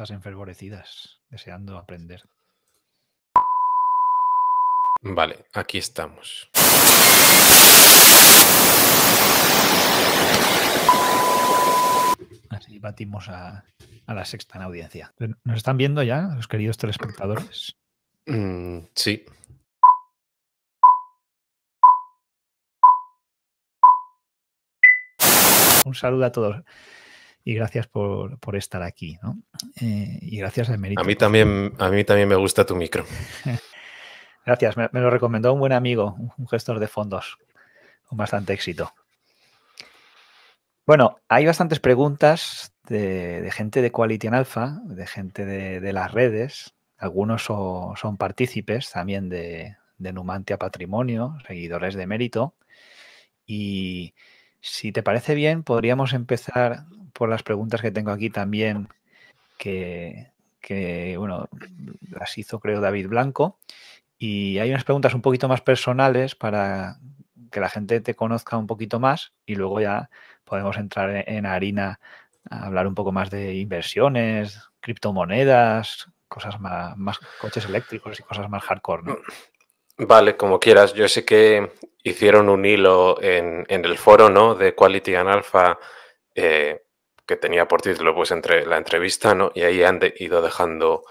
masas enfervorecidas, deseando aprender. Vale, aquí estamos. Así batimos a, la sexta en audiencia. ¿Nos están viendo ya, los queridos telespectadores? Mm, sí. Un saludo a todos y gracias por, estar aquí. Eh, y gracias a Emerito. A mí, también, a mí también me gusta tu micro. gracias, me, lo recomendó un buen amigo, un gestor de fondos con bastante éxito. Bueno, hay bastantes preguntas de, gente de Quality en Alpha, de gente de, las redes. Algunos son partícipes también de, de Numantia Patrimonio, seguidores de Mérito. Y si te parece bien, podríamos empezar por las preguntas que tengo aquí también, que, bueno, las hizo creo David Blanco. Y hay unas preguntas un poquito más personales para que la gente te conozca un poquito más y luego ya podemos entrar en harina a hablar un poco más de inversiones, criptomonedas, cosas más, coches eléctricos y cosas más hardcore, ¿no? Vale, como quieras. Yo sé que hicieron un hilo en, el foro, ¿no? De Quality and Alpha, eh, que tenía por título, pues, entre la entrevista, ¿no? Y ahí han ido dejando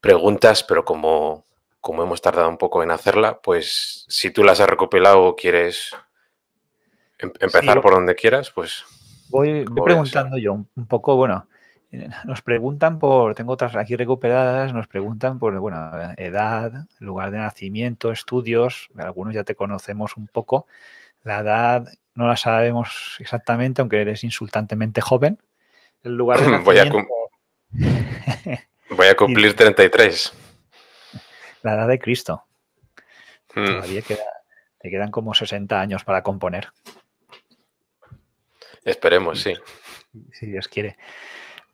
preguntas, pero como, como hemos tardado un poco en hacerla, pues, si tú las has recopilado o quieres em, empezar por donde quieras, pues... Voy, preguntando yo un poco, bueno, nos preguntan por, tengo otras aquí recuperadas, nos preguntan por, bueno, edad, lugar de nacimiento, estudios, algunos ya te conocemos un poco. La edad no la sabemos exactamente, aunque eres insultantemente joven. El lugar de nacimiento... Voy a, cumplir 33. La edad de Cristo. Mm. Todavía te quedan como 60 años para componer. Esperemos, sí. Si Dios quiere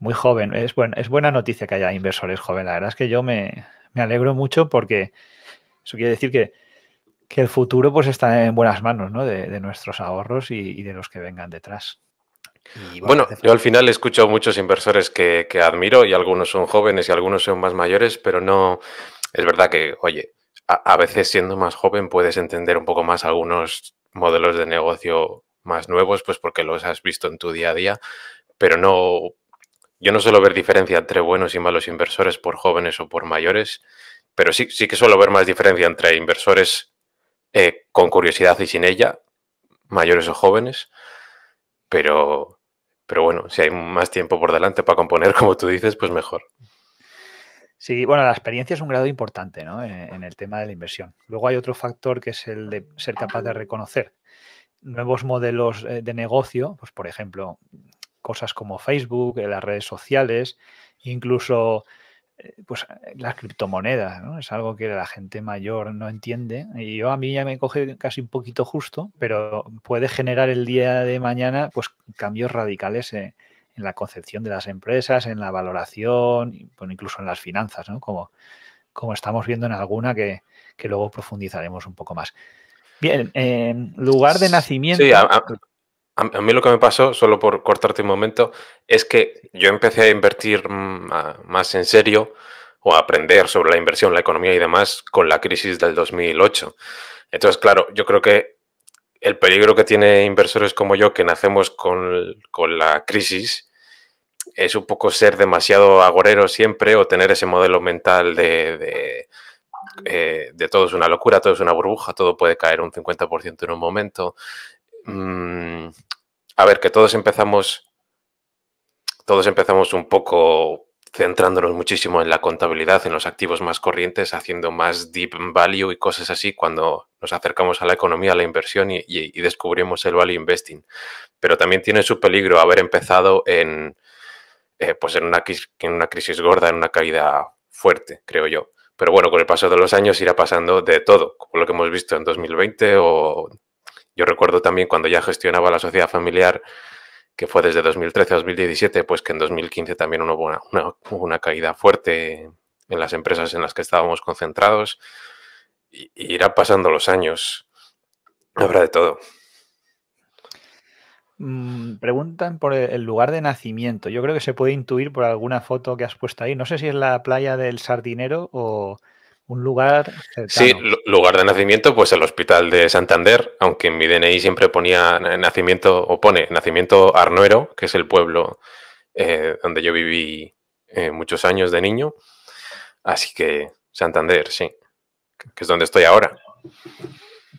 muy joven. Es, es buena noticia que haya inversores jóvenes. La verdad es que yo me, alegro mucho porque eso quiere decir que, el futuro pues está en buenas manos ¿no? de, nuestros ahorros y, de los que vengan detrás. bueno, yo al final he escuchado muchos inversores que, admiro y algunos son jóvenes y algunos son más mayores, pero no, es verdad que, oye, a, a veces siendo más joven puedes entender un poco más algunos modelos de negocio más nuevos, pues porque los has visto en tu día a día, pero no yo no suelo ver diferencia entre buenos y malos inversores por jóvenes o por mayores, pero sí, sí que suelo ver más diferencia entre inversores eh, con curiosidad y sin ella, mayores o jóvenes, pero, pero bueno, si hay más tiempo por delante para componer, como tú dices, pues mejor. Sí, bueno, la experiencia es un grado importante ¿no? en, el tema de la inversión. Luego hay otro factor que es el de ser capaz de reconocer nuevos modelos eh, de negocio, pues por ejemplo, cosas como Facebook, las redes sociales, incluso eh, pues las criptomonedas, ¿no? Es algo que la gente mayor no entiende. Y yo a mí ya me coge casi un poquito justo, pero puede generar el día de mañana pues cambios radicales en, la concepción de las empresas, en la valoración, incluso en las finanzas, ¿no? Como, como estamos viendo en alguna que, luego profundizaremos un poco más. Bien, en lugar de nacimiento. Sí, a, mí lo que me pasó, solo por cortarte un momento, es que yo empecé a invertir más en serio o a aprender sobre la inversión, la economía y demás con la crisis del 2008. Entonces, claro, yo creo que el peligro que tiene inversores como yo, que nacemos con, la crisis, es un poco ser demasiado agorero siempre o tener ese modelo mental de, eh, de, todo es una locura, todo es una burbuja, todo puede caer un 50% en un momento. Mm, a ver, que todos empezamos, todos empezamos un poco centrándonos muchísimo en la contabilidad, en los activos más corrientes, haciendo más deep value y cosas así cuando nos acercamos a la economía, a la inversión y, descubrimos el value investing. Pero también tiene su peligro haber empezado en, eh, pues en una, en una crisis gorda, en una caída fuerte, creo yo. Pero bueno, con el paso de los años irá pasando de todo, como lo que hemos visto en 2020 o yo recuerdo también cuando ya gestionaba la sociedad familiar, que fue desde 2013 a 2017, pues que en 2015 también hubo una, caída fuerte en las empresas en las que estábamos concentrados. Y, irá pasando los años. Habrá de todo. Mm, preguntan por el lugar de nacimiento. Yo creo que se puede intuir por alguna foto que has puesto ahí. No sé si es la playa del Sardinero o un lugar cercano. Sí, lugar de nacimiento, pues el Hospital de Santander, aunque en mi DNI siempre ponía nacimiento, o pone nacimiento Arnuero, que es el pueblo eh, donde yo viví eh, muchos años de niño. Así que Santander, sí, que es donde estoy ahora.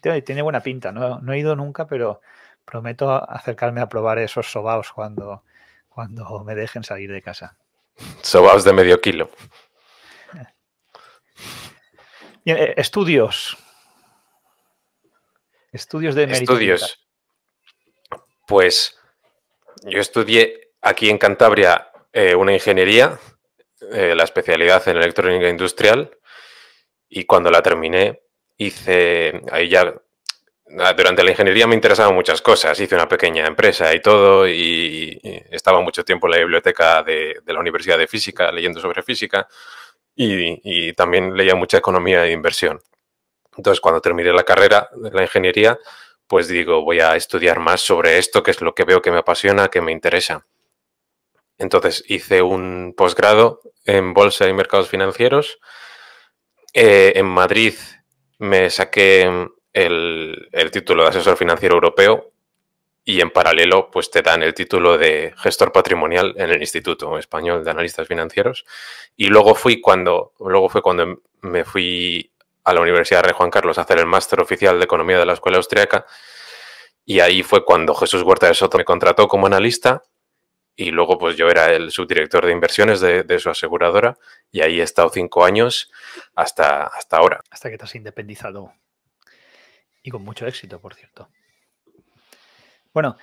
Tiene buena pinta, no, no he ido nunca, pero prometo acercarme a probar esos sobaos cuando, cuando me dejen salir de casa. Sobaos de medio kilo. Eh, estudios. Estudios de Estudios. Pues yo estudié aquí en Cantabria eh, una ingeniería, eh, la especialidad en electrónica industrial, y cuando la terminé hice, ahí ya Ah, durante la ingeniería me interesaban muchas cosas. Hice una pequeña empresa y todo, y, estaba mucho tiempo en la biblioteca de, la Universidad de Física leyendo sobre física, y, también leía mucha economía e inversión. Entonces, cuando terminé la carrera de la ingeniería, pues digo, voy a estudiar más sobre esto, que es lo que veo que me apasiona, que me interesa. Entonces, hice un posgrado en Bolsa y Mercados Financieros. Eh, en Madrid me saqué el, título de asesor financiero europeo y en paralelo pues te dan el título de gestor patrimonial en el Instituto Español de Analistas Financieros y luego fui cuando luego fue cuando me fui a la Universidad de Rey Juan Carlos a hacer el máster oficial de economía de la Escuela Austriaca y ahí fue cuando Jesús Huerta de Soto me contrató como analista y luego pues yo era el subdirector de inversiones de, de, su aseguradora y ahí he estado cinco años hasta, hasta ahora. Hasta que te has independizado. Y con mucho éxito, por cierto. Bueno,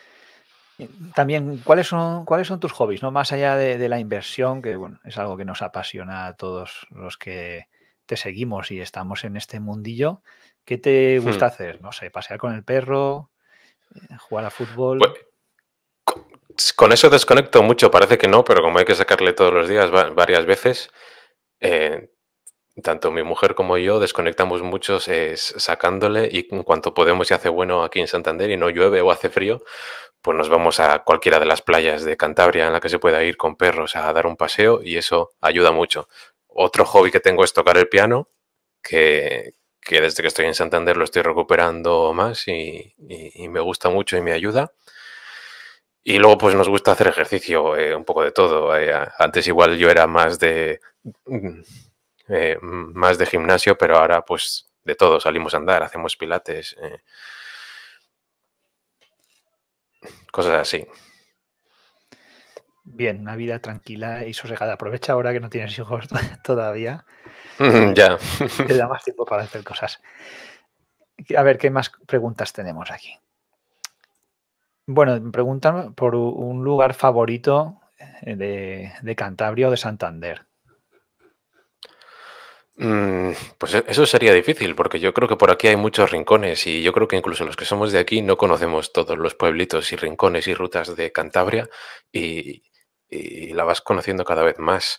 también, ¿cuáles son, cuáles son tus hobbies? ¿no? Más allá de, la inversión, que bueno, es algo que nos apasiona a todos los que te seguimos y estamos en este mundillo. ¿Qué te hmm. gusta hacer? No sé, pasear con el perro, eh, jugar a fútbol. con eso desconecto mucho, parece que no, pero como hay que sacarle todos los días varias veces, eh, tanto mi mujer como yo desconectamos mucho sacándole y en cuanto podemos y hace bueno aquí en Santander y no llueve o hace frío, pues nos vamos a cualquiera de las playas de Cantabria en la que se pueda ir con perros a dar un paseo y eso ayuda mucho. Otro hobby que tengo es tocar el piano, que, desde que estoy en Santander lo estoy recuperando más y, me gusta mucho y me ayuda. Y luego pues nos gusta hacer ejercicio, eh, un poco de todo. Eh, antes igual yo era más de eh, más de gimnasio, pero ahora pues de todo, salimos a andar, hacemos pilates, eh, cosas así. Bien, una vida tranquila y sosegada. Aprovecha ahora que no tienes hijos todavía. ya. Te da más tiempo para hacer cosas. A ver, ¿qué más preguntas tenemos aquí? Bueno, preguntan por un lugar favorito eh, de, de Cantabria o de Santander. Mm, pues e, eso sería difícil, porque yo creo que por aquí hay muchos rincones y yo creo que incluso los que somos de aquí no conocemos todos los pueblitos y rincones y rutas de Cantabria y, la vas conociendo cada vez más.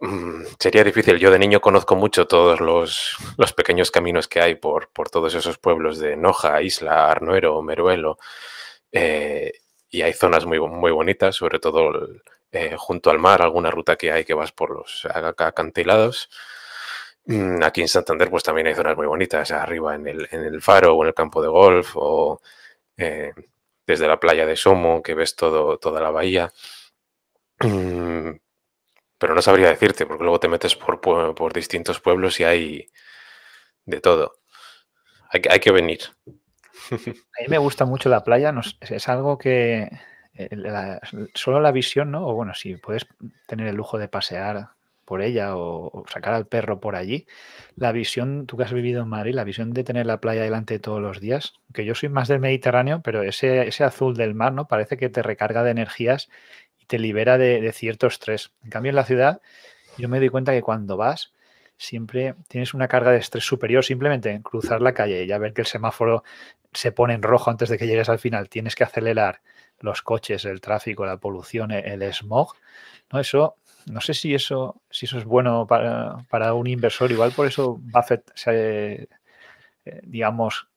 Mm, sería difícil. Yo de niño conozco mucho todos los, pequeños caminos que hay por, por, todos esos pueblos de Noja, Isla, Arnuero, Meruelo. Eh, y hay zonas muy, muy bonitas, sobre todo eh, junto al mar, alguna ruta que hay que vas por los acantilados. Mm, aquí en Santander pues también hay zonas muy bonitas, arriba en el, en el faro o en el campo de golf o eh, desde la playa de Somo que ves todo, toda la bahía. Mm, pero no sabría decirte porque luego te metes por, por, distintos pueblos y hay de todo. Hay, hay que venir. A mí me gusta mucho la playa, es algo que eh, solo la visión, ¿no? O bueno, si puedes tener el lujo de pasear por ella o, sacar al perro por allí, la visión, tú que has vivido en Madrid, la visión de tener la playa delante todos los días, que yo soy más del Mediterráneo, pero ese, ese azul del mar, ¿no? Parece que te recarga de energías y te libera de, cierto estrés. En cambio, en la ciudad, yo me doy cuenta que cuando vas, siempre tienes una carga de estrés superior simplemente en cruzar la calle y ya ver que el semáforo se pone en rojo antes de que llegues al final, tienes que acelerar los coches, el tráfico, la polución, el smog, ¿no? Eso no sé si eso, si eso es bueno para, un inversor. Igual por eso Buffett se, eh, digamos,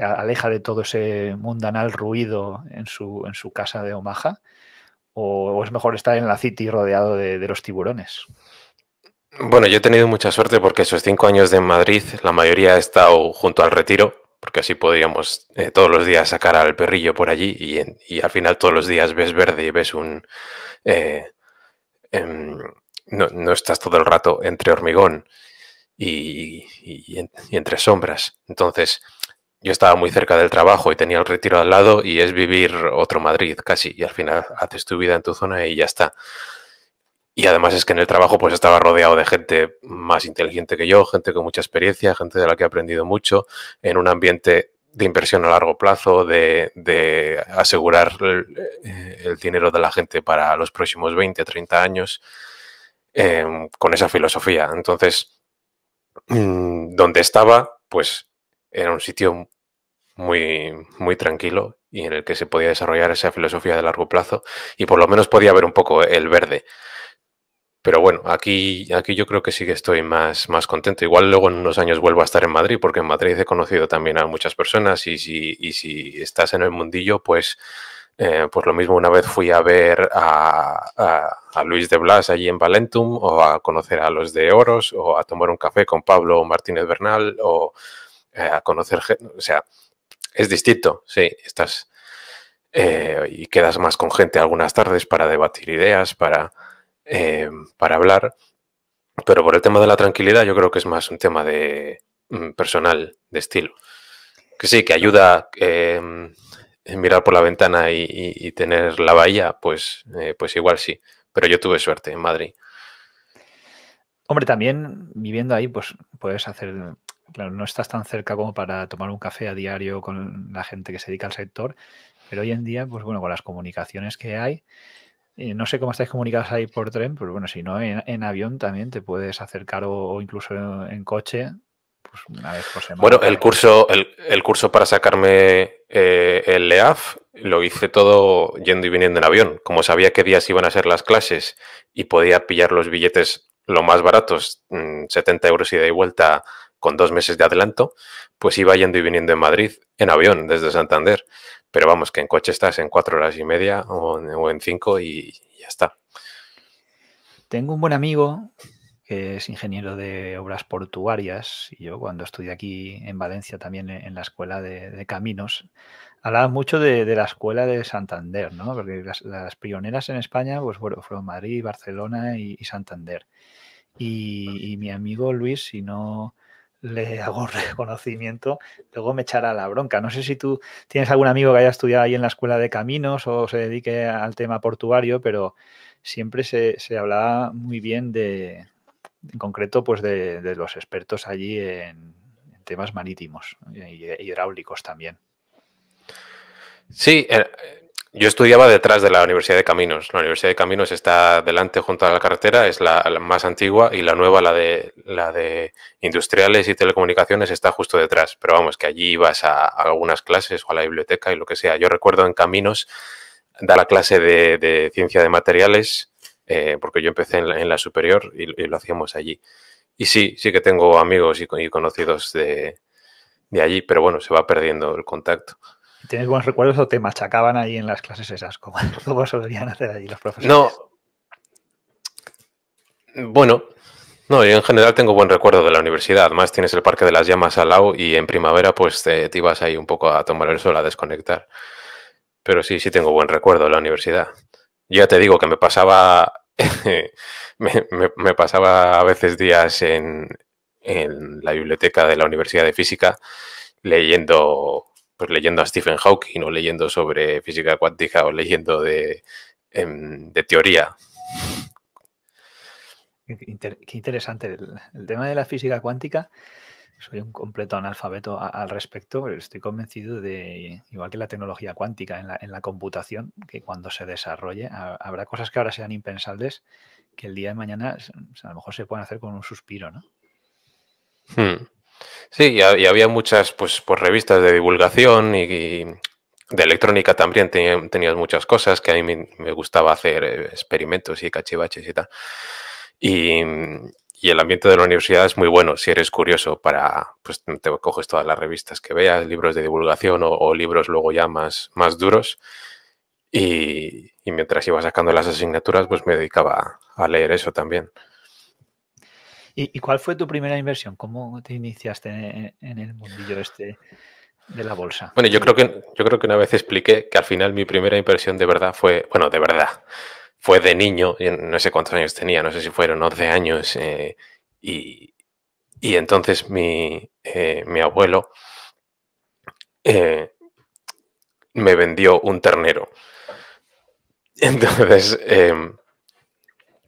aleja de todo ese mundanal ruido en su, en su casa de Omaha? ¿O, es mejor estar en la City rodeado de, los tiburones? Bueno, yo he tenido mucha suerte porque esos cinco años de Madrid, la mayoría ha estado junto al retiro, porque así podíamos eh, todos los días sacar al perrillo por allí y, al final todos los días ves verde y ves un... Eh, em, no, estás todo el rato entre hormigón y, entre sombras. Entonces, yo estaba muy cerca del trabajo y tenía el retiro al lado y es vivir otro Madrid casi. Y al final haces tu vida en tu zona y ya está. Y además es que en el trabajo pues estaba rodeado de gente más inteligente que yo, gente con mucha experiencia, gente de la que he aprendido mucho, en un ambiente de inversión a largo plazo, de, asegurar el, dinero de la gente para los próximos 20, 30 años, em, con esa filosofía. Entonces, mm, donde estaba, pues era un sitio muy, muy tranquilo y en el que se podía desarrollar esa filosofía de largo plazo y por lo menos podía ver un poco el verde. Pero bueno, aquí, aquí yo creo que sí que estoy más, más contento. Igual luego en unos años vuelvo a estar en Madrid, porque en Madrid he conocido también a muchas personas y si, y si estás en el mundillo, pues, pues lo mismo una vez fui a ver a, Luis de Blas allí en Valentum o a conocer a los de Oros o a tomar un café con Pablo Martínez Bernal o eh, a conocer. O sea, es distinto, sí, estás... Eh, y quedas más con gente algunas tardes para debatir ideas, para eh, para hablar, pero por el tema de la tranquilidad yo creo que es más un tema de mm, personal, de estilo. Que sí, que ayuda eh, mirar por la ventana y, tener la bahía, pues, eh, pues igual sí. Pero yo tuve suerte en Madrid. Hombre, también viviendo ahí, pues puedes hacer, no estás tan cerca como para tomar un café a diario con la gente que se dedica al sector, pero hoy en día, pues bueno, con las comunicaciones que hay, no sé cómo estáis comunicados ahí por tren, pero bueno, si no, en, avión también te puedes acercar o, incluso en, coche, pues una vez por semana. Bueno, el curso, el, curso para sacarme eh, el LEAF lo hice todo yendo y viniendo en avión. Como sabía qué días iban a ser las clases y podía pillar los billetes lo más baratos, 70 mm, euros ida y vuelta con dos meses de adelanto, pues iba yendo y viniendo en Madrid en avión desde Santander. Pero vamos, que en coche estás en cuatro horas y media o en, cinco y ya está. Tengo un buen amigo que es ingeniero de obras portuarias y yo cuando estudié aquí en Valencia también en la escuela de, caminos, hablaba mucho de, la escuela de Santander, ¿no? Porque las, pioneras en España pues, fueron Madrid, Barcelona y, Santander. Y, y, mi amigo Luis, si no le hago reconocimiento, luego me echará la bronca. No sé si tú tienes algún amigo que haya estudiado ahí en la escuela de caminos o se dedique al tema portuario, pero siempre se, se hablaba muy bien de, en concreto, pues de, los expertos allí en, temas marítimos y hidráulicos también. Sí, eh, yo estudiaba detrás de la Universidad de Caminos. La Universidad de Caminos está delante junto a la carretera, es la, más antigua y la nueva, la de, la de industriales y telecomunicaciones, está justo detrás. Pero vamos, que allí ibas a, algunas clases o a la biblioteca y lo que sea. Yo recuerdo en Caminos dar la clase de, ciencia de materiales, eh, porque yo empecé en la, superior y, lo hacíamos allí. Y sí, sí que tengo amigos y, y conocidos de allí, pero bueno, se va perdiendo el contacto. ¿Tienes buenos recuerdos o te machacaban ahí en las clases esas? como solían hacer allí los profesores? No. Bueno, no, yo en general tengo buen recuerdo de la universidad. Además, tienes el Parque de las Llamas al lado y en primavera, pues te, ibas ahí un poco a tomar el sol, a desconectar. Pero sí, sí tengo buen recuerdo de la universidad. ya te digo que me pasaba. me, pasaba a veces días en, en la biblioteca de la Universidad de Física leyendo pues leyendo a Stephen Hawking o leyendo sobre física cuántica o leyendo de, em, teoría. Qué interesante. El, tema de la física cuántica, soy un completo analfabeto al respecto, pero estoy convencido de, igual que la tecnología cuántica en la, computación, que cuando se desarrolle habrá cosas que ahora sean impensables que el día de mañana a lo mejor se pueden hacer con un suspiro, ¿no? Hmm. Sí, y, había muchas pues, pues, revistas de divulgación y, de electrónica también tenías muchas cosas que a mí me, gustaba hacer eh, experimentos y cachivaches y tal. Y, el ambiente de la universidad es muy bueno si eres curioso para, pues te coges todas las revistas que veas, libros de divulgación o, libros luego ya más, más duros. Y, mientras iba sacando las asignaturas, pues me dedicaba a leer eso también. ¿Y, cuál fue tu primera inversión? ¿Cómo te iniciaste en, el mundillo este de la bolsa? Bueno, yo creo que yo creo que una vez expliqué que al final mi primera inversión de verdad fue, bueno, de verdad, fue de niño, no sé cuántos años tenía, no sé si fueron 11 años, eh, y, entonces mi, eh, mi abuelo eh, me vendió un ternero. Entonces, em,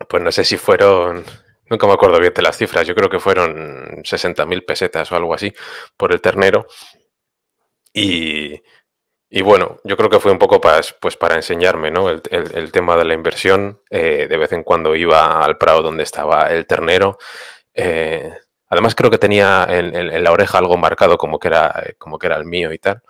pues no sé si fueron, nunca me acuerdo bien de las cifras, yo creo que fueron 60.000 pesetas o algo así por el ternero. Y, y, bueno, yo creo que fue un poco para, pues para enseñarme ¿no? el, tema de la inversión. Eh, de vez en cuando iba al prado donde estaba el ternero. Eh, además creo que tenía en, en, la oreja algo marcado como que, era, como que era el mío y tal.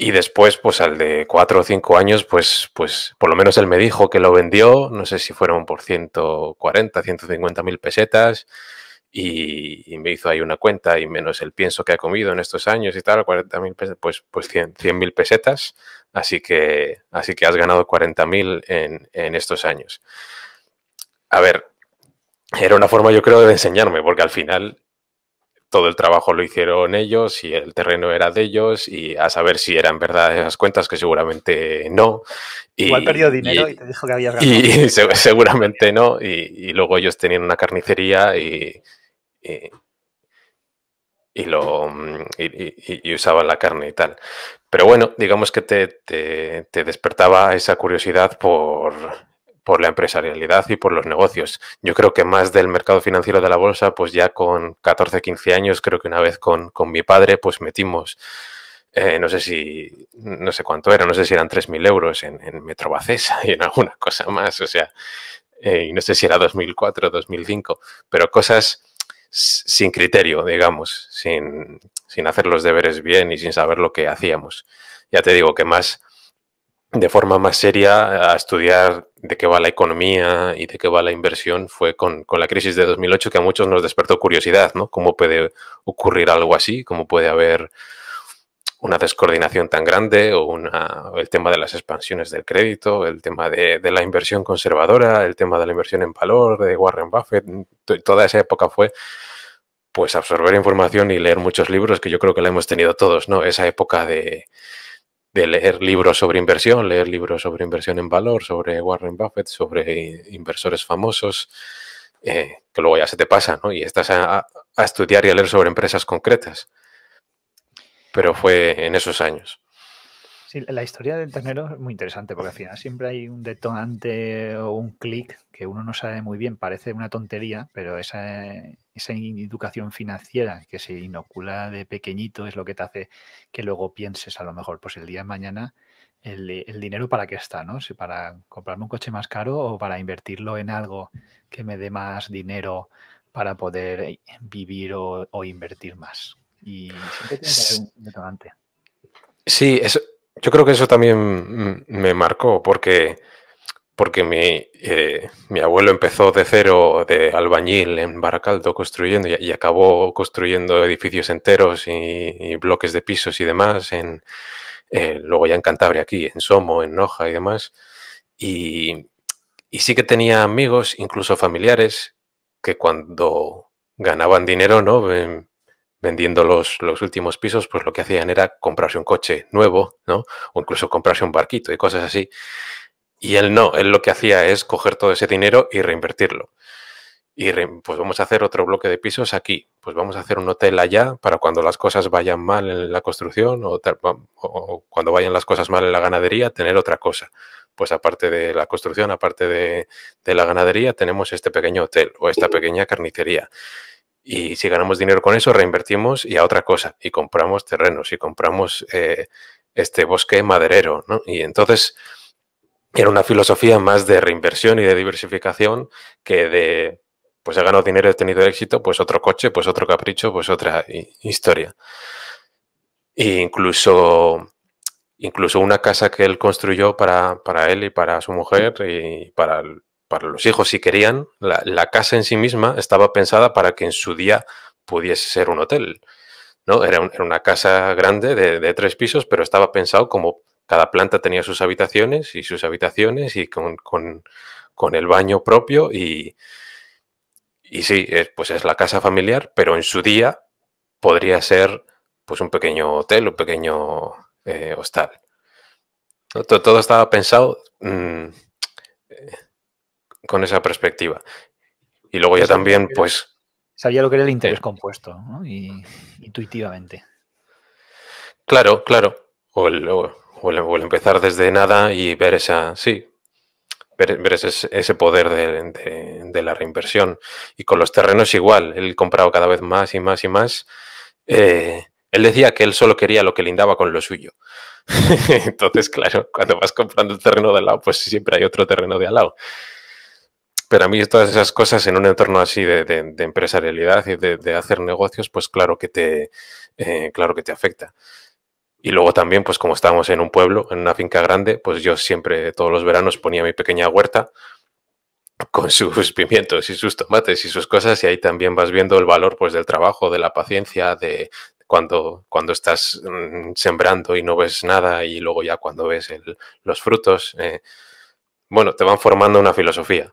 Y después, pues al de cuatro o cinco años, pues, pues por lo menos él me dijo que lo vendió, no sé si fueron por 140, 150 mil pesetas, y, me hizo ahí una cuenta y menos el pienso que ha comido en estos años y tal, 40 mil pesetas, pues, pues 100 mil pesetas, así que, así que has ganado 40 mil en, en estos años. A ver, era una forma yo creo de enseñarme, porque al final todo el trabajo lo hicieron ellos y el terreno era de ellos y a saber si eran verdad esas cuentas, que seguramente no. Igual perdió dinero y, te dijo que había ganado. Y, seguramente no. Y, luego ellos tenían una carnicería y, y, lo, y, usaban la carne y tal. Pero bueno, digamos que te despertaba esa curiosidad por, por la empresarialidad y por los negocios. Yo creo que más del mercado financiero de la bolsa, pues ya con 14, 15 años, creo que una vez con, mi padre, pues metimos, eh, no sé si, no sé cuánto era, no sé si eran 3.000 euros en, en Metrobacesa y en alguna cosa más, o sea, eh, no sé si era 2004 o 2005, pero cosas sin criterio, digamos, sin, sin hacer los deberes bien y sin saber lo que hacíamos. Ya te digo que más de forma más seria a estudiar de qué va la economía y de qué va la inversión fue con, la crisis de 2008 que a muchos nos despertó curiosidad, ¿no? ¿Cómo puede ocurrir algo así? ¿Cómo puede haber una descoordinación tan grande o el tema de las expansiones del crédito, el tema de, la inversión conservadora, el tema de la inversión en valor de Warren Buffett? Toda esa época fue pues absorber información y leer muchos libros que yo creo que la hemos tenido todos, ¿no? Esa época de de leer libros sobre inversión, leer libros sobre inversión en valor, sobre Warren Buffett, sobre inversores famosos, eh, que luego ya se te pasa, ¿no? Y estás a, estudiar y a leer sobre empresas concretas. Pero fue en esos años. Sí, la historia del ternero es muy interesante porque al final siempre hay un detonante o un clic que uno no sabe muy bien, parece una tontería, pero esa, esa educación financiera que se inocula de pequeñito es lo que te hace que luego pienses a lo mejor, pues el día de mañana, el, dinero para qué está, ¿no? Si para comprarme un coche más caro o para invertirlo en algo que me dé más dinero para poder vivir o, o invertir más. Y siempre tiene que haber un detonante. Sí, eso, yo creo que eso también me marcó porque, porque mi, eh, mi abuelo empezó de cero de albañil en Baracaldo construyendo y, acabó construyendo edificios enteros y, bloques de pisos y demás, en, eh, luego ya en Cantabria aquí, en Somo, en Noja y demás. Y, y sí que tenía amigos, incluso familiares, que cuando ganaban dinero, ¿no? Vendiendo los, los, últimos pisos, pues lo que hacían era comprarse un coche nuevo, ¿no? O incluso comprarse un barquito y cosas así. Y él no, él lo que hacía es coger todo ese dinero y reinvertirlo. Y pues vamos a hacer otro bloque de pisos aquí. Pues vamos a hacer un hotel allá para cuando las cosas vayan mal en la construcción o, o cuando vayan las cosas mal en la ganadería, tener otra cosa. Pues aparte de la construcción, aparte de, de la ganadería, tenemos este pequeño hotel o esta pequeña carnicería y si ganamos dinero con eso, reinvertimos y a otra cosa. Y compramos terrenos y compramos eh, este bosque maderero. ¿no? Y entonces era una filosofía más de reinversión y de diversificación que de, pues he ganado dinero, he tenido éxito, pues otro coche, pues otro capricho, pues otra historia. E incluso, incluso una casa que él construyó para, para él y para su mujer y para para los hijos si querían, la, casa en sí misma estaba pensada para que en su día pudiese ser un hotel. ¿no? Era, una casa grande de, tres pisos, pero estaba pensado como cada planta tenía sus habitaciones y sus habitaciones y con, el baño propio y, y sí, pues es la casa familiar, pero en su día podría ser pues un pequeño hotel, un pequeño eh, hostal. Todo, estaba pensado mm, eh, con esa perspectiva. Y luego ya también, pues... Sabía lo que era el interés compuesto, ¿no? Y, intuitivamente. Claro, claro. O el, empezar desde nada y ver esa, sí, ver, ese, poder de, la reinversión. Y con los terrenos igual, él comprado cada vez más y más y más. Eh, él decía que él solo quería lo que lindaba con lo suyo. Entonces, claro, cuando vas comprando el terreno de al lado, pues siempre hay otro terreno de al lado. Pero a mí todas esas cosas en un entorno así de, empresarialidad y de, hacer negocios, pues claro que te, eh, claro que te afecta. Y luego también, pues como estábamos en un pueblo, en una finca grande, pues yo siempre todos los veranos ponía mi pequeña huerta con sus pimientos y sus tomates y sus cosas y ahí también vas viendo el valor pues del trabajo, de la paciencia, de, cuando, cuando estás mm, sembrando y no ves nada y luego ya cuando ves los frutos, eh, bueno, te van formando una filosofía.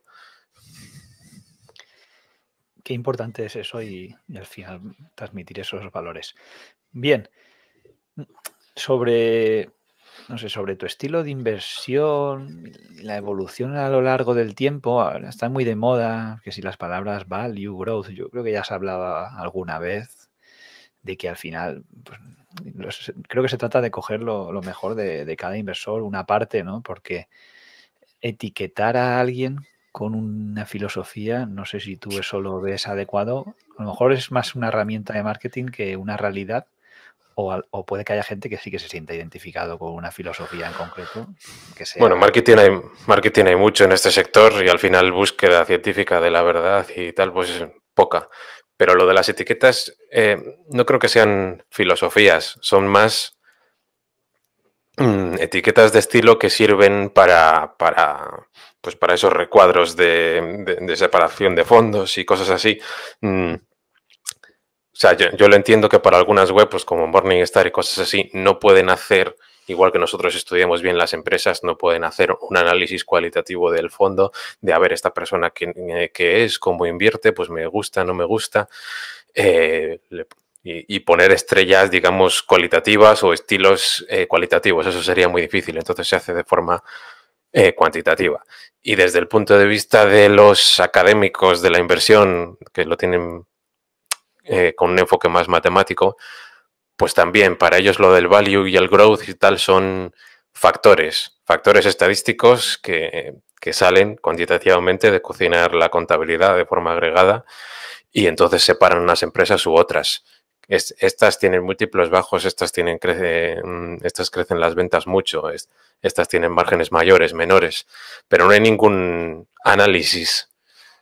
Qué importante es eso y, al final transmitir esos valores. Bien, sobre, no sé, sobre tu estilo de inversión, la evolución a lo largo del tiempo, está muy de moda, que si las palabras value, growth, yo creo que ya se hablaba alguna vez, de que al final pues, creo que se trata de coger lo, mejor de, cada inversor, una parte, ¿no? Porque etiquetar a alguien con una filosofía, no sé si tú eso lo ves adecuado, a lo mejor es más una herramienta de marketing que una realidad, o, puede que haya gente que sí que se sienta identificado con una filosofía en concreto. Bueno, marketing hay, marketing hay mucho en este sector y al final búsqueda científica de la verdad y tal, pues poca. Pero lo de las etiquetas eh, no creo que sean filosofías, son más mm, etiquetas de estilo que sirven para, para, pues para esos recuadros de, separación de fondos y cosas así. Mm, o sea, yo, yo, lo entiendo que para algunas webs, pues como Morningstar y cosas así, no pueden hacer igual que nosotros estudiamos bien las empresas, no pueden hacer un análisis cualitativo del fondo, de a ver esta persona que, eh, es, cómo invierte, pues me gusta, no me gusta, eh, y, poner estrellas, digamos, cualitativas o estilos eh, cualitativos. Eso sería muy difícil, entonces se hace de forma cuantitativa. Y desde el punto de vista de los académicos de la inversión, que lo tienen con un enfoque más matemático, pues también para ellos lo del value y el growth y tal son factores, factores estadísticos que, salen cuantitativamente de cocinar la contabilidad de forma agregada y entonces separan unas empresas u otras. estas tienen múltiplos bajos, estas, tienen, estas crecen las ventas mucho, estas tienen márgenes mayores, menores, pero no hay ningún análisis,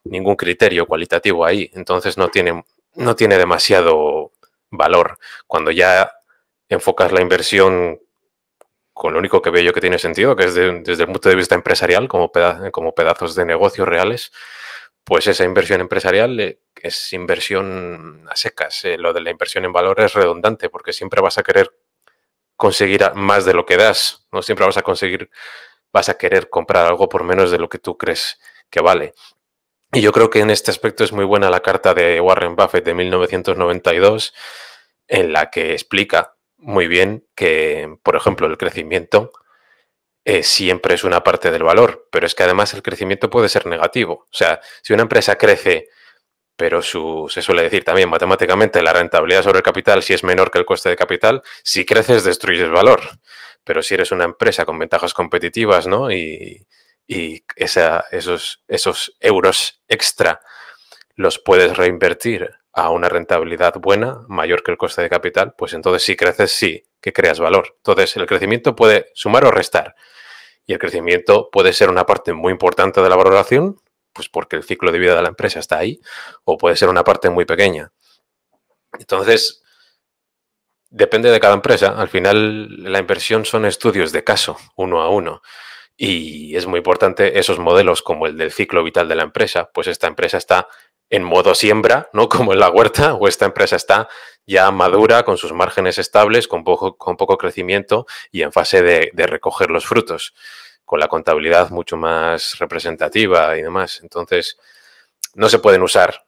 ningún criterio cualitativo ahí, entonces no tiene, no tiene demasiado valor. Cuando ya enfocas la inversión con lo único que veo yo que tiene sentido, que es desde el punto de vista empresarial, como, como pedazos de negocios reales, pues esa inversión empresarial eh, es inversión a secas. Eh, lo de la inversión en valor es redundante porque siempre vas a querer conseguir más de lo que das, no siempre vas a conseguir, vas a querer comprar algo por menos de lo que tú crees que vale. Y yo creo que en este aspecto es muy buena la carta de Warren Buffett de 1992, en la que explica muy bien que, por ejemplo, el crecimiento eh, siempre es una parte del valor, pero es que además el crecimiento puede ser negativo. O sea, si una empresa crece, pero su, se suele decir también matemáticamente la rentabilidad sobre el capital, si es menor que el coste de capital, si creces destruyes valor. Pero si eres una empresa con ventajas competitivas, ¿no? Y, y esos, esos euros extra los puedes reinvertir a una rentabilidad buena, mayor que el coste de capital, pues entonces si creces, sí, que creas valor. Entonces el crecimiento puede sumar o restar. Y el crecimiento puede ser una parte muy importante de la valoración, pues porque el ciclo de vida de la empresa está ahí, o puede ser una parte muy pequeña. Entonces, depende de cada empresa. Al final, la inversión son estudios de caso, uno a uno. Y es muy importante esos modelos como el del ciclo vital de la empresa, pues esta empresa está en modo siembra, ¿no? Como en la huerta, o esta empresa está ya madura, con sus márgenes estables, con poco, con poco crecimiento y en fase de, recoger los frutos, con la contabilidad mucho más representativa y demás. Entonces, no se pueden usar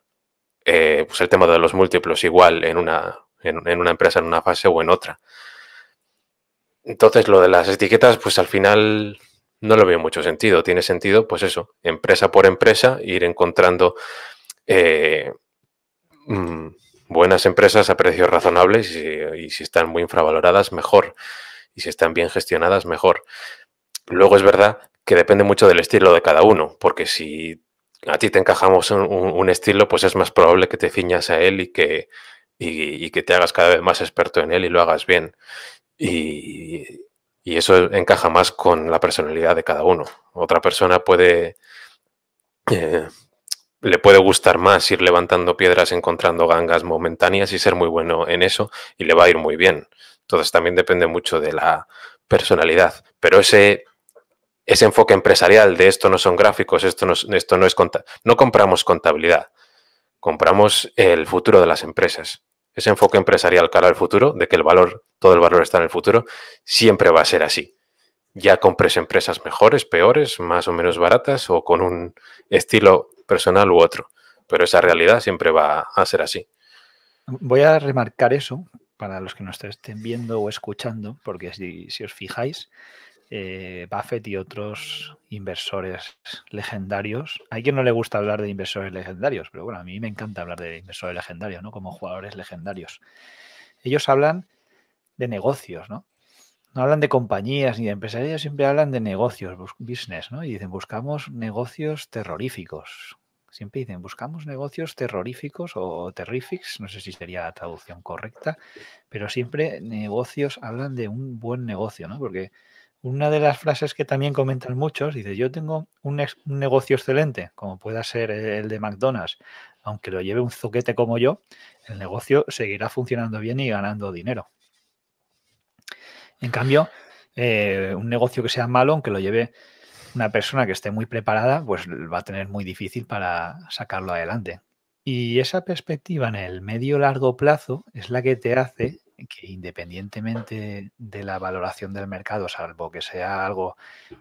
eh, pues el tema de los múltiplos igual en una, en una empresa en una fase o en otra. Entonces, lo de las etiquetas, pues al final no lo veo mucho sentido. Tiene sentido, pues eso, empresa por empresa, ir encontrando eh, mm, buenas empresas a precios razonables y, si están muy infravaloradas, mejor. Y si están bien gestionadas, mejor. Luego es verdad que depende mucho del estilo de cada uno, porque si a ti te encajamos un, estilo, pues es más probable que te ciñas a él y que, y, que te hagas cada vez más experto en él y lo hagas bien. Y, eso encaja más con la personalidad de cada uno. Otra persona puede, eh, le puede gustar más ir levantando piedras, encontrando gangas momentáneas y ser muy bueno en eso y le va a ir muy bien. Entonces también depende mucho de la personalidad. Pero ese, ese enfoque empresarial de esto no son gráficos, esto no, esto no es no compramos contabilidad, compramos el futuro de las empresas. Ese enfoque empresarial cara al futuro, de que el valor, todo el valor está en el futuro, siempre va a ser así. Ya compres empresas mejores, peores, más o menos baratas o con un estilo personal u otro. Pero esa realidad siempre va a ser así. Voy a remarcar eso para los que nos estén viendo o escuchando, porque si, os fijáis, eh, Buffett y otros inversores legendarios, hay quien no le gusta hablar de inversores legendarios, pero bueno, a mí me encanta hablar de inversores legendarios, ¿no? Como jugadores legendarios. Ellos hablan de negocios, ¿no? No hablan de compañías ni de empresas, ellos siempre hablan de negocios, business, ¿no? Y dicen, buscamos negocios terroríficos. Siempre dicen, buscamos negocios terroríficos o terrifics, no sé si sería la traducción correcta, pero siempre negocios hablan de un buen negocio, ¿no? Porque una de las frases que también comentan muchos, dice, yo tengo un, un negocio excelente, como pueda ser el de McDonald's, aunque lo lleve un zoquete como yo, el negocio seguirá funcionando bien y ganando dinero. En cambio, eh, un negocio que sea malo, aunque lo lleve una persona que esté muy preparada, pues va a tener muy difícil para sacarlo adelante. Y esa perspectiva en el medio largo plazo es la que te hace que independientemente de la valoración del mercado, salvo que sea algo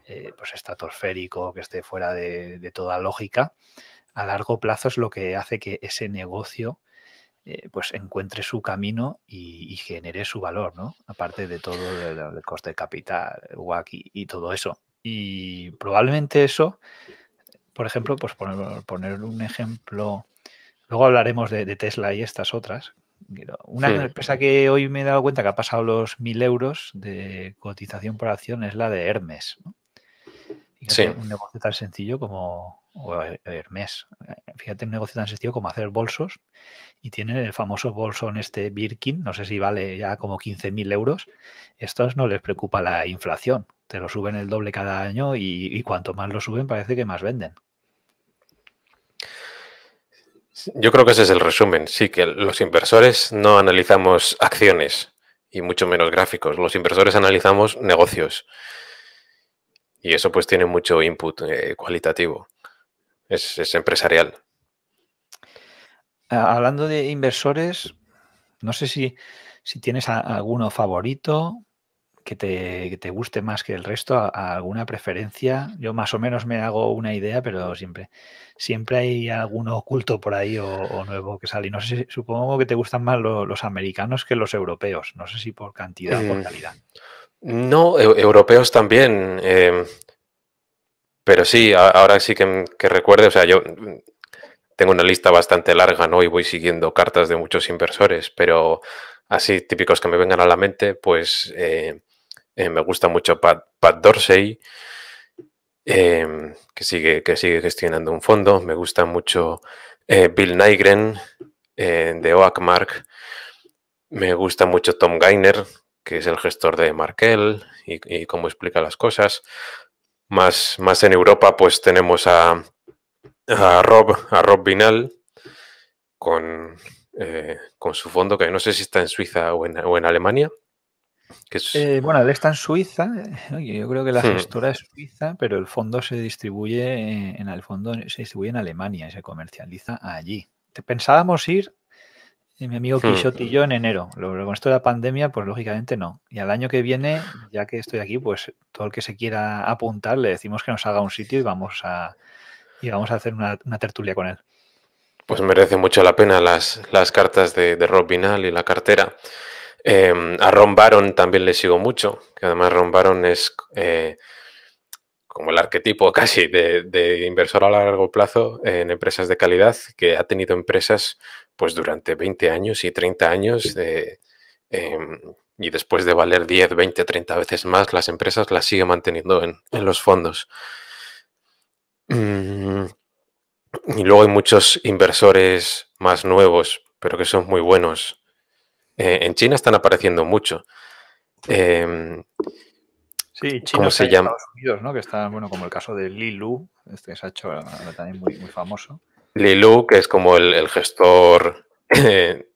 eh, pues estratosférico, que esté fuera de, toda lógica, a largo plazo es lo que hace que ese negocio eh, pues encuentre su camino y, genere su valor, ¿no? Aparte de todo el, coste de capital, WAC y, todo eso. Y probablemente eso, por ejemplo, pues poner, poner un ejemplo, luego hablaremos de, Tesla y estas otras. Una empresa que hoy me he dado cuenta que ha pasado los mil euros de cotización por acción es la de Hermes. ¿no? Un negocio tan sencillo como Hermes. Fíjate, un negocio tan sencillo como hacer bolsos y tienen el famoso bolso en este Birkin, no sé si vale ya como 15.000 euros. Estos no les preocupa la inflación, te lo suben el doble cada año y, cuanto más lo suben parece que más venden. Yo creo que ese es el resumen. Sí, que los inversores no analizamos acciones y mucho menos gráficos. Los inversores analizamos negocios. Y eso pues tiene mucho input eh, cualitativo. es empresarial. Ah, hablando de inversores, no sé si, si tienes alguno favorito que te, guste más que el resto, alguna preferencia. Yo más o menos me hago una idea, pero siempre, siempre hay alguno oculto por ahí o, nuevo que sale. no sé si, supongo que te gustan más los americanos que los europeos. No sé si por cantidad o por mm, calidad. No, europeos también. Em, pero sí, ahora sí que, que recuerde, o sea, yo tengo una lista bastante larga, ¿no? Y voy siguiendo cartas de muchos inversores, pero así típicos que me vengan a la mente, pues eh, eh, me gusta mucho Pat, Dorsey, em, que, sigue, que sigue gestionando un fondo. Me gusta mucho eh, Bill Nygren de Oakmark. Me gusta mucho Tom Gainer, que es el gestor de Markel y, cómo explica las cosas. Más, más en Europa, pues tenemos a Rob, a Rob Vinal con, eh, con su fondo, que no sé si está en Suiza o en, Alemania. Eh, bueno, él está en Suiza. Yo creo que la gestora es suiza, pero el fondo se distribuye en el fondo se distribuye en Alemania y se comercializa allí. Pensábamos ir mi amigo hmm. Quixote y yo en enero. Con esto de la pandemia, pues lógicamente no. Y al año que viene, ya que estoy aquí, pues todo el que se quiera apuntar, le decimos que nos haga un sitio y vamos a, y vamos a hacer una, tertulia con él. Pues merece mucho la pena las, las cartas de, de Rob Vinal y la cartera. Em, a Ron Baron también le sigo mucho, que además Ron Baron es eh, como el arquetipo casi de, inversor a largo plazo en empresas de calidad, que ha tenido empresas pues durante 20 años y 30 años em, y después de valer 10, 20, 30 veces más, las empresas las sigue manteniendo en, los fondos. Mm, y luego hay muchos inversores más nuevos, pero que son muy buenos eh, en China están apareciendo mucho. Em, sí, China se llama? Estados Unidos, ¿no? Que está, bueno, como el caso de Li Lu, este que se ha hecho también muy, muy famoso. Li Lu, que es como el, gestor, el,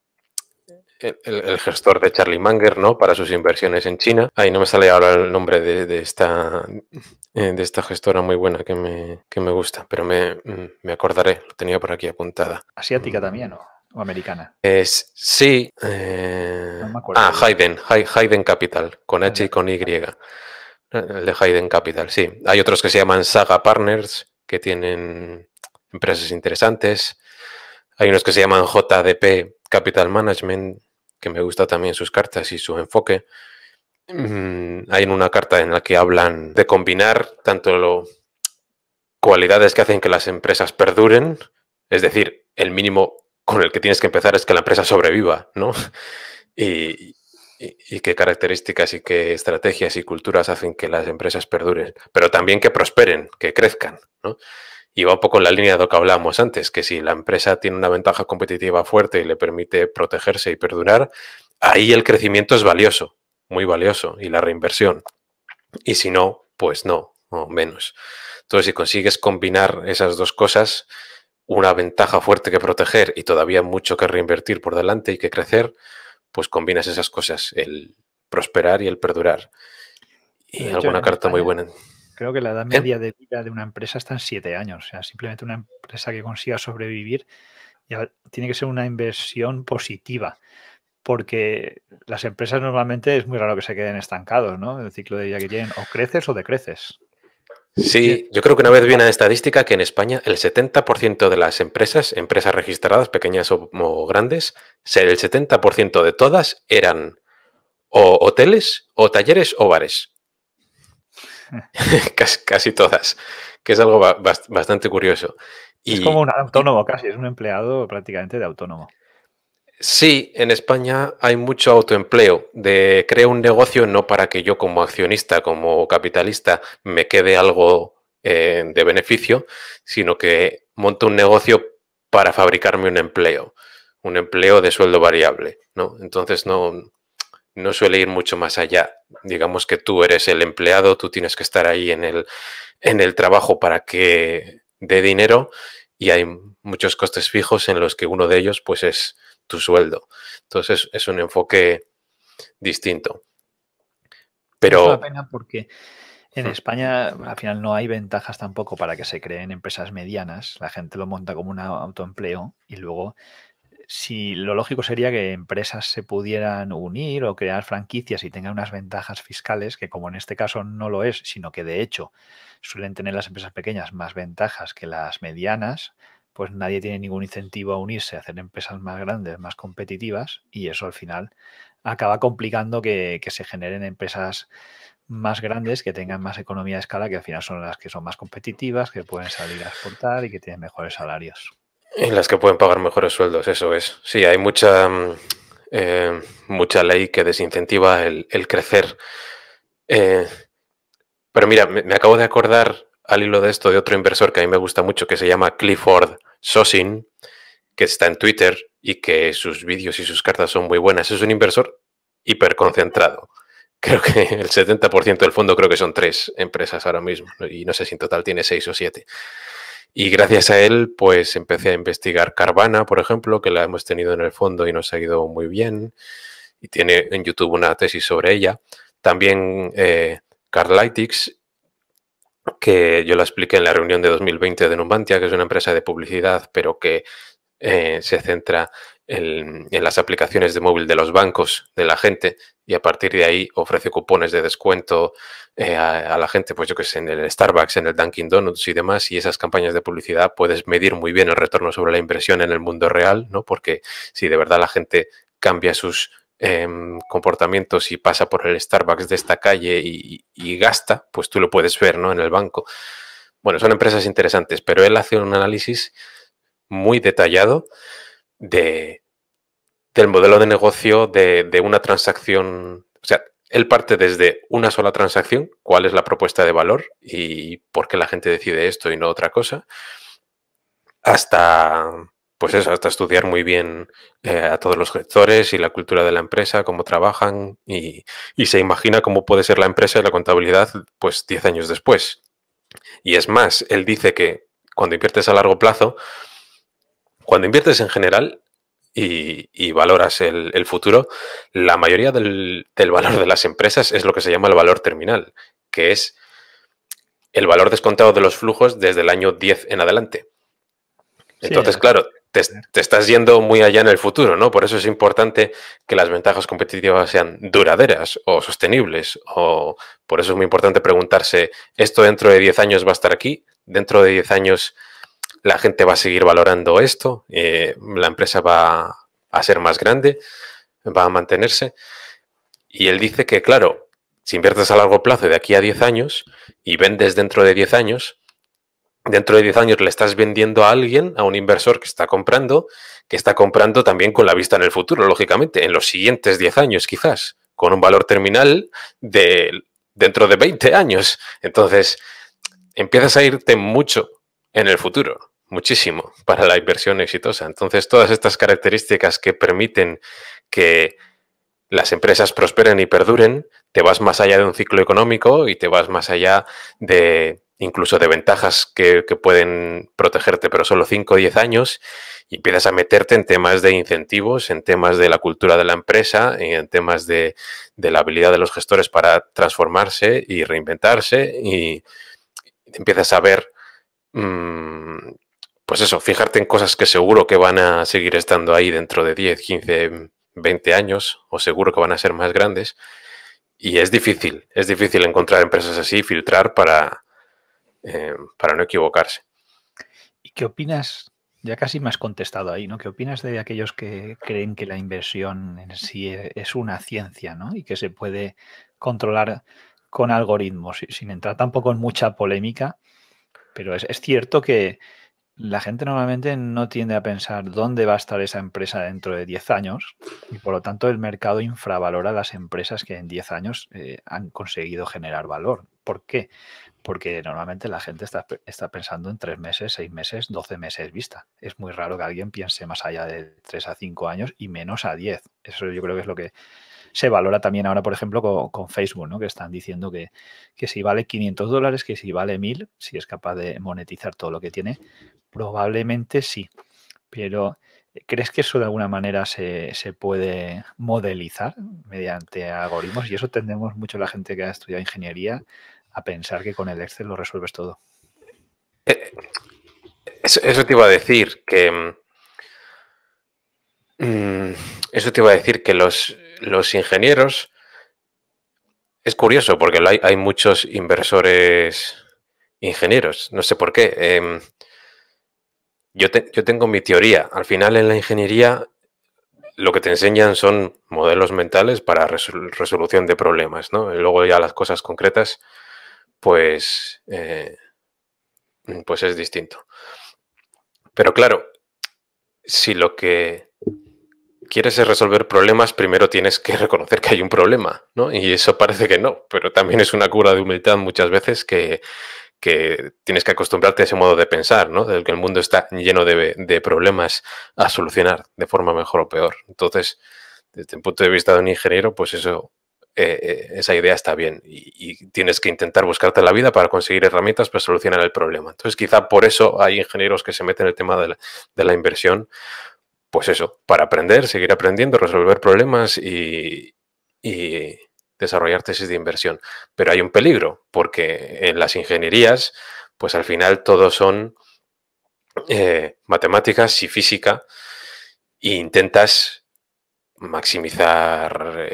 gestor de Charlie Munger, ¿no? Para sus inversiones en China. Ahí no me sale ahora el nombre de, esta, eh, de esta gestora muy buena que me, que me gusta, pero me, mm, me acordaré, lo tenía por aquí apuntada. Asiática también, ¿no? O americana? Es, sí. Eh, ah, Hayden, Hayden Capital, con H y con Y. El de Hayden Capital, sí. Hay otros que se llaman Saga Partners, que tienen empresas interesantes. Hay unos que se llaman JDP Capital Management, que me gusta también sus cartas y su enfoque. Mm, hay una carta en la que hablan de combinar tanto lo, cualidades que hacen que las empresas perduren, es decir, el mínimo con el que tienes que empezar es que la empresa sobreviva, ¿no? Y, qué características y qué estrategias y culturas hacen que las empresas perduren, pero también que prosperen, que crezcan, ¿no? Y va un poco en la línea de lo que hablábamos antes, que si la empresa tiene una ventaja competitiva fuerte y le permite protegerse y perdurar, ahí el crecimiento es valioso, muy valioso, y la reinversión. Y si no, pues no, o menos. Entonces, si consigues combinar esas dos cosas, una ventaja fuerte que proteger y todavía mucho que reinvertir por delante y que crecer, pues combinas esas cosas, el prosperar y el perdurar. Y alguna carta muy buena. Creo que la edad media de vida de una empresa está en siete años. O sea, simplemente una empresa que consiga sobrevivir ya tiene que ser una inversión positiva. Porque las empresas normalmente es muy raro que se queden estancados, ¿no? El ciclo de vida que tienen, o creces o decreces. Sí, yo creo que una vez vi una estadística que en España el 70% de las empresas, empresas registradas, pequeñas o, grandes, el 70% de todas eran o hoteles, o talleres, o bares. casi, todas, que es algo bastante curioso. Es como un autónomo casi, es un empleado prácticamente de autónomo. Sí, en España hay mucho autoempleo crear un negocio no para que yo como accionista, como capitalista, me quede algo eh, de beneficio, sino que monto un negocio para fabricarme un empleo, un empleo de sueldo variable, ¿no? Entonces no, no suele ir mucho más allá. Digamos que tú eres el empleado, tú tienes que estar ahí en el, en el trabajo para que dé dinero y hay muchos costes fijos en los que uno de ellos pues es tu sueldo. Entonces es un enfoque distinto. Pero... Es pena porque en. España al final no hay ventajas tampoco para que se creen empresas medianas. La gente lo monta como un autoempleo y luego si lo lógico sería que empresas se pudieran unir o crear franquicias y tengan unas ventajas fiscales, que como en este caso no lo es, sino que de hecho suelen tener las empresas pequeñas más ventajas que las medianas, pues nadie tiene ningún incentivo a unirse, a hacer empresas más grandes, más competitivas, y eso al final acaba complicando que, se generen empresas más grandes, que tengan más economía de escala, que al final son las que son más competitivas, que pueden salir a exportar y que tienen mejores salarios. En las que pueden pagar mejores sueldos, eso es. Sí, hay mucha, eh, mucha ley que desincentiva el, crecer. Eh, pero mira, me, acabo de acordar al hilo de esto de otro inversor que a mí me gusta mucho, que se llama Clifford Sosin, que está en Twitter y que sus vídeos y sus cartas son muy buenas. Es un inversor hiperconcentrado. Creo que el 70% del fondo creo que son tres empresas ahora mismo y no sé si en total tiene seis o siete. Y gracias a él, pues empecé a investigar Carvana, por ejemplo, que la hemos tenido en el fondo y nos ha ido muy bien. y tiene en YouTube una tesis sobre ella. También eh, que yo la expliqué en la reunión de 2020 de Numantia, que es una empresa de publicidad, pero que eh, se centra en, las aplicaciones de móvil de los bancos de la gente y a partir de ahí ofrece cupones de descuento eh, a, la gente, pues yo que sé, en el Starbucks, en el Dunkin' Donuts y demás, y esas campañas de publicidad puedes medir muy bien el retorno sobre la inversión en el mundo real, ¿no? Porque si de verdad la gente cambia sus em, comportamientos y pasa por el Starbucks de esta calle y, gasta, pues tú lo puedes ver, ¿no? En el banco. Bueno, son empresas interesantes, pero él hace un análisis muy detallado de, del modelo de negocio de, una transacción. O sea, él parte desde una sola transacción, cuál es la propuesta de valor y por qué la gente decide esto y no otra cosa, hasta, pues eso, hasta estudiar muy bien eh, a todos los gestores y la cultura de la empresa, cómo trabajan y, y, se imagina cómo puede ser la empresa y la contabilidad pues 10 años después. Y es más, él dice que cuando inviertes a largo plazo, cuando inviertes en general y, valoras el, futuro, la mayoría del, valor de las empresas es lo que se llama el valor terminal, que es el valor descontado de los flujos desde el año 10 en adelante. Entonces, claro, te, estás yendo muy allá en el futuro, ¿no? Por eso es importante que las ventajas competitivas sean duraderas o sostenibles. O por eso es muy importante preguntarse, ¿esto dentro de 10 años va a estar aquí? ¿Dentro de 10 años la gente va a seguir valorando esto, eh, la empresa va a ser más grande, va a mantenerse. Y él dice que, claro, si inviertes a largo plazo de aquí a 10 años y vendes dentro de 10 años, dentro de 10 años le estás vendiendo a alguien, a un inversor que está comprando, que está comprando también con la vista en el futuro, lógicamente, en los siguientes 10 años quizás, con un valor terminal de dentro de 20 años. Entonces, empiezas a irte mucho en el futuro, muchísimo, para la inversión exitosa. Entonces, todas estas características que permiten que las empresas prosperen y perduren, te vas más allá de un ciclo económico y te vas más allá de incluso de ventajas que, pueden protegerte, pero solo 5 o 10 años, y empiezas a meterte en temas de incentivos, en temas de la cultura de la empresa, en temas de, de la habilidad de los gestores para transformarse y reinventarse, y empiezas a ver Mm, pues eso, fijarte en cosas que seguro que van a seguir estando ahí dentro de 10, 15, 20 años, o seguro que van a ser más grandes. Y es difícil, es difícil encontrar empresas así, filtrar para, eh, para no equivocarse. ¿Y qué opinas? Ya casi me has contestado ahí, ¿no? ¿Qué opinas de aquellos que creen que la inversión en sí e, es una ciencia, ¿no? Y que se puede controlar con algoritmos, sin entrar tampoco en mucha polémica, pero es, cierto que la gente normalmente no tiende a pensar dónde va a estar esa empresa dentro de 10 años y por lo tanto el mercado infravalora las empresas que en 10 años eh, han conseguido generar valor. ¿Por qué? Porque normalmente la gente está, está, pensando en 3 meses, 6 meses, 12 meses vista. Es muy raro que alguien piense más allá de 3 a 5 años y menos a 10. Eso yo creo que es lo que se valora también ahora, por ejemplo, con, Facebook, ¿no? que están diciendo que, si vale 500 dólares, que si vale 1000, si es capaz de monetizar todo lo que tiene, probablemente sí. Pero, ¿crees que eso de alguna manera se, puede modelizar mediante algoritmos? Y eso tendemos mucho la gente que ha estudiado ingeniería a pensar que con el Excel lo resuelves todo. Eh, eso, te iba a decir que... Mm, eso te iba a decir que los, los ingenieros, es curioso porque hay, muchos inversores ingenieros, no sé por qué. Em, yo, yo tengo mi teoría. Al final en la ingeniería lo que te enseñan son modelos mentales para resolución de problemas, ¿no? Y luego ya las cosas concretas, pues, eh, pues es distinto. Pero claro, si lo que quieres resolver problemas, primero tienes que reconocer que hay un problema, ¿no? Y eso parece que no, pero también es una cura de humildad muchas veces que, tienes que acostumbrarte a ese modo de pensar, ¿no? Del que el mundo está lleno de, problemas a solucionar de forma mejor o peor. Entonces, desde el punto de vista de un ingeniero, pues eso, eh, eh, esa idea está bien y, tienes que intentar buscarte la vida para conseguir herramientas para solucionar el problema. Entonces, quizá por eso hay ingenieros que se meten en el tema de la, inversión pues eso, para aprender, seguir aprendiendo, resolver problemas y, desarrollar tesis de inversión. Pero hay un peligro, porque en las ingenierías, pues al final todo son eh, matemáticas y física e intentas maximizar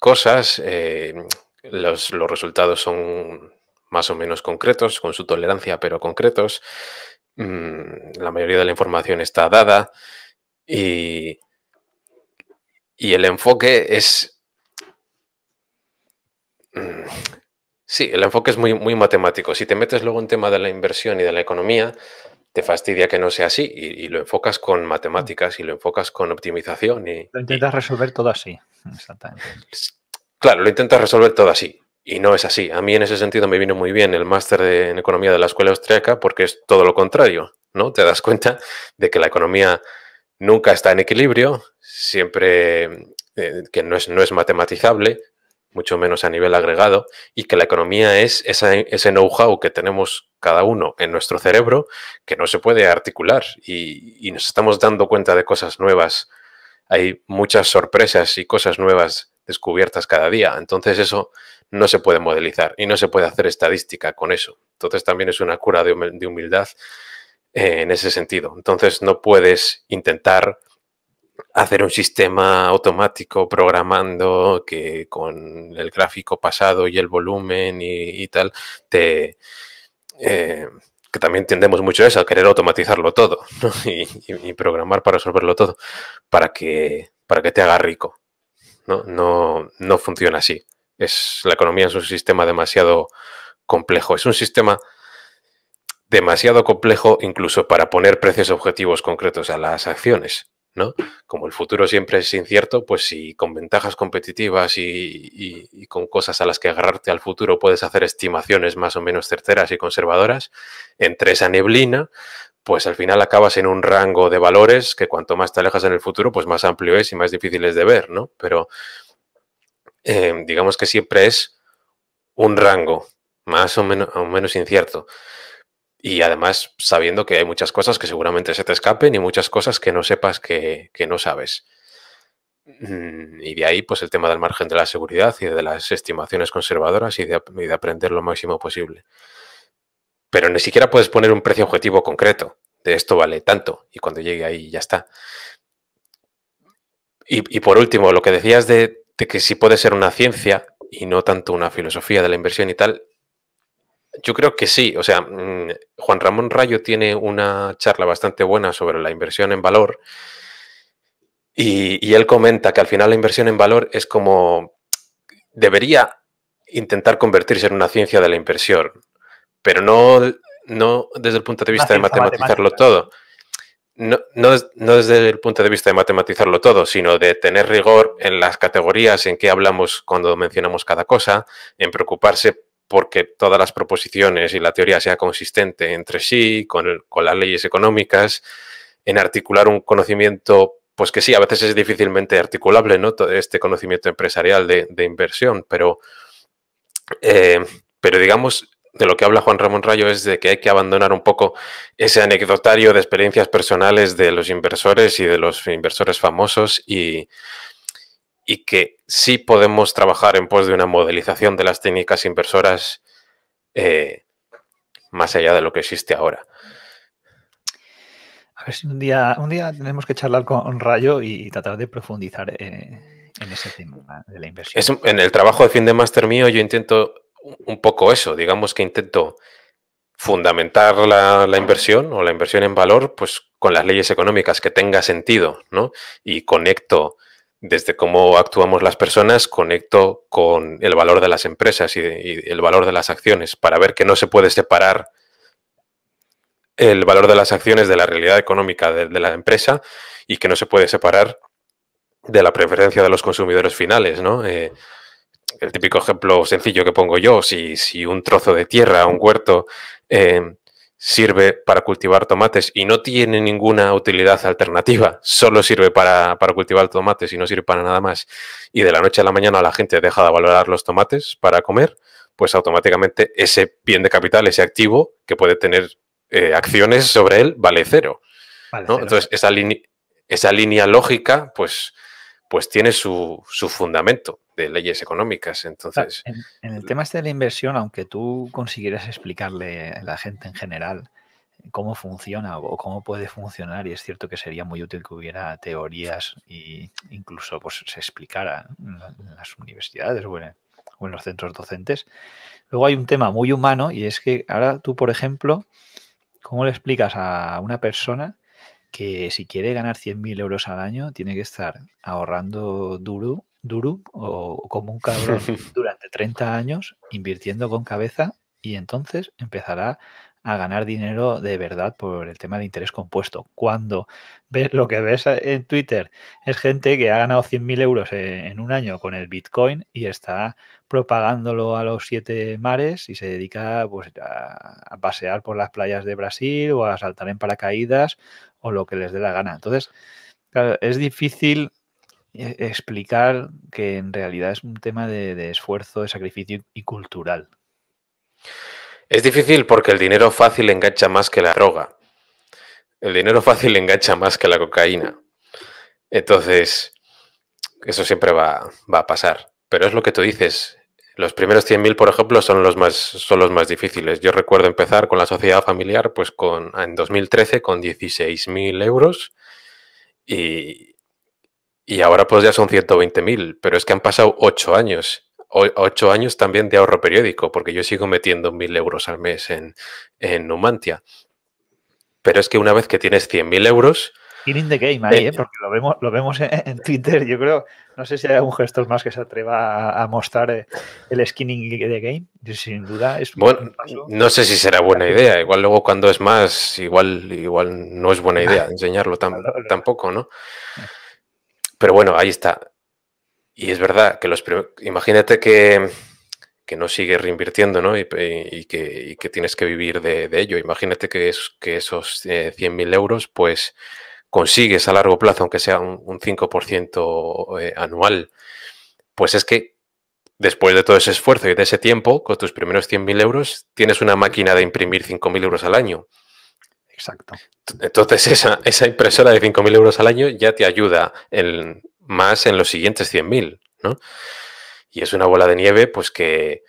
cosas, eh, los, los, resultados son más o menos concretos, con su tolerancia, pero concretos. Mm, la mayoría de la información está dada y, y el enfoque es... Mm, sí, el enfoque es muy, muy matemático. Si te metes luego en tema de la inversión y de la economía, te fastidia que no sea así y, lo enfocas con matemáticas y lo enfocas con optimización. Y, lo intentas resolver todo así, exactamente. Claro, lo intentas resolver todo así. Y no es así. A mí en ese sentido me vino muy bien el máster en economía de la escuela austríaca porque es todo lo contrario, ¿no? Te das cuenta de que la economía nunca está en equilibrio, siempre eh, que no es, no es matematizable, mucho menos a nivel agregado, y que la economía es ese know-how que tenemos cada uno en nuestro cerebro que no se puede articular y, y nos estamos dando cuenta de cosas nuevas. Hay muchas sorpresas y cosas nuevas descubiertas cada día. Entonces eso no se puede modelizar y no se puede hacer estadística con eso. Entonces también es una cura de humildad eh, en ese sentido. Entonces no puedes intentar hacer un sistema automático programando que con el gráfico pasado y el volumen y, tal, te, eh, que también tendemos mucho eso, a querer automatizarlo todo y, programar para resolverlo todo, para que, para que te haga rico. ¿no? No, no funciona así. Es, la economía es un sistema demasiado complejo. Es un sistema demasiado complejo incluso para poner precios objetivos concretos a las acciones. ¿No? Como el futuro siempre es incierto, pues si con ventajas competitivas y, con cosas a las que agarrarte al futuro puedes hacer estimaciones más o menos certeras y conservadoras, entre esa neblina, pues al final acabas en un rango de valores que cuanto más te alejas en el futuro, pues más amplio es y más difícil es de ver, ¿no? Pero eh, digamos que siempre es un rango más o menos incierto. Y además sabiendo que hay muchas cosas que seguramente se te escapen y muchas cosas que no sepas que, no sabes. Mm, y de ahí, pues el tema del margen de la seguridad y de las estimaciones conservadoras y de, de, aprender lo máximo posible. Pero ni siquiera puedes poner un precio objetivo concreto. De esto vale tanto. Y cuando llegue ahí ya está. Y, y por último, lo que decías de, de que si puede ser una ciencia y no tanto una filosofía de la inversión y tal, yo creo que sí. O sea, mm, Juan Ramón Rayo tiene una charla bastante buena sobre la inversión en valor y, él comenta que al final la inversión en valor es como debería intentar convertirse en una ciencia de la inversión, pero no, no desde el punto de vista de matematizarlo todo. No, no, no, desde el punto de vista de matematizarlo todo, sino de tener rigor en las categorías en que hablamos cuando mencionamos cada cosa, en preocuparse porque todas las proposiciones y la teoría sea consistente entre sí, con, las leyes económicas, en articular un conocimiento, pues que sí, a veces es difícilmente articulable, ¿no? Todo este conocimiento empresarial de, inversión, pero, eh, pero digamos, de lo que habla Juan Ramón Rayo es de que hay que abandonar un poco ese anecdotario de experiencias personales de los inversores y de los inversores famosos y, y que sí podemos trabajar en pos de una modelización de las técnicas inversoras eh, más allá de lo que existe ahora. A ver si un día, un día tenemos que charlar con Rayo y tratar de profundizar eh, en ese tema de la inversión. en el trabajo de fin de máster mío yo intento un poco eso, digamos que intento fundamentar la, la, inversión o la inversión en valor pues con las leyes económicas que tenga sentido, ¿no? Y conecto desde cómo actuamos las personas, conecto con el valor de las empresas y, el valor de las acciones para ver que no se puede separar el valor de las acciones de la realidad económica de, la empresa y que no se puede separar de la preferencia de los consumidores finales, ¿no? Eh, el típico ejemplo sencillo que pongo yo, si, un trozo de tierra, un huerto, eh, sirve para cultivar tomates y no tiene ninguna utilidad alternativa, solo sirve para, cultivar tomates y no sirve para nada más, y de la noche a la mañana la gente deja de valorar los tomates para comer, pues automáticamente ese bien de capital, ese activo que puede tener eh, acciones sobre él, vale cero. Entonces, esa, esa línea lógica, pues, pues tiene su, fundamento de leyes económicas. Entonces, en, el tema este de la inversión, aunque tú consiguieras explicarle a la gente en general cómo funciona o cómo puede funcionar, y es cierto que sería muy útil que hubiera teorías e incluso pues, se explicara en las universidades o en, los centros docentes. Luego hay un tema muy humano y es que ahora tú, por ejemplo, ¿cómo le explicas a una persona que si quiere ganar 100.000 euros al año tiene que estar ahorrando duro, duro o como un cabrón durante 30 años, invirtiendo con cabeza y entonces empezará a ganar dinero de verdad por el tema de interés compuesto. Cuando ves lo que ves en Twitter es gente que ha ganado 100.000 euros en un año con el Bitcoin y está propagándolo a los siete mares y se dedica pues, a, pasear por las playas de Brasil o a saltar en paracaídas o lo que les dé la gana. Entonces, es difícil explicar que en realidad es un tema de esfuerzo, de sacrificio y cultural. Es difícil porque el dinero fácil engancha más que la droga. El dinero fácil engancha más que la cocaína. Entonces, eso siempre va, a pasar. Pero es lo que tú dices. Los primeros 100.000, por ejemplo, son los, más, son los más difíciles. Yo recuerdo empezar con la sociedad familiar pues con, en 2013 con 16.000 euros y, y ahora pues ya son 120.000. Pero es que han pasado 8 años ocho años también de ahorro periódico, porque yo sigo metiendo mil euros al mes en, en Numantia. Pero es que una vez que tienes 100.000 euros... in the game ahí, eh, porque lo vemos, lo vemos en, Twitter. Yo creo, no sé si hay algún gestor más que se atreva a, mostrar eh, el skinning de game. Sin duda es Bueno, no sé si será buena idea. Igual luego cuando es más, igual, igual no es buena idea enseñarlo tampoco, ¿no? Pero bueno, ahí está. Y es verdad que los imagínate que, no sigues reinvirtiendo ¿no? Y, que, tienes que vivir de, ello. Imagínate que, es, que esos 100.000 eh, euros pues consigues a largo plazo, aunque sea un, 5% eh, anual. Pues es que después de todo ese esfuerzo y de ese tiempo, con tus primeros 100.000 euros, tienes una máquina de imprimir 5.000 euros al año. Exacto. Entonces esa, esa impresora de 5.000 euros al año ya te ayuda en, más en los siguientes 100.000, ¿no? Y es una bola de nieve, pues que,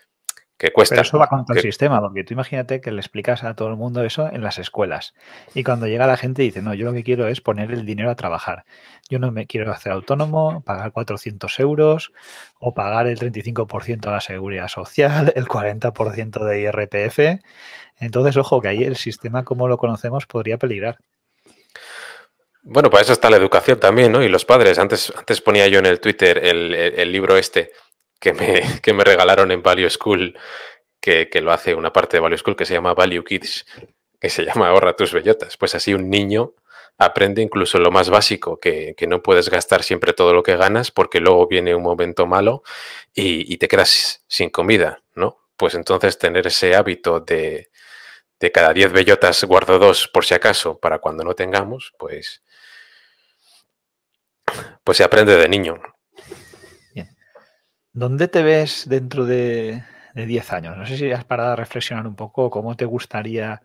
cuesta. Pero eso va contra el sistema, porque tú imagínate que le explicas a todo el mundo eso en las escuelas. Y cuando llega la gente dice, no, yo lo que quiero es poner el dinero a trabajar. Yo no me quiero hacer autónomo, pagar 400 euros o pagar el 35% a la seguridad social, el 40% de IRPF. Entonces, ojo, que ahí el sistema como lo conocemos podría peligrar. Bueno, para eso está la educación también, ¿no? Y los padres. Antes, antes ponía yo en el Twitter el, libro este que me, que me, regalaron en Value School, que, lo hace una parte de Value School que se llama Value Kids, que se llama Ahorra tus bellotas. Pues así un niño aprende incluso lo más básico, que, no puedes gastar siempre todo lo que ganas porque luego viene un momento malo y, te quedas sin comida, ¿no? Pues entonces tener ese hábito de, de cada 10 bellotas guardo dos por si acaso para cuando no tengamos, pues pues se aprende de niño. ¿Dónde te ves dentro de, 10 años? No sé si has parado a reflexionar un poco cómo te gustaría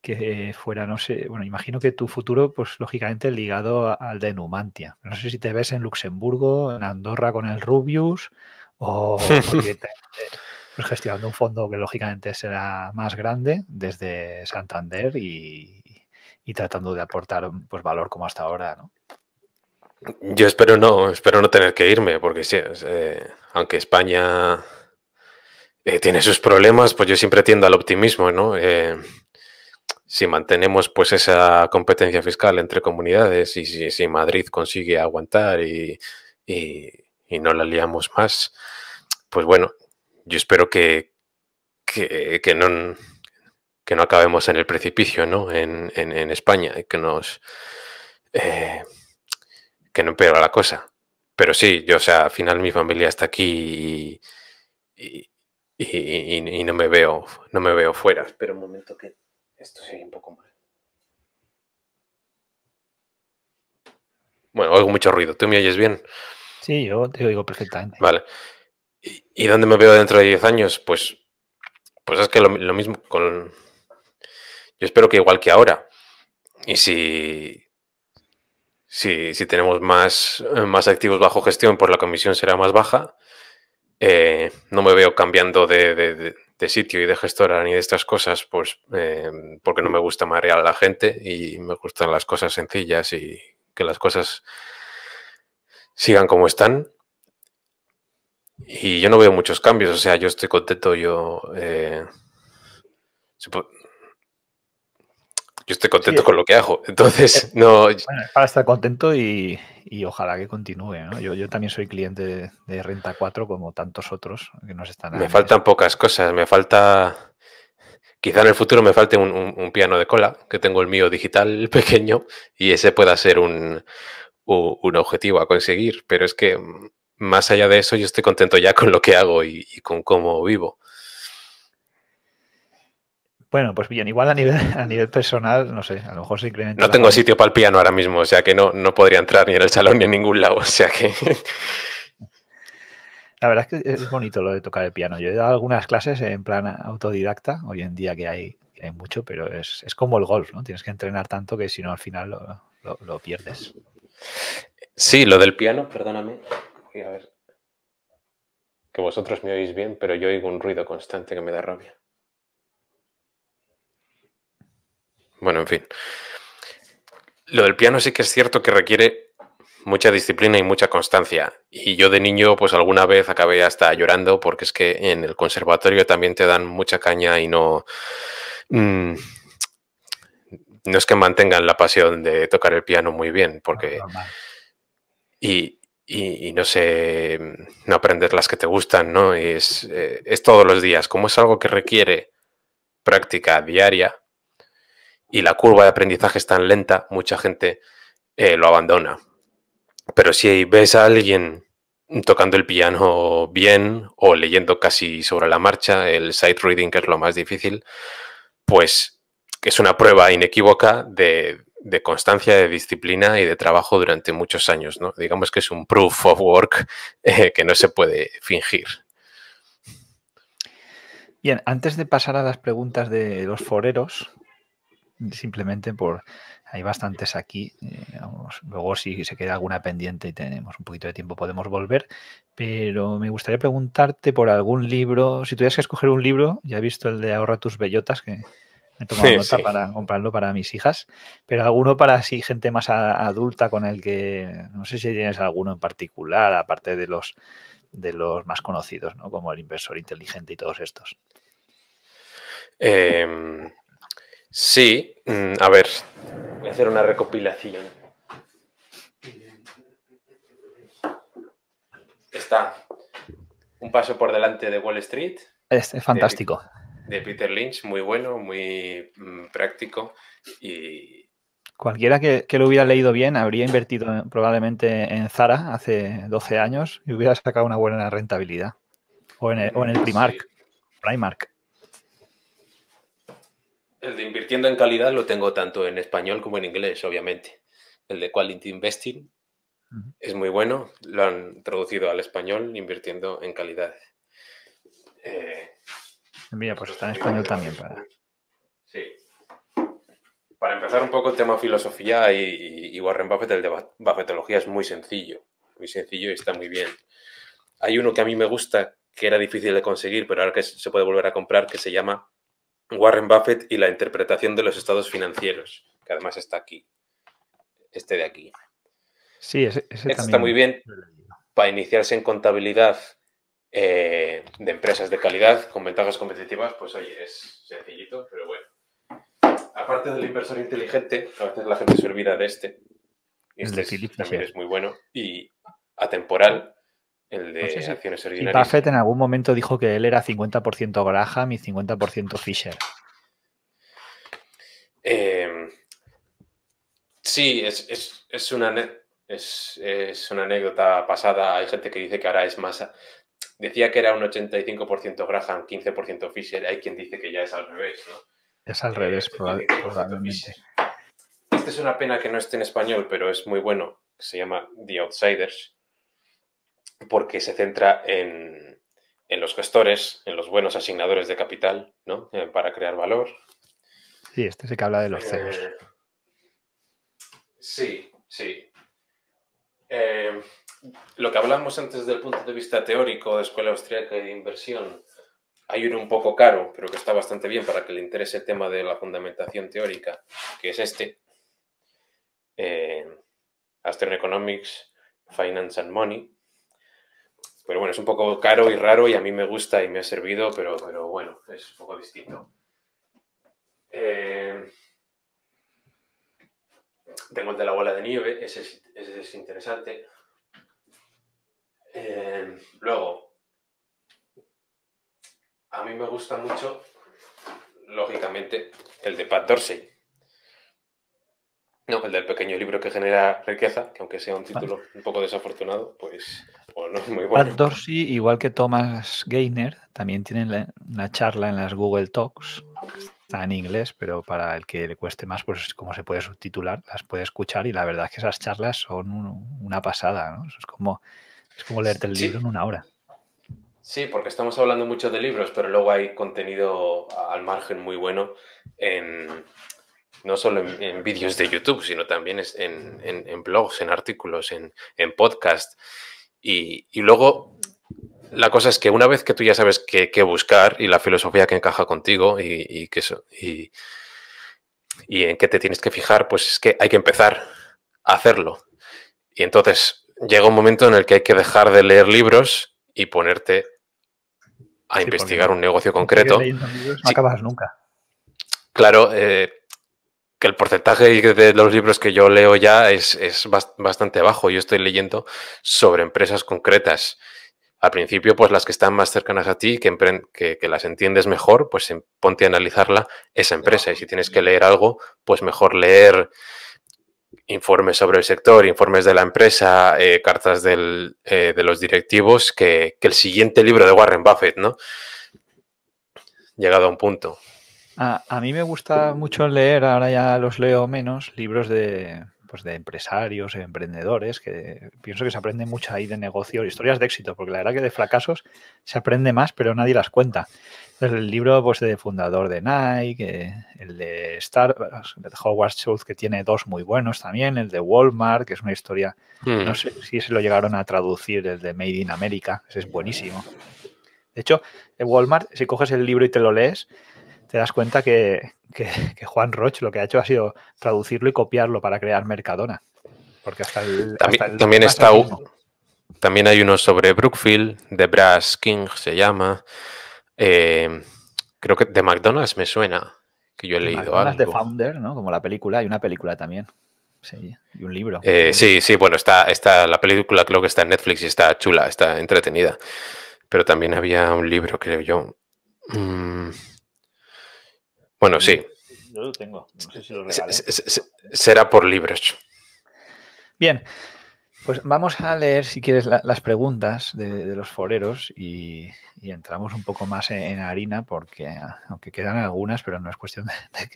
que fuera, no sé, bueno, imagino que tu futuro, pues lógicamente ligado al de Numantia. No sé si te ves en Luxemburgo, en Andorra con el Rubius o pues, gestionando un fondo que lógicamente será más grande desde Santander y, y tratando de aportar pues, valor como hasta ahora, ¿no? Yo espero no, espero no tener que irme, porque sí, eh, aunque España eh, tiene sus problemas, pues yo siempre tiendo al optimismo, ¿no? Eh, si mantenemos pues esa competencia fiscal entre comunidades y si, Madrid consigue aguantar y, no la liamos más, pues bueno, yo espero que, que, no, que no acabemos en el precipicio, ¿no? En, en, España y que nos que no empeora la cosa. Pero sí, yo, o sea, al final mi familia está aquí y, y, no me veo, no me veo fuera. Espera un momento que esto sigue un poco mal. Bueno, oigo mucho ruido. ¿Tú me oyes bien? Sí, yo te oigo perfectamente. Vale. ¿Y, dónde me veo dentro de 10 años? Pues, pues es que lo, lo mismo con... Yo espero que igual que ahora. Y si, si, tenemos más, más activos bajo gestión, pues la comisión será más baja. Eh, no me veo cambiando de, sitio y de gestora ni de estas cosas, pues eh, porque no me gusta marear a la gente y me gustan las cosas sencillas y que las cosas sigan como están. Y yo no veo muchos cambios, o sea, yo estoy contento, yo... Eh, yo estoy contento con lo que hago. Entonces, no. Bueno, para estar contento y, ojalá que continúe. ¿no? Yo, también soy cliente de, Renta 4 como tantos otros que nos están. Me faltan pocas cosas. Me falta. Quizá en el futuro me falte un, piano de cola, que tengo el mío digital pequeño, y ese pueda ser un, objetivo a conseguir. Pero es que más allá de eso, yo estoy contento ya con lo que hago y con cómo vivo. Bueno, pues bien, igual a nivel, a nivel personal, no sé, a lo mejor se incrementa. No tengo sitio para el piano ahora mismo, o sea que no, no podría entrar ni en el salón ni en ningún lado, o sea que. La verdad es que es bonito lo de tocar el piano. Yo he dado algunas clases en plan autodidacta, hoy en día que hay, hay mucho, pero es, como el golf, ¿no? Tienes que entrenar tanto que si no al final lo, lo pierdes. Sí, lo del piano, perdóname. Voy a ver. Que vosotros me oís bien, pero yo oigo un ruido constante que me da rabia. Bueno, en fin. Lo del piano sí que es cierto que requiere mucha disciplina y mucha constancia. Y yo de niño, pues alguna vez acabé hasta llorando porque es que en el conservatorio también te dan mucha caña y no... Mm, no es que mantengan la pasión de tocar el piano muy bien, porque... Y, no sé, no aprender las que te gustan, ¿no? Es, eh, es todos los días. Como es algo que requiere práctica diaria, y la curva de aprendizaje es tan lenta, mucha gente eh, lo abandona. Pero si ves a alguien tocando el piano bien o leyendo casi sobre la marcha, el sight reading, que es lo más difícil, pues es una prueba inequívoca de, constancia, de disciplina y de trabajo durante muchos años. ¿no? Digamos que es un proof of work eh, que no se puede fingir. Bien, antes de pasar a las preguntas de los foreros, simplemente por hay bastantes aquí. Eh, luego si se queda alguna pendiente y tenemos un poquito de tiempo podemos volver. Pero me gustaría preguntarte por algún libro. Si tuvieras que escoger un libro, ya he visto el de Ahorra tus bellotas, que me he tomado nota para comprarlo para mis hijas. Pero alguno para así gente más adulta con el que no sé si tienes alguno en particular, aparte de los de los más conocidos, ¿no? Como el inversor inteligente y todos estos. Eh, Sí, mm, a ver, voy a hacer una recopilación. Está Un paso por delante de Wall Street. Es, fantástico. De, Peter Lynch, muy bueno, muy mm, práctico y... Cualquiera que, lo hubiera leído bien habría invertido probablemente en Zara hace 12 años y hubiera sacado una buena rentabilidad. O en el, o en el Primark. Primark. El de invirtiendo en calidad lo tengo tanto en español como en inglés, obviamente. El de Quality Investing es muy bueno. Lo han traducido al español invirtiendo en calidad. Eh, Mira, pues está en español también. Para... Sí. Para empezar un poco el tema filosofía y, Warren Buffett, el de Buffettología es muy sencillo. Muy sencillo y está muy bien. Hay uno que a mí me gusta, que era difícil de conseguir, pero ahora que se puede volver a comprar, que se llama Warren Buffett y la interpretación de los estados financieros, que además está aquí, este de aquí. Sí, ese, este está muy bien para iniciarse en contabilidad eh, de empresas de calidad con ventajas competitivas, pues oye, es sencillito, pero bueno. Aparte del inversor inteligente, a veces la gente se olvida de este. Este también es muy bueno. Y atemporal, el de acciones ordinarias. Y Buffett en algún momento dijo que él era 50% Graham y 50% Fisher. Em, sí, es, una, es, una anécdota pasada. Hay gente que dice que ahora es más. Decía que era un 85% Graham, 15% Fisher. Hay quien dice que ya es al revés, ¿no? Es al revés, probablemente. Este es una pena que no esté en español, pero es muy bueno. Se llama The Outsiders porque se centra en, los gestores, en los buenos asignadores de capital, ¿no? Eh, para crear valor. Sí, este se que habla de los CEOs. sí, sí. Eh, lo que hablamos antes desde el punto de vista teórico de escuela austríaca y de inversión, hay uno un poco caro, pero que está bastante bien para que le interese el tema de la fundamentación teórica, que es este. Eh, Economics, Finance and Money. Pero bueno, es un poco caro y raro y a mí me gusta y me ha servido, pero, pero bueno, es un poco distinto. Eh, tengo el de la bola de nieve, ese es, interesante. Eh, luego, a mí me gusta mucho, lógicamente, el de Pat Dorsey. No, el del pequeño libro que genera riqueza, que aunque sea un título un poco desafortunado, pues no es muy bueno. Pat Dorsey, igual que Thomas Gainer, también tienen una charla en las Google Talks. Está en inglés, pero para el que le cueste más, pues como se puede subtitular, las puede escuchar y la verdad es que esas charlas son una pasada, ¿no? Es como, es como leerte el libro en una hora. Sí, porque estamos hablando mucho de libros, pero luego hay contenido al margen muy bueno en, no solo en, vídeos de YouTube, sino también en, blogs, en artículos, en, podcast. Y, luego la cosa es que una vez que tú ya sabes qué, buscar y la filosofía que encaja contigo y, que y, y en qué te tienes que fijar, pues es que hay que empezar a hacerlo. Y entonces llega un momento en el que hay que dejar de leer libros y ponerte a investigar un negocio concreto. no acabas nunca. Claro, eh, que el porcentaje de los libros que yo leo ya es, bastante bajo. Yo estoy leyendo sobre empresas concretas. Al principio, pues las que están más cercanas a ti, que, que, las entiendes mejor, pues em, ponte a analizarla esa empresa. Y si tienes que leer algo, pues mejor leer informes sobre el sector, informes de la empresa, eh, cartas eh, de los directivos, que, el siguiente libro de Warren Buffett, ¿no? Llegado a un punto. A, mí me gusta mucho leer, ahora ya los leo menos, libros de, pues de empresarios, emprendedores, que pienso que se aprende mucho ahí de negocio, historias de éxito, porque la verdad que de fracasos se aprende más, pero nadie las cuenta el libro pues, de fundador de Nike, el de Star, el de Howard Schultz, que tiene dos muy buenos también, el de Walmart, que es una historia, no hmm. sé si se lo llegaron a traducir, el de Made in America, ese es buenísimo. De hecho, en Walmart, si coges el libro y te lo lees, te das cuenta que, Juan Roche lo que ha hecho ha sido traducirlo y copiarlo para crear Mercadona. Porque hasta el. También, está. También hay uno sobre Brookfield, de Brass King se llama. Eh, creo que de McDonald's me suena que yo he leído McDonald's algo. de Founder, ¿no? Como la película, hay una película también. Sí, y un libro. Eh, sí, sí, bueno, está, está la película creo que está en Netflix y está chula, está entretenida. Pero también había un libro, creo yo. Mm. Bueno, sí. Yo lo tengo. No sé si lo Será por libros. Bien, pues vamos a leer, si quieres, las preguntas de, los foreros y, entramos un poco más en, harina, porque aunque quedan algunas, pero no es cuestión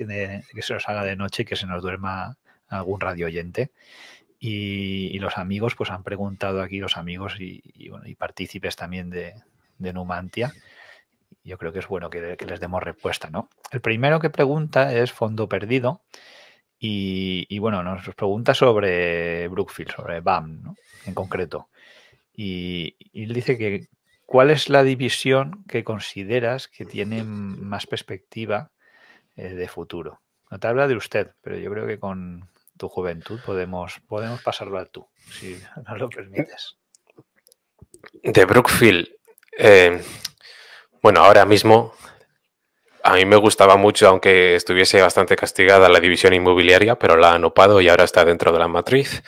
de, que se nos haga de noche y que se nos duerma algún radio oyente. Y, los amigos, pues han preguntado aquí, los amigos y, bueno, y partícipes también de, Numantia. Yo creo que es bueno que, les demos respuesta, ¿no? El primero que pregunta es Fondo Perdido y, bueno, nos pregunta sobre Brookfield, sobre BAM en concreto. Y, él dice que ¿cuál es la división que consideras que tiene más perspectiva eh, de futuro? No te habla de usted, pero yo creo que con tu juventud podemos, podemos pasarlo a tú, si nos lo permites. De Brookfield. Eh, bueno, ahora mismo a mí me gustaba mucho, aunque estuviese bastante castigada la división inmobiliaria, pero la han opado y ahora está dentro de la matriz.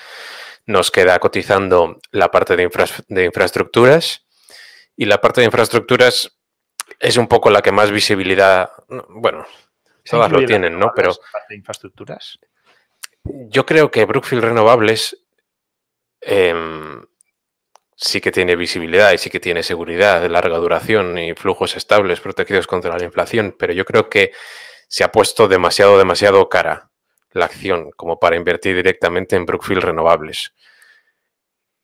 Nos queda cotizando la parte de, infraestructuras y la parte de infraestructuras es un poco la que más visibilidad, bueno, todas lo tienen, ¿no? Pero de infraestructuras. Yo creo que Brookfield Renovables em, sí que tiene visibilidad y sí que tiene seguridad de larga duración y flujos estables protegidos contra la inflación, pero yo creo que se ha puesto demasiado, demasiado cara la acción como para invertir directamente en Brookfield Renovables.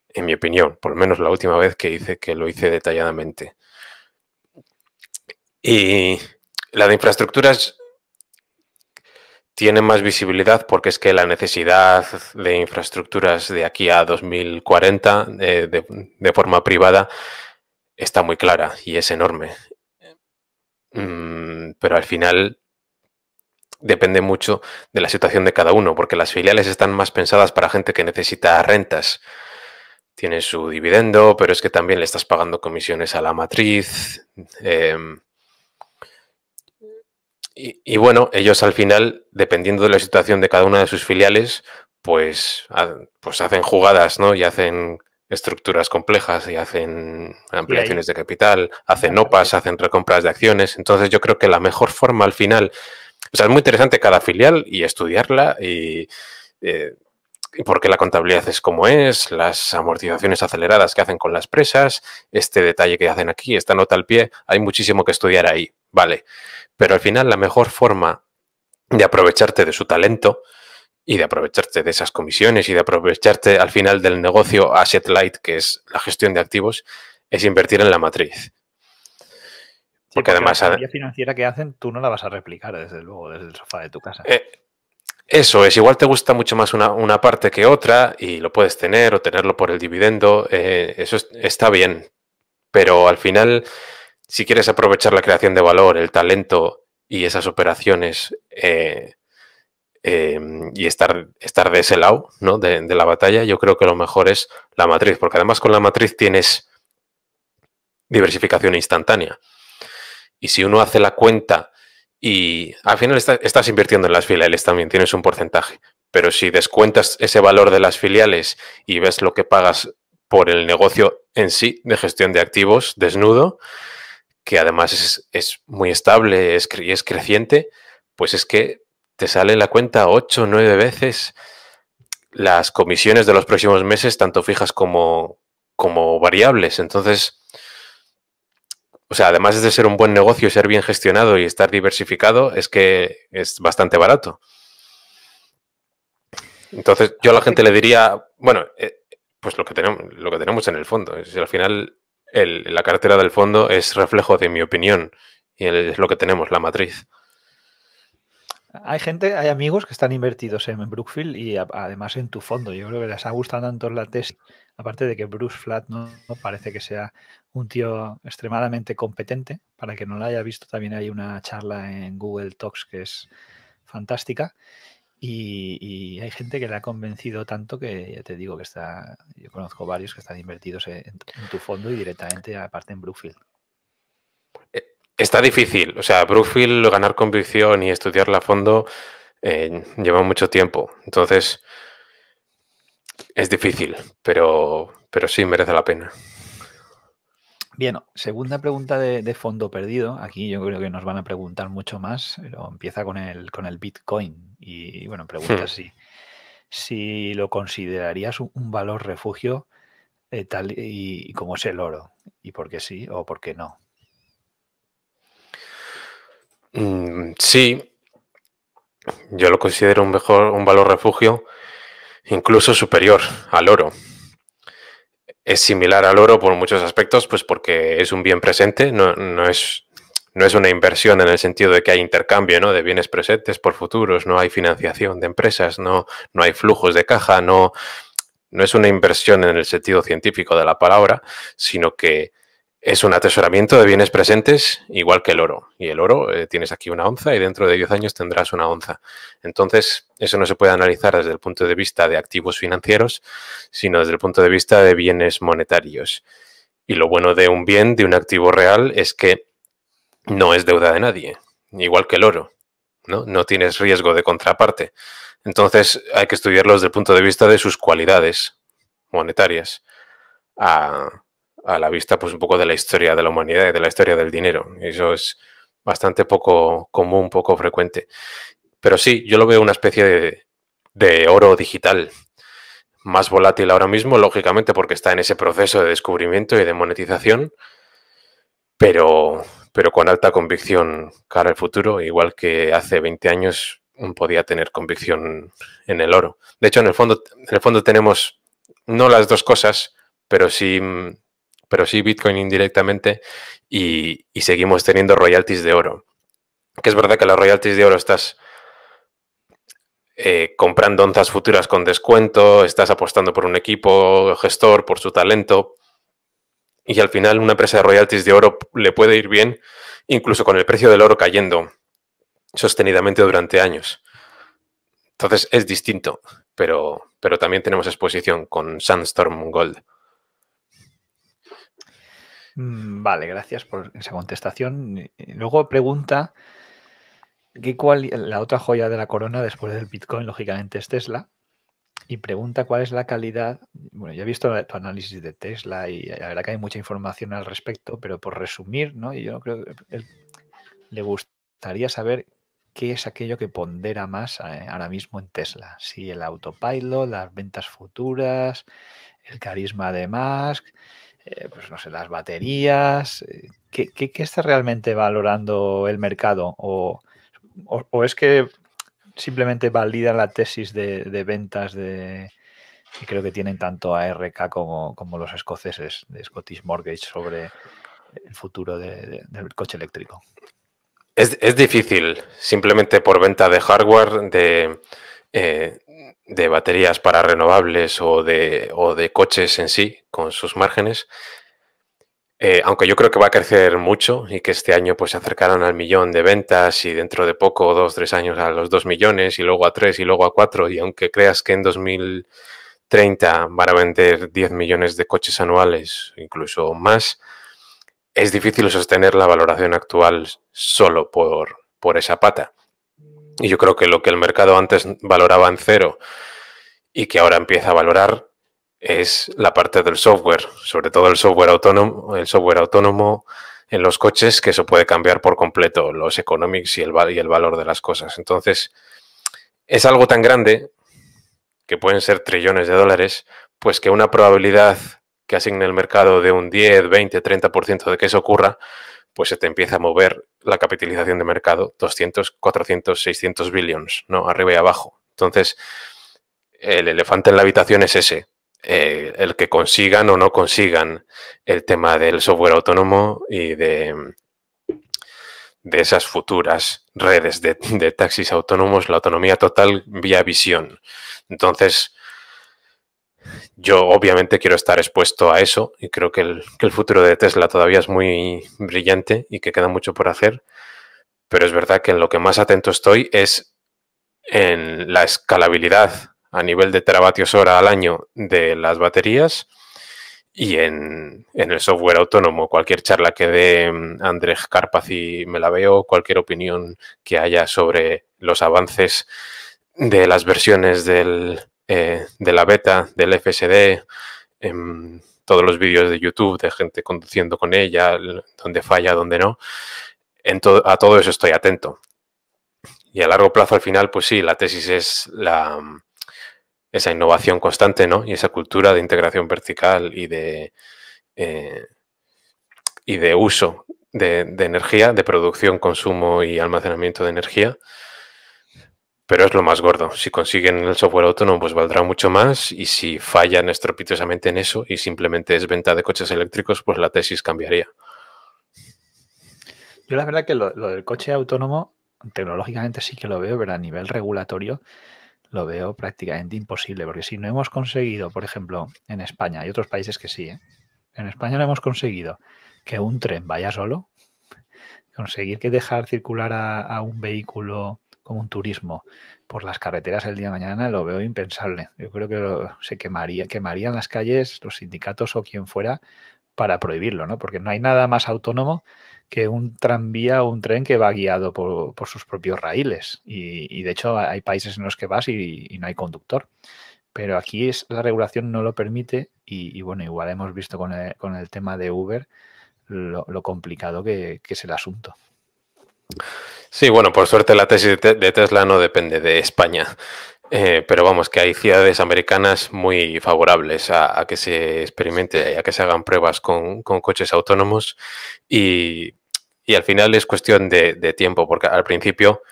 En mi opinión, por lo menos la última vez que hice que lo hice detalladamente. Y la de infraestructuras tiene más visibilidad porque es que la necesidad de infraestructuras de aquí a 2040 eh, de, forma privada está muy clara y es enorme. Mm, pero al final depende mucho de la situación de cada uno, porque las filiales están más pensadas para gente que necesita rentas. Tiene su dividendo, pero es que también le estás pagando comisiones a la matriz. Em, y, bueno, ellos al final, dependiendo de la situación de cada una de sus filiales, pues, pues hacen jugadas, ¿no? Y hacen estructuras complejas y hacen ampliaciones de capital, hacen OPAs, hacen recompras de acciones. Entonces yo creo que la mejor forma al final o sea, es muy interesante cada filial y estudiarla y, eh, porque la contabilidad es como es, las amortizaciones aceleradas que hacen con las presas, este detalle que hacen aquí, esta nota al pie, hay muchísimo que estudiar ahí, vale. Pero al final la mejor forma de aprovecharte de su talento y de aprovecharte de esas comisiones y de aprovecharte al final del negocio asset light, que es la gestión de activos, es invertir en la matriz. Porque, además. La financiera que hacen, tú no la vas a replicar, desde luego, desde el sofá de tu casa. Eh, eso es, igual te gusta mucho más una, parte que otra y lo puedes tener o tenerlo por el dividendo, eh, eso está bien. Pero al final, si quieres aprovechar la creación de valor, el talento y esas operaciones eh, y estar, estar de ese lado ¿no? de, de la batalla, yo creo que lo mejor es la matriz, porque además con la matriz tienes diversificación instantánea. Y si uno hace la cuenta y al final estás invirtiendo en las filiales también, tienes un porcentaje. Pero si descuentas ese valor de las filiales y ves lo que pagas por el negocio en sí de gestión de activos desnudo, que además es, muy estable es, y es creciente, pues es que te sale la cuenta 8 o 9 veces las comisiones de los próximos meses, tanto fijas como, como variables. Entonces, o sea, además de ser un buen negocio, ser bien gestionado y estar diversificado, es que es bastante barato. Entonces, yo a la gente le diría, bueno, eh, pues lo que tenemos, lo que tenemos en el fondo. Es, al final, la cartera del fondo es reflejo de mi opinión y es lo que tenemos, la matriz. Hay gente, hay amigos que están invertidos en Brookfield y además en tu fondo. Yo creo que les ha gustado tanto la tesis, aparte de que Bruce Flat no, parece que sea un tío extremadamente competente. Para que no lo haya visto, también hay una charla en Google Talks que es fantástica. Y, hay gente que le ha convencido tanto que ya te digo que está, yo conozco varios que están invertidos en, tu fondo y directamente aparte en Brookfield. Eh, está difícil, o sea, Brookfield ganar convicción y estudiarla a fondo eh, lleva mucho tiempo, entonces es difícil, pero, pero sí merece la pena. Bien, segunda pregunta de, fondo perdido. Aquí yo creo que nos van a preguntar mucho más, pero empieza con el, con el Bitcoin. Y bueno, pregunta hmm. si, si lo considerarías un, valor refugio eh, tal y, como es el oro. Y por qué sí o por qué no. Mm, sí, yo lo considero un mejor, un valor refugio incluso superior al oro es similar al oro por muchos aspectos, pues porque es un bien presente, no, es, no es una inversión en el sentido de que hay intercambio ¿no? de bienes presentes por futuros, no hay financiación de empresas, no, no hay flujos de caja, no, no es una inversión en el sentido científico de la palabra, sino que es un atesoramiento de bienes presentes igual que el oro. Y el oro eh, tienes aquí una onza y dentro de 10 años tendrás una onza. Entonces, eso no se puede analizar desde el punto de vista de activos financieros, sino desde el punto de vista de bienes monetarios. Y lo bueno de un bien, de un activo real, es que no es deuda de nadie, igual que el oro. No, no tienes riesgo de contraparte. Entonces, hay que estudiarlo desde el punto de vista de sus cualidades monetarias. A, a la vista pues un poco de la historia de la humanidad y de la historia del dinero. Eso es bastante poco común, poco frecuente. Pero sí, yo lo veo una especie de, oro digital, más volátil ahora mismo, lógicamente porque está en ese proceso de descubrimiento y de monetización, pero, pero con alta convicción cara al futuro, igual que hace 20 años podía tener convicción en el oro. De hecho, en el fondo, en el fondo tenemos no las dos cosas, pero sí pero sí Bitcoin indirectamente y, seguimos teniendo royalties de oro. Que es verdad que las royalties de oro estás eh, comprando onzas futuras con descuento, estás apostando por un equipo gestor, por su talento. Y al final una empresa de royalties de oro le puede ir bien, incluso con el precio del oro cayendo sostenidamente durante años. Entonces es distinto, pero, pero también tenemos exposición con Sandstorm Gold. Mm, vale, gracias por esa contestación. Luego pregunta ¿qué cuál, la otra joya de la corona después del Bitcoin, lógicamente, es Tesla. Y pregunta cuál es la calidad. Bueno, ya he visto tu análisis de Tesla y la verdad que hay mucha información al respecto, pero por resumir, ¿no? Y yo creo le gustaría saber qué es aquello que pondera más eh, ahora mismo en Tesla. Si el autopilot, las ventas futuras, el carisma de Musk, eh, pues no sé, las baterías. Eh, ¿Qué, está realmente valorando el mercado? O, es que simplemente valida la tesis de, ventas de que creo que tienen tanto ARK como, como los escoceses de Scottish Mortgage sobre el futuro del coche eléctrico? Es, difícil, simplemente por venta de hardware, de, eh, de baterías para renovables o de, o de, coches en sí, con sus márgenes. Eh, aunque yo creo que va a crecer mucho y que este año pues se acercarán al millón de ventas y dentro de poco, dos, tres años a los dos millones y luego a tres y luego a cuatro y aunque creas que en 2030 van a vender 10 millones de coches anuales, incluso más, es difícil sostener la valoración actual solo por, por esa pata. Y yo creo que lo que el mercado antes valoraba en cero y que ahora empieza a valorar es la parte del software, sobre todo el software autónomo, el software autónomo en los coches, que eso puede cambiar por completo los economics y el, y el valor de las cosas. Entonces, es algo tan grande que pueden ser trillones de dólares, pues que una probabilidad que asigne el mercado de un 10, 20, 30% de que eso ocurra, pues se te empieza a mover la capitalización de mercado 200, 400, 600 billions, ¿no? Arriba y abajo. Entonces, el elefante en la habitación es ese, eh, el que consigan o no consigan el tema del software autónomo y de, de esas futuras redes de, de taxis autónomos, la autonomía total vía visión. Entonces, yo obviamente quiero estar expuesto a eso y creo que el, futuro de Tesla todavía es muy brillante y que queda mucho por hacer, pero es verdad que en lo que más atento estoy es en la escalabilidad a nivel de teravatios hora al año de las baterías y en, el software autónomo. Cualquier charla que dé mm, Andrés Carpaz y me la veo, cualquier opinión que haya sobre los avances de las versiones del, eh, de la beta, del FSD, en todos los vídeos de YouTube de gente conduciendo con ella, donde falla, donde no. A todo eso estoy atento. Y a largo plazo, al final, pues sí, la tesis es la, esa innovación constante, ¿no? Y esa cultura de integración vertical y de, eh, y de uso de, energía, de producción, consumo y almacenamiento de energía, pero es lo más gordo. Si consiguen el software autónomo, pues valdrá mucho más. Y si fallan estropitosamente en eso y simplemente es venta de coches eléctricos, pues la tesis cambiaría. Yo la verdad que lo, del coche autónomo, tecnológicamente sí que lo veo, pero a nivel regulatorio lo veo prácticamente imposible. Porque si no hemos conseguido, por ejemplo, en España, hay otros países que sí, ¿eh? en España no hemos conseguido que un tren vaya solo, conseguir que dejar circular a un vehículo como un turismo por las carreteras el día de mañana lo veo impensable. Yo creo que se quemaría, quemarían las calles los sindicatos o quien fuera para prohibirlo, ¿no? Porque no hay nada más autónomo que un tranvía o un tren que va guiado por, sus propios raíles. Y, de hecho hay países en los que vas y, no hay conductor. Pero aquí es, la regulación no lo permite y, bueno, igual hemos visto con el, tema de Uber lo, complicado que es el asunto. Sí, bueno, por suerte la tesis de Tesla no depende de España. Eh, pero vamos, que hay ciudades americanas muy favorables a, que se experimente, a que se hagan pruebas con, coches autónomos y, al final es cuestión de, tiempo, porque al principio,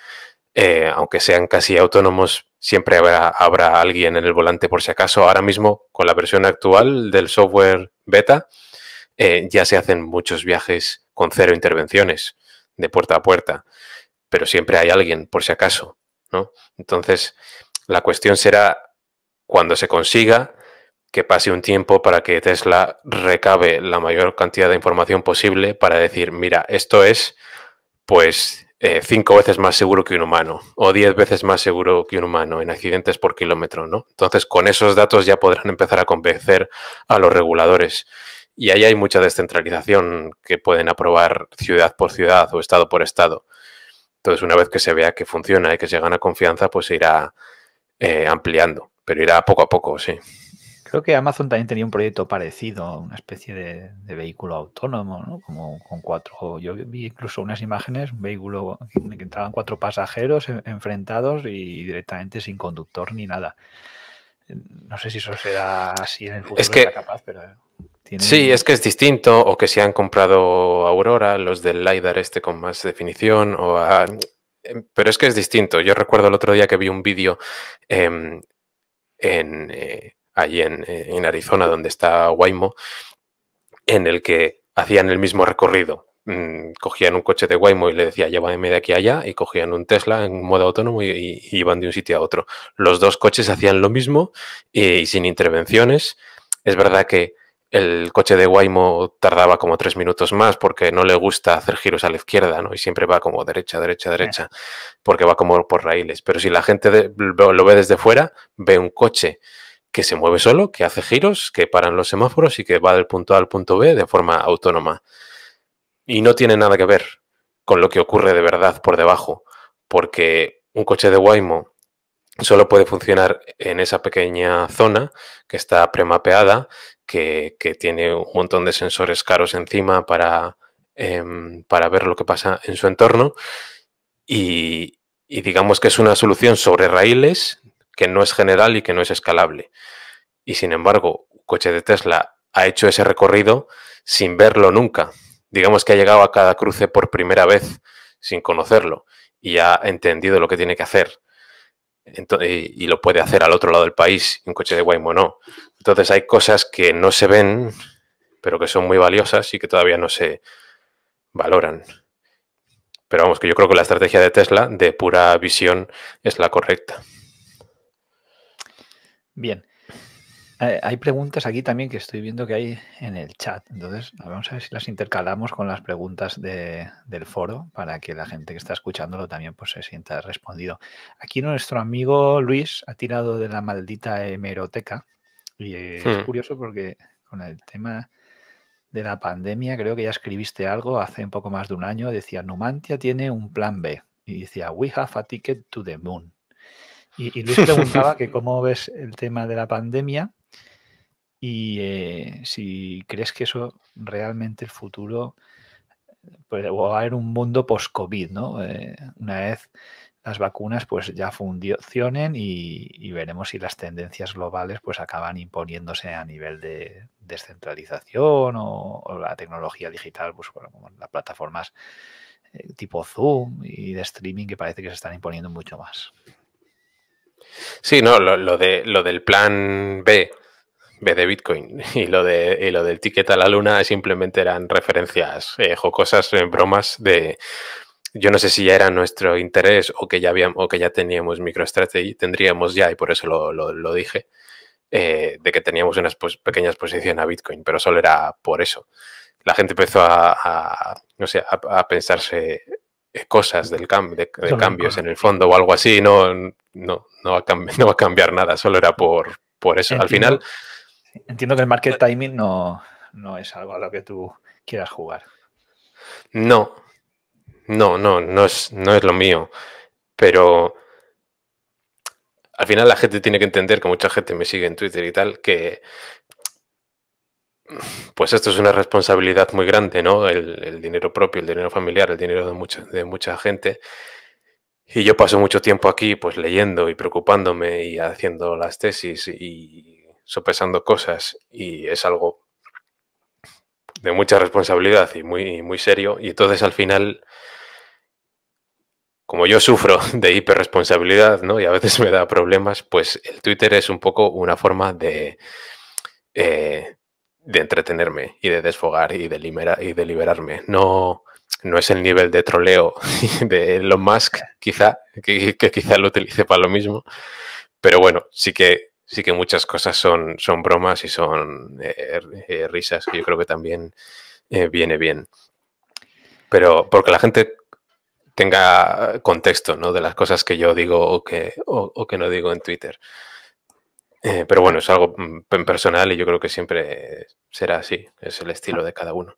eh, aunque sean casi autónomos, siempre habrá, alguien en el volante por si acaso. Ahora mismo, con la versión actual del software beta, eh, ya se hacen muchos viajes con cero intervenciones de puerta a puerta, pero siempre hay alguien, por si acaso, ¿no? Entonces, La cuestión será cuando se consiga que pase un tiempo para que Tesla recabe la mayor cantidad de información posible para decir, mira, esto es pues eh, cinco veces más seguro que un humano o diez veces más seguro que un humano en accidentes por kilómetro, ¿no? Entonces, con esos datos ya podrán empezar a convencer a los reguladores. Y ahí hay mucha descentralización que pueden aprobar ciudad por ciudad o estado por estado. Entonces, una vez que se vea que funciona y que se gana confianza, pues se irá eh, ampliando, pero irá poco a poco, sí. Creo que Amazon también tenía un proyecto parecido, una especie de, vehículo autónomo, ¿no? Como con cuatro. Yo vi incluso unas imágenes, un vehículo en el que entraban cuatro pasajeros enfrentados y directamente sin conductor ni nada. No sé si eso será así en el futuro. Es que, capaz, pero Sí, es que es distinto, o que se han comprado Aurora, los del LiDAR este con más definición, o pero es que es distinto. Yo recuerdo el otro día que vi un vídeo em, en, eh, allí en, Arizona, donde está Waymo, en el que hacían el mismo recorrido. Mm, cogían un coche de Waymo y le decía llévame de aquí a allá y cogían un Tesla en modo autónomo y, iban de un sitio a otro. Los dos coches hacían lo mismo y, sin intervenciones. Es verdad que el coche de Waymo tardaba como tres minutos más porque no le gusta hacer giros a la izquierda, ¿no? Y siempre va como derecha, derecha, derecha, porque va como por raíles. Pero si la gente lo ve desde fuera, ve un coche que se mueve solo, que hace giros, que paran los semáforos y que va del punto A al punto B de forma autónoma. Y no tiene nada que ver con lo que ocurre de verdad por debajo, porque un coche de Waymo solo puede funcionar en esa pequeña zona que está premapeada, que, tiene un montón de sensores caros encima para, em, para ver lo que pasa en su entorno. Y, y digamos que es una solución sobre raíles que no es general y que no es escalable. Y sin embargo, un coche de Tesla ha hecho ese recorrido sin verlo nunca. Digamos que ha llegado a cada cruce por primera vez sin conocerlo y ha entendido lo que tiene que hacer. y, lo puede hacer al otro lado del país, un coche de Waymo no. Entonces hay cosas que no se ven, pero que son muy valiosas y que todavía no se valoran. Pero vamos, que yo creo que la estrategia de Tesla de pura visión es la correcta. Bien. Hay preguntas aquí también que estoy viendo que hay en el chat. Entonces, vamos a ver si las intercalamos con las preguntas del foro para que la gente que está escuchándolo también pues, se sienta respondido. Aquí nuestro amigo Luis ha tirado de la maldita hemeroteca y es hmm. curioso porque con el tema de la pandemia, creo que ya escribiste algo hace un poco más de un año, decía, Numantia tiene un plan B y decía, we have a ticket to the moon. Y, Luis preguntaba que cómo ves el tema de la pandemia y eh, si crees que eso realmente el futuro pues, va a haber un mundo post-COVID, ¿no? Eh, una vez las vacunas pues ya funcionen y, veremos si las tendencias globales pues acaban imponiéndose a nivel de descentralización o, la tecnología digital, pues como las plataformas eh, tipo Zoom y de streaming que parece que se están imponiendo mucho más. Sí, no, lo, de, lo del plan B, B de Bitcoin, y lo, de, lo del ticket a la luna simplemente eran referencias eh, jocosas, eh, bromas de... Yo no sé si ya era nuestro interés o que ya, habíamos, o que ya teníamos MicroStrategy, tendríamos ya, y por eso lo, dije, eh, de que teníamos una pequeña exposición a Bitcoin, pero solo era por eso. La gente empezó a, no sé, a pensarse, eh, cosas del cambio, de, cambios en el fondo o algo así, no, no, no, va, a no va a cambiar nada, solo era por, por eso. Al final... Entiendo que el market timing no, no es algo a lo que tú quieras jugar. No, no, no, no es, no es lo mío, pero al final la gente tiene que entender, que mucha gente me sigue en Twitter y tal, que pues esto es una responsabilidad muy grande, ¿no? El, dinero propio, el dinero familiar, el dinero de mucha, de mucha gente. Y yo paso mucho tiempo aquí, pues leyendo y preocupándome y haciendo las tesis y sopesando cosas. Y es algo de mucha responsabilidad y muy, muy serio. Y entonces al final, como yo sufro de hiperresponsabilidad, ¿no? Y a veces me da problemas, pues el Twitter es un poco una forma de... Eh, de entretenerme y de desfogar y de, y de liberarme. No, no es el nivel de troleo de Elon Musk, quizá, que, quizá lo utilice para lo mismo, Pero bueno, sí que, sí que muchas cosas son, son bromas y son eh, eh, risas, que yo creo que también viene bien. Pero porque la gente tenga contexto ¿no? de las cosas que yo digo o que, o, que no digo en Twitter. pero bueno, es algo mm, personal y yo creo que siempre será así, es el estilo de cada uno.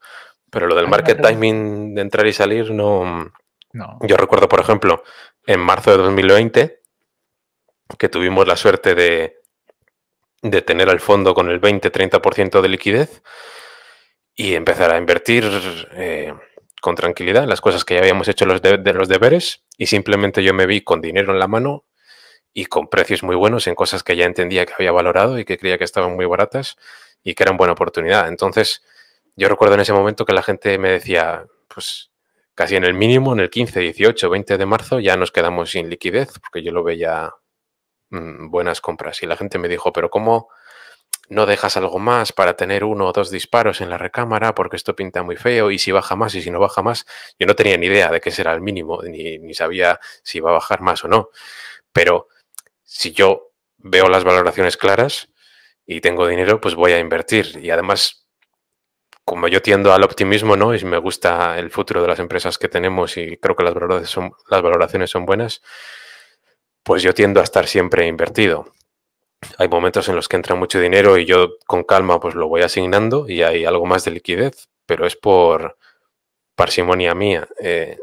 Pero lo del market timing de entrar y salir, no. no. Yo recuerdo, por ejemplo, en marzo de 2020, que tuvimos la suerte de, de tener al fondo con el 20-30% de liquidez y empezar a invertir eh, con tranquilidad las cosas que ya habíamos hecho los de, los deberes y simplemente yo me vi con dinero en la mano y con precios muy buenos en cosas que ya entendía que había valorado y que creía que estaban muy baratas y que eran buena oportunidad. Entonces, yo recuerdo en ese momento que la gente me decía, pues casi en el mínimo, en el 15, 18, 20 de marzo ya nos quedamos sin liquidez porque yo lo veía mm, buenas compras y la gente me dijo, pero ¿cómo? No dejas algo más para tener uno o dos disparos en la recámara porque esto pinta muy feo y si baja más y si no baja más, yo no tenía ni idea de qué será el mínimo, ni, sabía si iba a bajar más o no. Pero si yo veo las valoraciones claras y tengo dinero, pues voy a invertir. Y además, como yo tiendo al optimismo, ¿no? Y me gusta el futuro de las empresas que tenemos y creo que las valoraciones son, las valoraciones son buenas, pues yo tiendo a estar siempre invertido hay momentos en los que entra mucho dinero y yo con calma pues lo voy asignando y hay algo más de liquidez, pero es por parsimonia mía. Eh,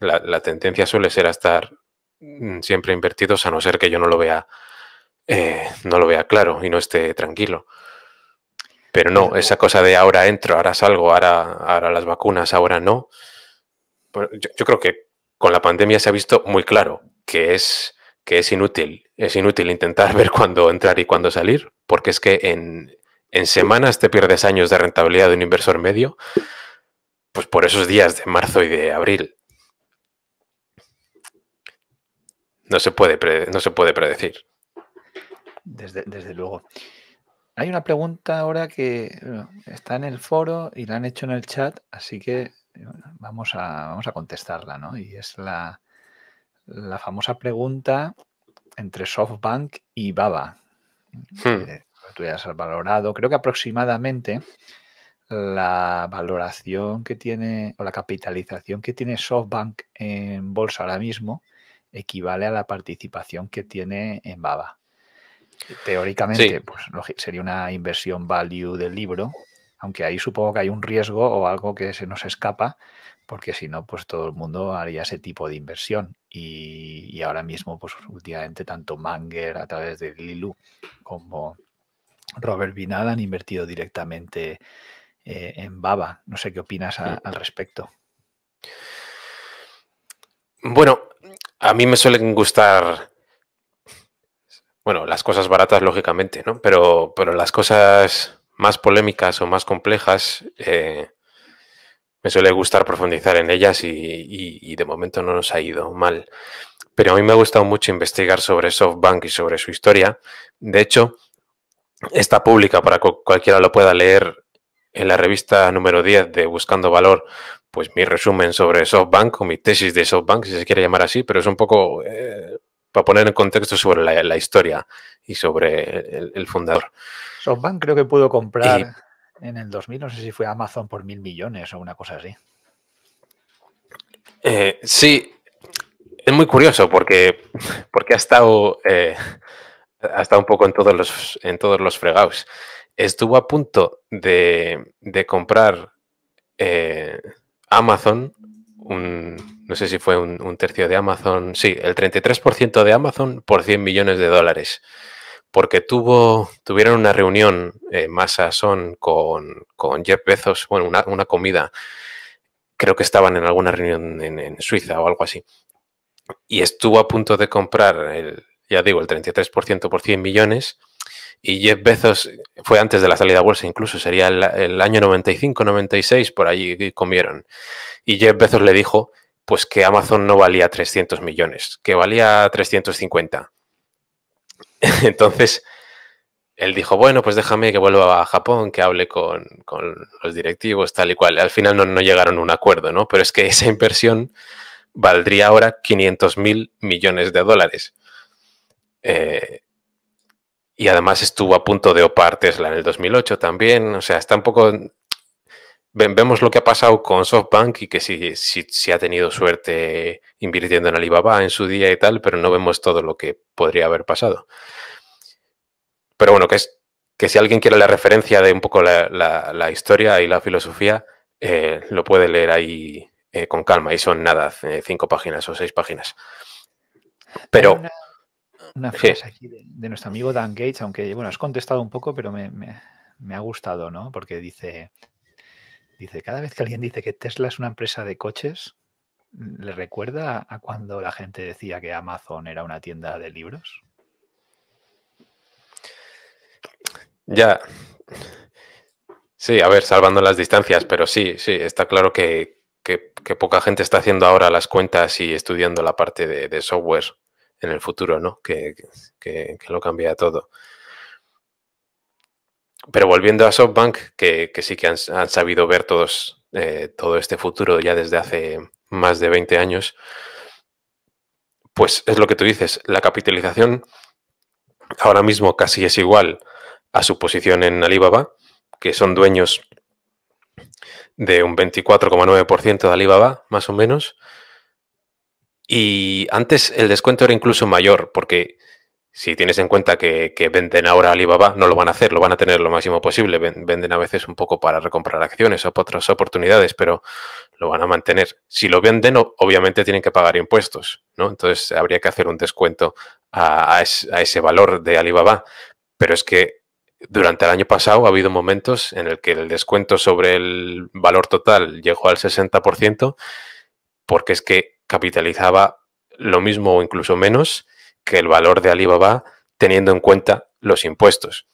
la, tendencia suele ser a estar mm, siempre invertidos a no ser que yo no lo vea eh, no lo vea claro y no esté tranquilo. Pero no, esa cosa de ahora entro, ahora salgo, ahora, las vacunas, ahora no. Pues yo creo que con la pandemia se ha visto muy claro que es que es inútil, es inútil intentar ver cuándo entrar y cuándo salir, porque es que en, semanas te pierdes años de rentabilidad de un inversor medio, pues por esos días de marzo y de abril. No se puede, no se puede predecir. Desde, desde, luego. Hay una pregunta ahora que está en el foro y la han hecho en el chat, así que vamos a, vamos a contestarla, ¿no? Y es la, la famosa pregunta entre SoftBank y Baba. Hmm. tú ya has valorado, creo que aproximadamente la valoración que tiene o la capitalización que tiene SoftBank en bolsa ahora mismo equivale a la participación que tiene en Baba. Teóricamente, pues sería una inversión value del libro, aunque ahí supongo que hay un riesgo o algo que se nos escapa, porque si no, pues todo el mundo haría ese tipo de inversión. Y, ahora mismo, pues últimamente, tanto Manger a través de Lilu como Robert Vinal han invertido directamente eh, en Baba. No sé qué opinas al respecto. Bueno, a mí me suelen gustar, bueno, las cosas baratas, lógicamente, ¿no? Pero, pero las cosas más polémicas o más complejas, eh, me suele gustar profundizar en ellas y, de momento no nos ha ido mal. Pero a mí me ha gustado mucho investigar sobre SoftBank y sobre su historia. De hecho, está pública para que cualquiera lo pueda leer en la revista número 10 de Buscando Valor, pues mi resumen sobre SoftBank o mi tesis de SoftBank, si se quiere llamar así, pero es un poco eh, para poner en contexto sobre la, historia y sobre el, fundador. SoftBank creo que pudo comprar en el 2000, no sé si fue Amazon por mil millones o una cosa así. Eh, sí, es muy curioso porque, porque ha estado eh, ha estado un poco en todos los en todos los fregados. Estuvo a punto de, comprar eh, Amazon, no sé si fue un, un, tercio de Amazon, sí, el 33% de Amazon por 100 millones de dólares porque tuvo, tuvieron una reunión eh, Massa Son con, con, Jeff Bezos, bueno, una, una, comida, creo que estaban en alguna reunión en, Suiza o algo así, y estuvo a punto de comprar, el, ya digo, el 33% por 100 millones, y Jeff Bezos fue antes de la salida a bolsa, incluso sería el, el año 95, 96, por allí comieron, y Jeff Bezos le dijo, pues que Amazon no valía 300 millones, que valía 350 Entonces, él dijo, bueno, pues déjame que vuelva a Japón, que hable con, los directivos, tal y cual. Al final no, llegaron a un acuerdo, ¿no? Pero es que esa inversión valdría ahora 500 mil millones de dólares. Eh, y además estuvo a punto de opar Tesla en el 2008 también. O sea, está un poco... Vemos lo que ha pasado con SoftBank y que sí, sí, sí, ha tenido suerte invirtiendo en Alibaba en su día y tal, pero no vemos todo lo que podría haber pasado. Pero bueno, que es que si alguien quiere la referencia de un poco la, historia y la filosofía, eh, lo puede leer ahí eh, con calma. Y son nada, eh, cinco páginas o seis páginas. Pero. Una, frase aquí de, nuestro amigo Dan Gates, aunque bueno, has contestado un poco, pero me, me, ha gustado, ¿no? Porque dice. Dice, cada vez que alguien dice que Tesla es una empresa de coches, ¿le recuerda a cuando la gente decía que Amazon era una tienda de libros? Ya. Sí, a ver, salvando las distancias, pero sí, sí, está claro que, poca gente está haciendo ahora las cuentas y estudiando la parte de, software en el futuro, ¿no? Que, lo cambia todo. Pero volviendo a SoftBank, que, sí que han, sabido ver todos, eh, todo este futuro ya desde hace más de 20 años, pues es lo que tú dices, la capitalización ahora mismo casi es igual a su posición en Alibaba, que son dueños de un 24,9% de Alibaba, más o menos. Y antes el descuento era incluso mayor, porque si tienes en cuenta que, venden ahora Alibaba, no lo van a hacer, lo van a tener lo máximo posible. Venden a veces un poco para recomprar acciones o otras oportunidades, pero lo van a mantener. Si lo venden, obviamente tienen que pagar impuestos, ¿no? Entonces habría que hacer un descuento a ese valor de Alibaba. Pero es que durante el año pasado ha habido momentos en el que el descuento sobre el valor total llegó al 60% porque es que capitalizaba lo mismo o incluso menos que el valor de Alibaba teniendo en cuenta los impuestos.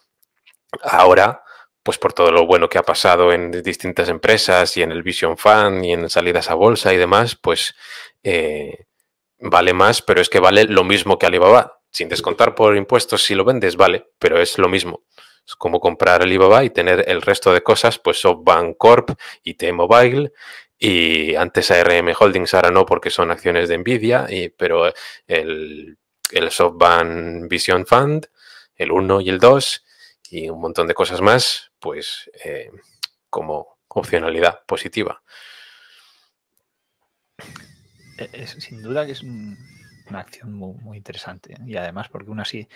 Ahora, pues por todo lo bueno que ha pasado en distintas empresas y en el Vision Fund y en salidas a bolsa y demás, pues eh, vale más, pero es que vale lo mismo que Alibaba. Sin descontar por impuestos, si lo vendes, vale, pero es lo mismo. Es como comprar Alibaba y tener el resto de cosas, pues SoftBank Corp y T-Mobile y antes ARM Holdings, ahora no porque son acciones de Nvidia, y, pero el, el SoftBank Vision Fund, el 1 y el 2 y un montón de cosas más, pues eh, como opcionalidad positiva. E-, sin duda que es una acción muy, interesante y además porque una así,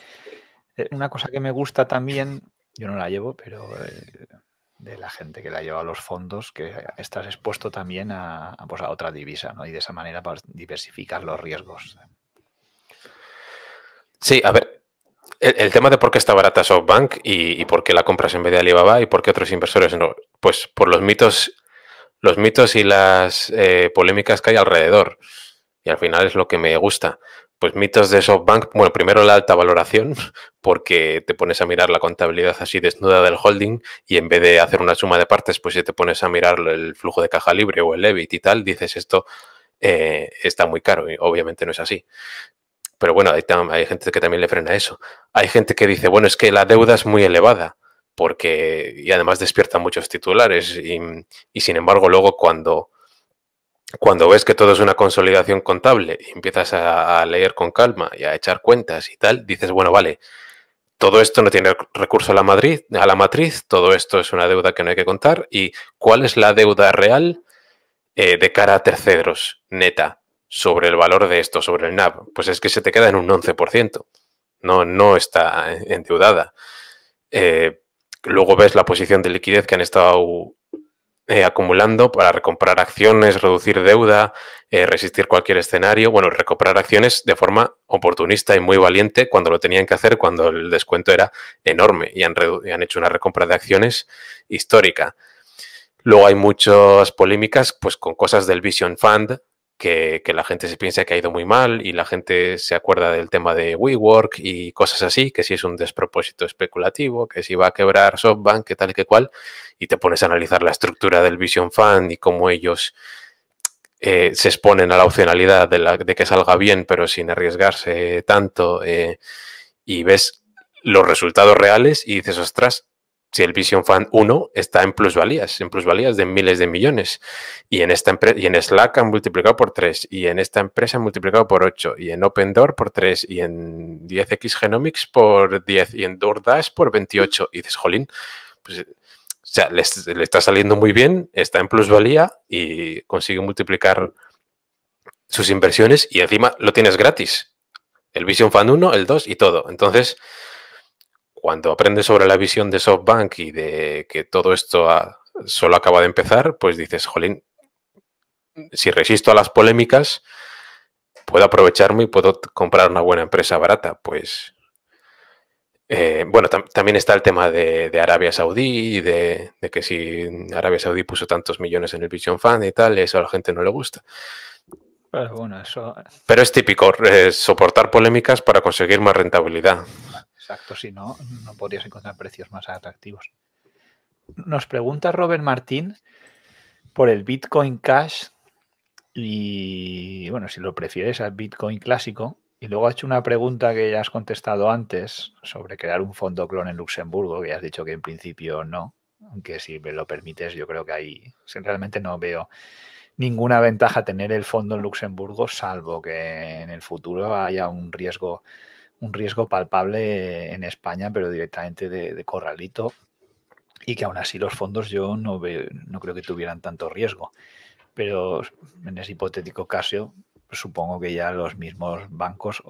eh, una cosa que me gusta también yo no la llevo, pero eh, de la gente que la lleva a los fondos, que estás expuesto también a, pues a otra divisa, ¿no? Y de esa manera pues, diversificar los riesgos. Sí, a ver, el, tema de por qué está barata SoftBank y, y, por qué la compras en vez de Alibaba y por qué otros inversores no, pues por los mitos, los mitos y las eh, polémicas que hay alrededor. Y al final es lo que me gusta. Pues mitos de SoftBank, bueno, primero la alta valoración, porque te pones a mirar la contabilidad así desnuda del holding y en vez de hacer una suma de partes, pues si te pones a mirar el flujo de caja libre o el EBIT y tal, dices esto eh, está muy caro y obviamente no es así. Pero bueno, hay, gente que también le frena eso. Hay gente que dice, bueno, es que la deuda es muy elevada porque y además despierta muchos titulares y, y sin embargo luego cuando cuando ves que todo es una consolidación contable y empiezas a, leer con calma y a echar cuentas y tal, dices, bueno, vale, todo esto no tiene recurso a la, Madrid, a la matriz, todo esto es una deuda que no hay que contar. ¿Y cuál es la deuda real eh, de cara a terceros, neta, sobre el valor de esto, sobre el NAV? Pues es que se te queda en un 11%. No, no está endeudada. Eh, luego ves la posición de liquidez que han estado eh, acumulando para recomprar acciones, reducir deuda, eh, resistir cualquier escenario. Bueno, recomprar acciones de forma oportunista y muy valiente cuando lo tenían que hacer, cuando el descuento era enorme y han, han hecho una recompra de acciones histórica. Luego hay muchas polémicas pues, con cosas del Vision Fund, que, la gente se piensa que ha ido muy mal y la gente se acuerda del tema de WeWork y cosas así, que si es un despropósito especulativo, que si va a quebrar SoftBank, que tal y que cual, y te pones a analizar la estructura del Vision Fund y cómo ellos eh, se exponen a la opcionalidad de, que salga bien, pero sin arriesgarse tanto, eh, y ves los resultados reales y dices, ostras, si el Vision Fund 1 está en plusvalías, en plusvalías de miles de millones, y en, esta y en Slack han multiplicado por 3, y en esta empresa han multiplicado por 8, y en Open Door por 3, y en 10X Genomics por 10, y en DoorDash por 28. Y dices, jolín, pues, o sea, le, le está saliendo muy bien, está en plusvalía y consigue multiplicar sus inversiones y encima lo tienes gratis. El Vision Fund 1, el 2 y todo. Entonces, cuando aprendes sobre la visión de SoftBank y de que todo esto solo acaba de empezar, pues dices, jolín, si resisto a las polémicas, puedo aprovecharme y puedo comprar una buena empresa barata. Pues, eh, bueno, también está el tema de, Arabia Saudí y de, que si Arabia Saudí puso tantos millones en el Vision Fund y tal, eso a la gente no le gusta. Pero bueno, eso... Pero es típico, eh, soportar polémicas para conseguir más rentabilidad. Exacto, si no, no podrías encontrar precios más atractivos. Nos pregunta Robert Martín por el Bitcoin Cash y, bueno, si lo prefieres al Bitcoin clásico. Y luego ha hecho una pregunta que ya has contestado antes sobre crear un fondo clon en Luxemburgo, que ya has dicho que en principio no, aunque si me lo permites, yo creo que ahí realmente no veo ninguna ventaja tener el fondo en Luxemburgo, salvo que en el futuro haya un riesgo un riesgo palpable en España, pero directamente de, corralito, y que aún así los fondos yo no, no creo que tuvieran tanto riesgo. Pero en ese hipotético caso, supongo que ya los mismos bancos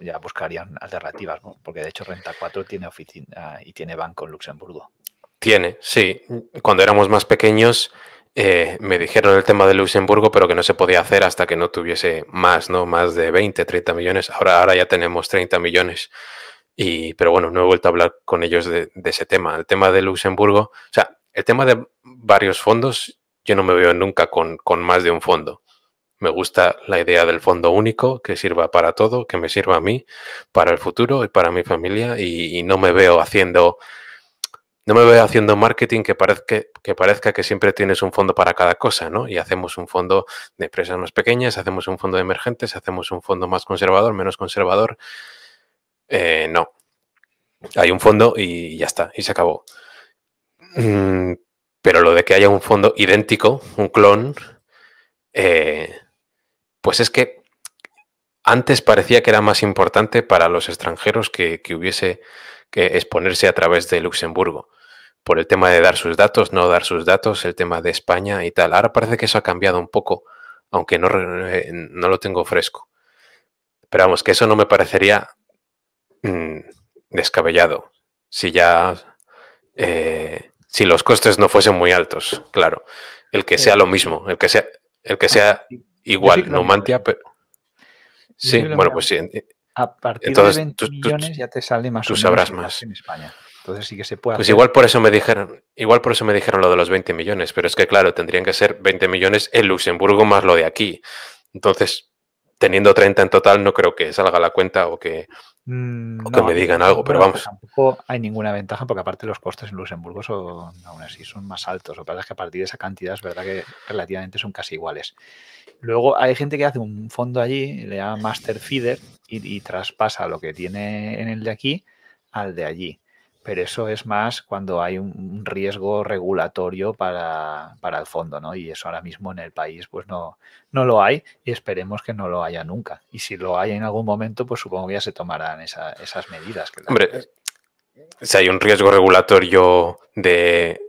ya buscarían alternativas, porque de hecho Renta 4 tiene oficina y tiene banco en Luxemburgo. Tiene, sí. Cuando éramos más pequeños, eh, me dijeron el tema de Luxemburgo, pero que no se podía hacer hasta que no tuviese más, ¿no? Más de 20, 30 millones. Ahora, ahora ya tenemos 30 millones. Y, pero bueno, no he vuelto a hablar con ellos de, ese tema. El tema de Luxemburgo, o sea, el tema de varios fondos, yo no me veo nunca con, más de un fondo. Me gusta la idea del fondo único, que sirva para todo, que me sirva a mí, para el futuro y para mi familia, y no me veo haciendo no me veo haciendo marketing que parezca, que siempre tienes un fondo para cada cosa, ¿no? Y hacemos un fondo de empresas más pequeñas, hacemos un fondo de emergentes, hacemos un fondo más conservador, menos conservador. Eh, no. Hay un fondo y ya está, y se acabó. Mm, pero lo de que haya un fondo idéntico, un clon, eh, pues es que antes parecía que era más importante para los extranjeros que hubiese que exponerse a través de Luxemburgo por el tema de dar sus datos, no dar sus datos, el tema de España y tal. Ahora parece que eso ha cambiado un poco, aunque no, eh, no lo tengo fresco. Pero vamos, que eso no me parecería mm, descabellado. Si ya, eh, si los costes no fuesen muy altos, claro. El que sea lo mismo, el que sea, el que sea igual, no mantia, pero... Sí, bueno, pues sí. A partir de 20 millones ya te sale más tú sabrás más en España. Entonces sí que se puede. Pues igual por eso me dijeron, igual por eso me dijeron lo de los 20 millones, pero es que claro, tendrían que ser 20 millones en Luxemburgo más lo de aquí. Entonces, teniendo 30 en total, no creo que salga la cuenta o que, mm, que me digan algo, pero vamos. Tampoco hay ninguna ventaja porque aparte los costes en Luxemburgo son aún así son más altos. Lo que es que a partir de esa cantidad es verdad que relativamente son casi iguales. Luego hay gente que hace un fondo allí, le llama Master Feeder y, traspasa lo que tiene en el de aquí al de allí. Pero eso es más cuando hay un riesgo regulatorio para, el fondo, ¿no? Y eso ahora mismo en el país pues no, no lo hay y esperemos que no lo haya nunca. Y si lo hay en algún momento, pues supongo que ya se tomarán esas medidas. Hombre, si hay un riesgo regulatorio de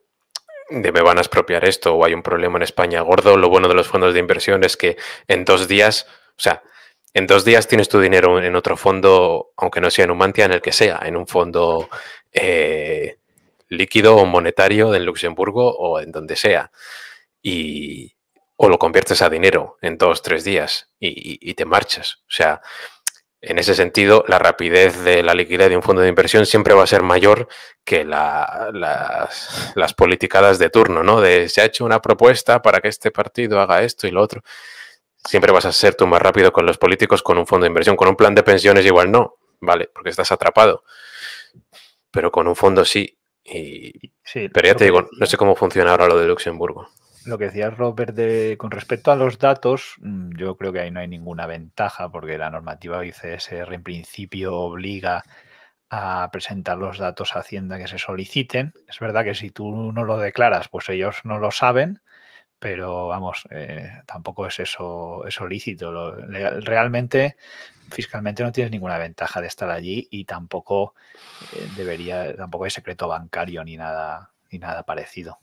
de me van a expropiar esto o hay un problema en España gordo, lo bueno de los fondos de inversión es que en dos días, o sea, en dos días tienes tu dinero en otro fondo, aunque no sea en un Mantia, en el que sea, en un fondo eh, líquido o monetario en Luxemburgo o en donde sea. Y, o lo conviertes a dinero en dos, tres días y, te marchas. O sea, en ese sentido, la rapidez de la liquidez de un fondo de inversión siempre va a ser mayor que las, las, politicadas de turno, ¿no? De se ha hecho una propuesta para que este partido haga esto y lo otro. Siempre vas a ser tú más rápido con los políticos con un fondo de inversión. Con un plan de pensiones igual no, ¿vale? Porque estás atrapado. Pero con un fondo sí. Y, pero ya te digo, no sé cómo funciona ahora lo de Luxemburgo lo que decía Robert de, con respecto a los datos, mm, yo creo que ahí no hay ninguna ventaja porque la normativa ICSR en principio obliga a presentar los datos a Hacienda que se soliciten. Es verdad que si tú no lo declaras, pues ellos no lo saben, pero vamos, eh, tampoco es eso, eso lícito. realmente, fiscalmente no tienes ninguna ventaja de estar allí y tampoco eh, debería, tampoco hay secreto bancario ni nada, ni nada parecido.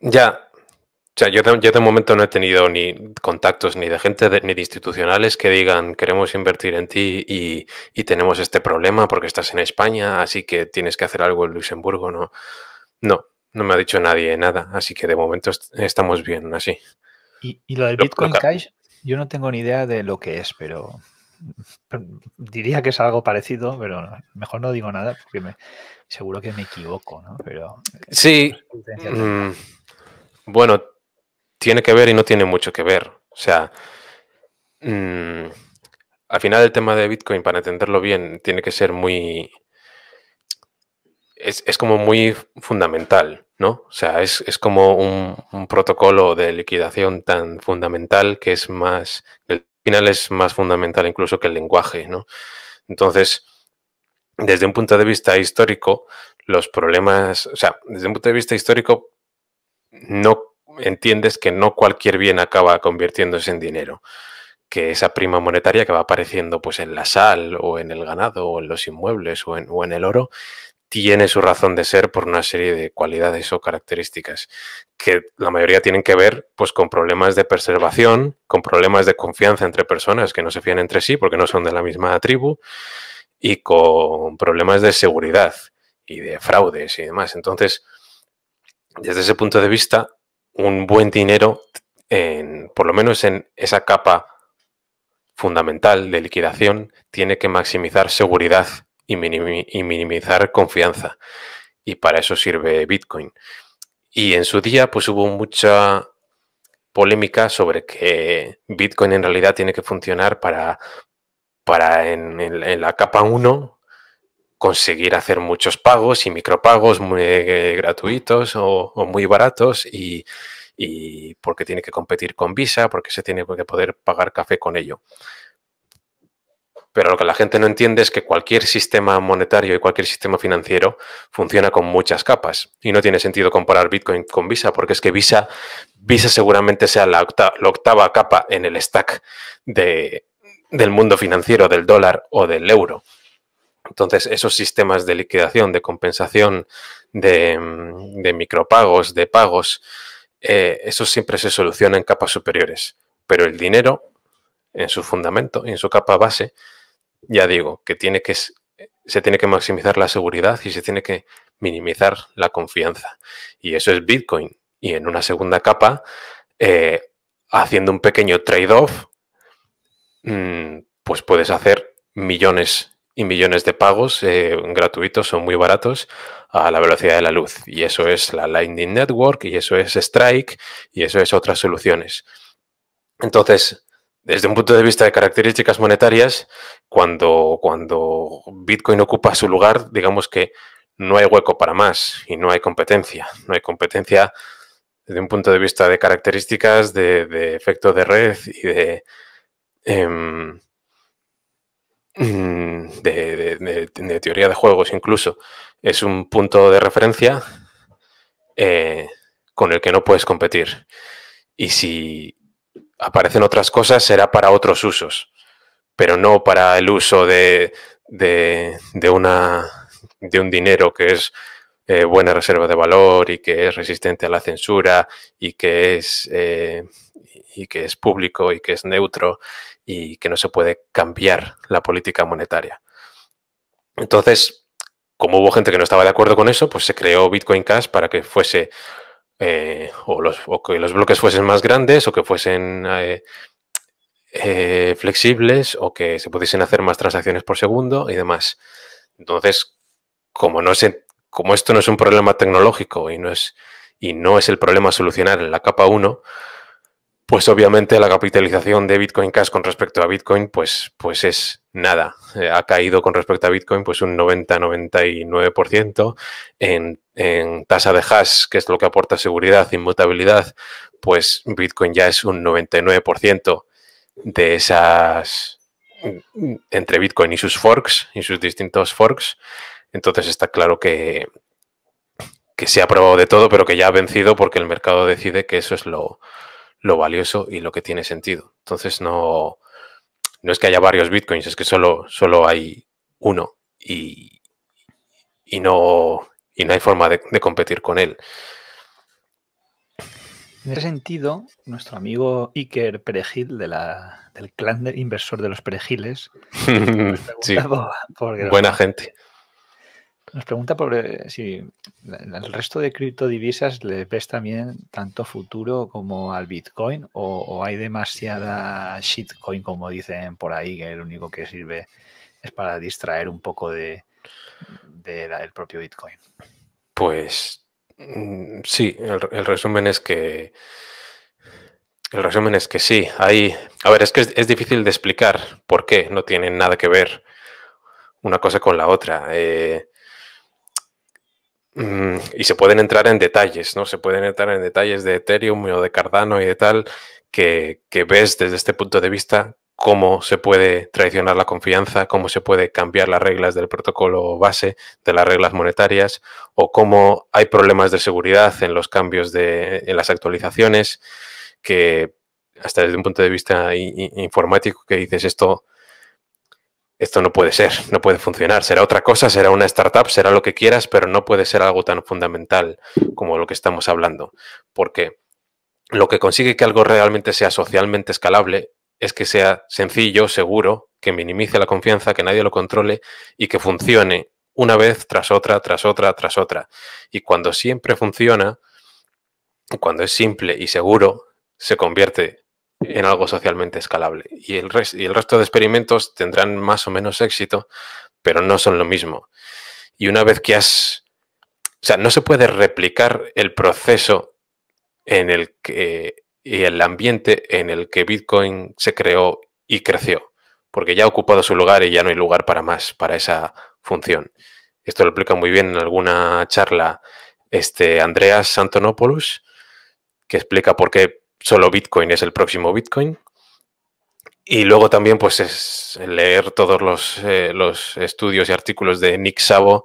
Ya, o sea, yo de, de, momento no he tenido ni contactos ni de gente ni de institucionales que digan queremos invertir en ti y, y, tenemos este problema porque estás en España, así que tienes que hacer algo en Luxemburgo, ¿no? No, no me ha dicho nadie nada, así que de momento estamos bien así. Y, lo del Bitcoin Cash, yo no tengo ni idea de lo que es, pero, diría que es algo parecido, pero mejor no digo nada porque me, seguro que me equivoco, ¿no? Pero sí, mm, bueno, tiene que ver y no tiene mucho que ver. O sea, mm, al final el tema de Bitcoin, para entenderlo bien, tiene que ser muy es, como muy fundamental, ¿no? O sea, es, como un, protocolo de liquidación tan fundamental que es más, es más fundamental incluso que el lenguaje, ¿no? Entonces, desde un punto de vista histórico, los problemas, o sea, desde un punto de vista histórico, no entiendes que no cualquier bien acaba convirtiéndose en dinero que esa prima monetaria que va apareciendo pues en la sal o en el ganado o en los inmuebles o en, o en el oro tiene su razón de ser por una serie de cualidades o características que la mayoría tienen que ver pues con problemas de preservación, con problemas de confianza entre personas que no se fían entre sí porque no son de la misma tribu y con problemas de seguridad y de fraudes y demás. Entonces, desde ese punto de vista, un buen dinero, por lo menos en esa capa fundamental de liquidación, tiene que maximizar seguridad y, minimizar confianza. Y para eso sirve Bitcoin. Y en su día, pues hubo mucha polémica sobre que Bitcoin en realidad tiene que funcionar para, para en, la capa 1 conseguir hacer muchos pagos y micropagos muy eh, gratuitos o, muy baratos y, y, porque tiene que competir con Visa, porque se tiene que poder pagar café con ello. Pero lo que la gente no entiende es que cualquier sistema monetario y cualquier sistema financiero funciona con muchas capas. Y no tiene sentido comparar Bitcoin con Visa, porque es que Visa, Visa seguramente sea la, octava capa en el stack de, del mundo financiero, del dólar o del euro. Entonces, esos sistemas de liquidación, de compensación, de, micropagos, de pagos, eh, eso siempre se soluciona en capas superiores. Pero el dinero, en su fundamento, en su capa base, ya digo, que, tiene que se tiene que maximizar la seguridad y se tiene que minimizar la confianza. Y eso es Bitcoin. Y en una segunda capa, eh, haciendo un pequeño trade-off, mm, pues puedes hacer millones y millones de pagos eh, gratuitos o muy baratos a la velocidad de la luz. Y eso es la Lightning Network, y eso es Strike, y eso es otras soluciones. Entonces, desde un punto de vista de características monetarias, cuando, cuando Bitcoin ocupa su lugar, digamos que no hay hueco para más y no hay competencia. No hay competencia desde un punto de vista de características, de, efecto de red y de, em, de, teoría de juegos incluso. Es un punto de referencia eh, con el que no puedes competir. Y si, aparecen otras cosas será para otros usos, pero no para el uso de, de, una, de un dinero que es eh, buena reserva de valor y que es resistente a la censura y que es, eh, y que es público y que es neutro y que no se puede cambiar la política monetaria. Entonces, como hubo gente que no estaba de acuerdo con eso, pues se creó Bitcoin Cash para que fuese eh, o, los, que los bloques fuesen más grandes o que fuesen eh, eh, flexibles o que se pudiesen hacer más transacciones por segundo y demás. Entonces, como, no como esto no es un problema tecnológico y no es, y no es el problema a solucionar en la capa 1, pues obviamente la capitalización de Bitcoin Cash con respecto a Bitcoin, pues, pues es nada. Eh, ha caído con respecto a Bitcoin pues un 90-99%. En, en tasa de hash, que es lo que aporta seguridad, inmutabilidad, pues Bitcoin ya es un 99% de esas entre Bitcoin y sus forks y sus distintos forks. Entonces está claro que, que se ha probado de todo, pero que ya ha vencido porque el mercado decide que eso es lo, valioso y lo que tiene sentido. Entonces no, no es que haya varios bitcoins, es que solo, solo hay uno y, y, no, y no hay forma de, de competir con él. En ese sentido, nuestro amigo Iker Perejil, de la, del clan de inversor de los perejiles, sí, buena gente. Nos pregunta por eh, si el resto de criptodivisas le ves también tanto futuro como al Bitcoin o, hay demasiada shitcoin, como dicen por ahí, que el único que sirve es para distraer un poco de, el propio Bitcoin. Pues mm, sí, el, resumen es que el resumen es que sí, hay. A ver, es que es, difícil de explicar por qué no tienen nada que ver una cosa con la otra. Eh, y se pueden entrar en detalles, ¿no? Se pueden entrar en detalles de Ethereum o de Cardano y de tal, que, ves desde este punto de vista cómo se puede traicionar la confianza, cómo se puede cambiar las reglas del protocolo base, de las reglas monetarias, o cómo hay problemas de seguridad en los cambios de, en las actualizaciones, que hasta desde un punto de vista informático que dices esto esto no puede ser, no puede funcionar. Será otra cosa, será una startup, será lo que quieras, pero no puede ser algo tan fundamental como lo que estamos hablando. Porque lo que consigue que algo realmente sea socialmente escalable es que sea sencillo, seguro, que minimice la confianza, que nadie lo controle y que funcione una vez tras otra, tras otra, tras otra. Y cuando siempre funciona, cuando es simple y seguro, se convierte en algo socialmente escalable. Y el, y el resto de experimentos tendrán más o menos éxito, pero no son lo mismo. Y una vez que has... O sea, no se puede replicar el proceso en el que... y el ambiente en el que Bitcoin se creó y creció, porque ya ha ocupado su lugar y ya no hay lugar para más, para esa función. Esto lo explica muy bien en alguna charla este Andreas Antonopoulos, que explica por qué solo Bitcoin es el próximo Bitcoin. Y luego también, pues, es leer todos los, eh, los estudios y artículos de Nick Savo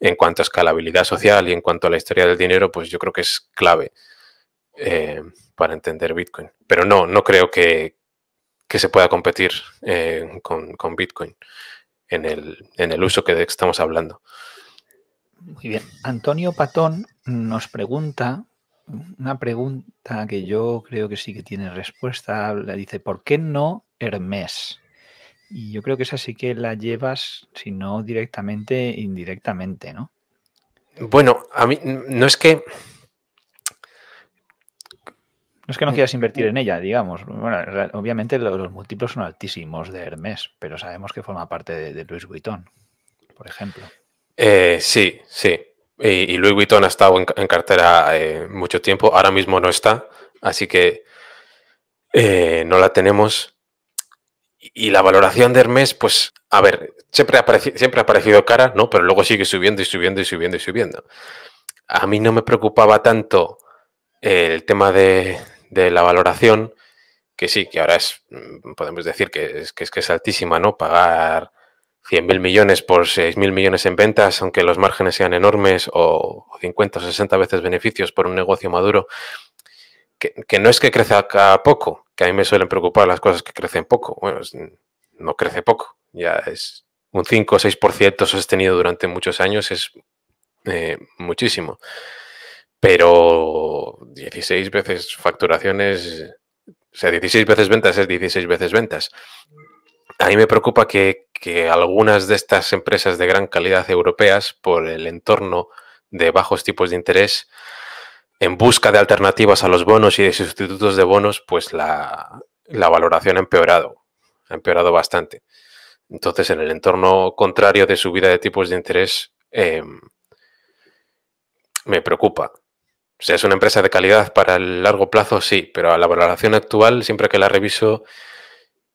en cuanto a escalabilidad social y en cuanto a la historia del dinero, pues yo creo que es clave eh, para entender Bitcoin. Pero no, no creo que, se pueda competir eh, con, con, Bitcoin en el, en el uso que estamos hablando. Muy bien. Antonio Patón nos pregunta una pregunta que yo creo que sí que tiene respuesta. Le dice, ¿por qué no Hermes? Y yo creo que esa sí que la llevas, si no directamente, indirectamente, ¿no? Bueno, a mí no es que... No es que no quieras invertir en ella, digamos. Bueno, obviamente los, múltiplos son altísimos de Hermes, pero sabemos que forma parte de, de Louis Vuitton, por ejemplo. Eh, sí, sí. Y, Louis Vuitton ha estado en, cartera eh, mucho tiempo, ahora mismo no está, así que eh, no la tenemos. Y la valoración de Hermes, pues, a ver, siempre ha, siempre ha parecido cara, ¿no? Pero luego sigue subiendo y subiendo y subiendo y subiendo. A mí no me preocupaba tanto el tema de, la valoración, que sí, que ahora es, mm, podemos decir que es, que es, que es altísima, ¿no? Pagar 100.000 millones por 6.000 millones en ventas, aunque los márgenes sean enormes, o 50 o 60 veces beneficios por un negocio maduro, que, no es que crezca poco, que a mí me suelen preocupar las cosas que crecen poco. Bueno, no crece poco, ya es un 5 o 6% sostenido durante muchos años, es eh, muchísimo. Pero 16 veces facturaciones, o sea, 16 veces ventas es 16 veces ventas. A mí me preocupa que, algunas de estas empresas de gran calidad europeas, por el entorno de bajos tipos de interés, en busca de alternativas a los bonos y de sustitutos de bonos, pues la, valoración ha empeorado, ha empeorado bastante. Entonces, en el entorno contrario de subida de tipos de interés, em, me preocupa. O sea, es una empresa de calidad para el largo plazo, sí, pero a la valoración actual, siempre que la reviso,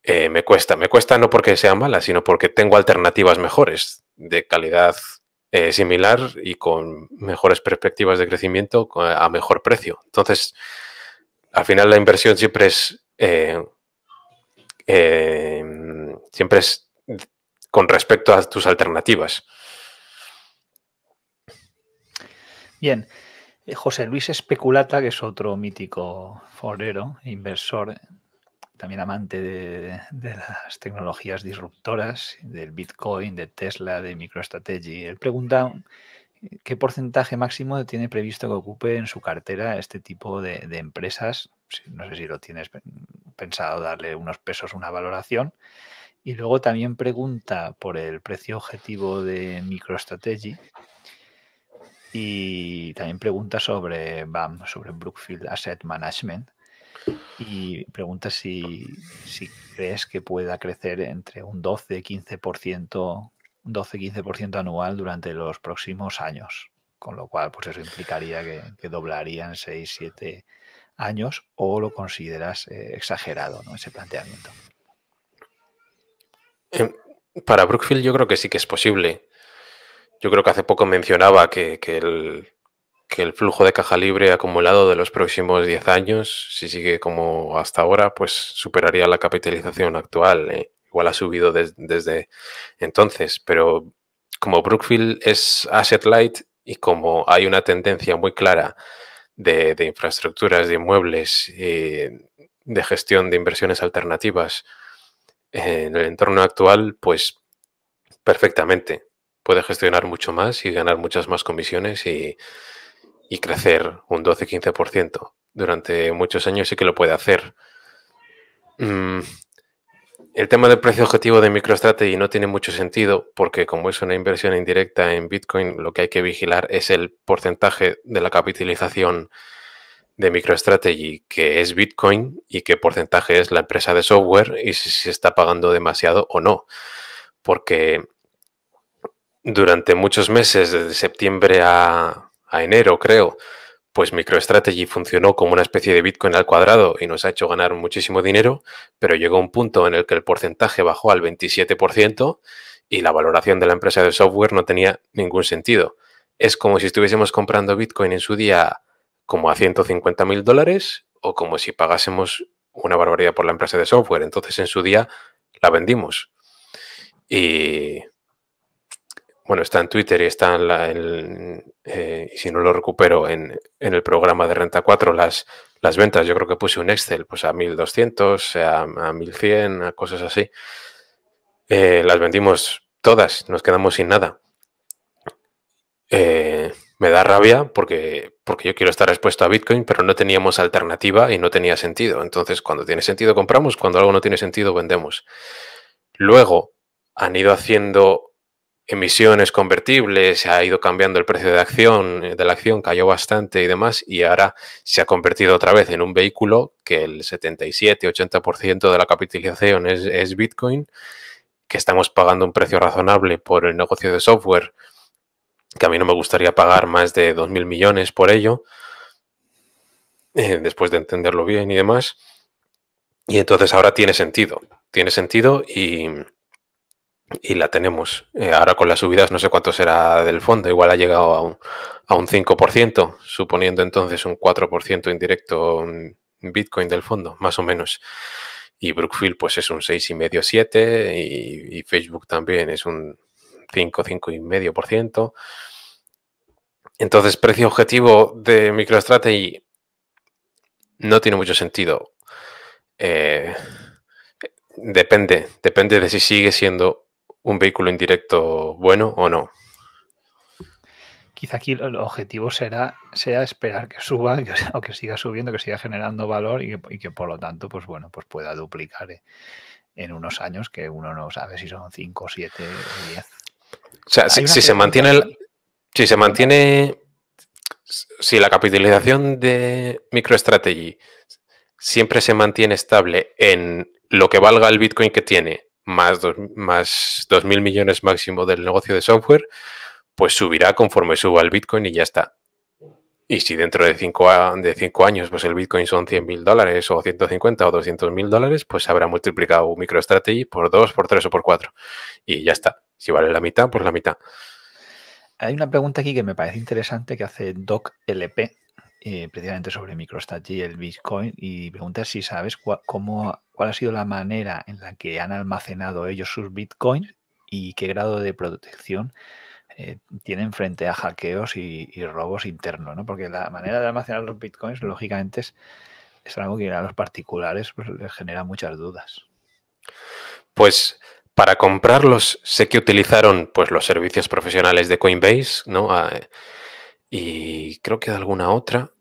eh, me cuesta. Me cuesta no porque sea mala, sino porque tengo alternativas mejores de calidad eh, similar y con mejores perspectivas de crecimiento a mejor precio. Entonces, al final la inversión siempre es eh, Siempre es con respecto a tus alternativas. Bien, José Luis Especulata, que es otro mítico forero, inversor, también amante de, las tecnologías disruptoras, del Bitcoin, de Tesla, de MicroStrategy. Él pregunta qué porcentaje máximo tiene previsto que ocupe en su cartera este tipo de, empresas. No sé si lo tienes pensado darle unos pesos, una valoración. Y luego también pregunta por el precio objetivo de MicroStrategy y también pregunta sobre BAM, sobre Brookfield Asset Management. Y pregunta si, crees que pueda crecer entre un 12-15%, 12-15% anual durante los próximos años. Con lo cual, pues eso implicaría que, doblaría en 6-7 años o lo consideras eh, exagerado, ¿no? Ese planteamiento. Em, para Brookfield yo creo que sí que es posible. Yo creo que hace poco mencionaba que, el, flujo de caja libre acumulado de los próximos 10 años, si sigue como hasta ahora, pues superaría la capitalización actual. ¿eh? Igual ha subido desde entonces, pero como Brookfield es asset light y como hay una tendencia muy clara de, infraestructuras, de inmuebles, eh, de gestión de inversiones alternativas en el entorno actual, pues perfectamente puede gestionar mucho más y ganar muchas más comisiones y, crecer un 12-15%. Durante muchos años sí que lo puede hacer. Mm, el tema del precio objetivo de MicroStrategy no tiene mucho sentido porque como es una inversión indirecta en Bitcoin, lo que hay que vigilar es el porcentaje de la capitalización de MicroStrategy que es Bitcoin y qué porcentaje es la empresa de software y si se está pagando demasiado o no. Porque durante muchos meses, desde septiembre a, enero, creo, pues MicroStrategy funcionó como una especie de Bitcoin al cuadrado y nos ha hecho ganar muchísimo dinero, pero llegó un punto en el que el porcentaje bajó al 27% y la valoración de la empresa de software no tenía ningún sentido. Es como si estuviésemos comprando Bitcoin en su día como a 150 mil dólares o como si pagásemos una barbaridad por la empresa de software. Entonces en su día la vendimos. Y bueno, está en Twitter y está en la, eh, y si no lo recupero en, el programa de Renta 4, las, las ventas, yo creo que puse un Excel, pues a 1200, a, a 1100, a cosas así. Eh, las vendimos todas, nos quedamos sin nada. Eh, me da rabia porque, porque yo quiero estar expuesto a Bitcoin, pero no teníamos alternativa y no tenía sentido. Entonces, cuando tiene sentido compramos, cuando algo no tiene sentido vendemos. Luego han ido haciendo emisiones convertibles, ha ido cambiando el precio de acción, de la acción cayó bastante y demás, y ahora se ha convertido otra vez en un vehículo que el 77-80% de la capitalización es, Bitcoin, que estamos pagando un precio razonable por el negocio de software, que a mí no me gustaría pagar más de 2.000 millones por ello, eh, después de entenderlo bien y demás. Y entonces ahora tiene sentido, tiene sentido y y la tenemos. Eh, ahora con las subidas no sé cuánto será del fondo, igual ha llegado a un, a un 5%, suponiendo entonces un 4% indirecto Bitcoin del fondo, más o menos. Y Brookfield pues es un 6,5, 7 y, y Facebook también es un 5, 5,5%. Entonces, precio objetivo de MicroStrategy no tiene mucho sentido. Eh, depende, depende de si sigue siendo un vehículo indirecto bueno o no. Quizá aquí el objetivo será sea esperar que suba o que siga subiendo, que siga generando valor y que, por lo tanto, pues bueno, pues pueda duplicar en unos años que uno no sabe si son 5, 7 o 10. O sea, si, se mantiene el, si se mantiene si la capitalización de MicroStrategy siempre se mantiene estable en lo que valga el Bitcoin que tiene más, dos, más 2.000 millones máximo del negocio de software, pues subirá conforme suba el Bitcoin y ya está. Y si dentro de 5 de cinco años pues el Bitcoin son 100 mil dólares o 150 o 200 mil dólares, pues habrá multiplicado MicroStrategy por 2, por 3 o por 4. Y ya está. Si vale la mitad, pues la mitad. Hay una pregunta aquí que me parece interesante que hace DocLP eh, precisamente sobre MicroStrategy y el Bitcoin y pregunta si sabes cómo, cuál ha sido la manera en la que han almacenado ellos sus Bitcoins y qué grado de protección eh, tienen frente a hackeos y, robos internos, ¿no? Porque la manera de almacenar los bitcoins, lógicamente, es, algo que a los particulares pues, les genera muchas dudas. Pues para comprarlos sé que utilizaron pues, los servicios profesionales de Coinbase, ¿no? Ah, y creo que de alguna otra.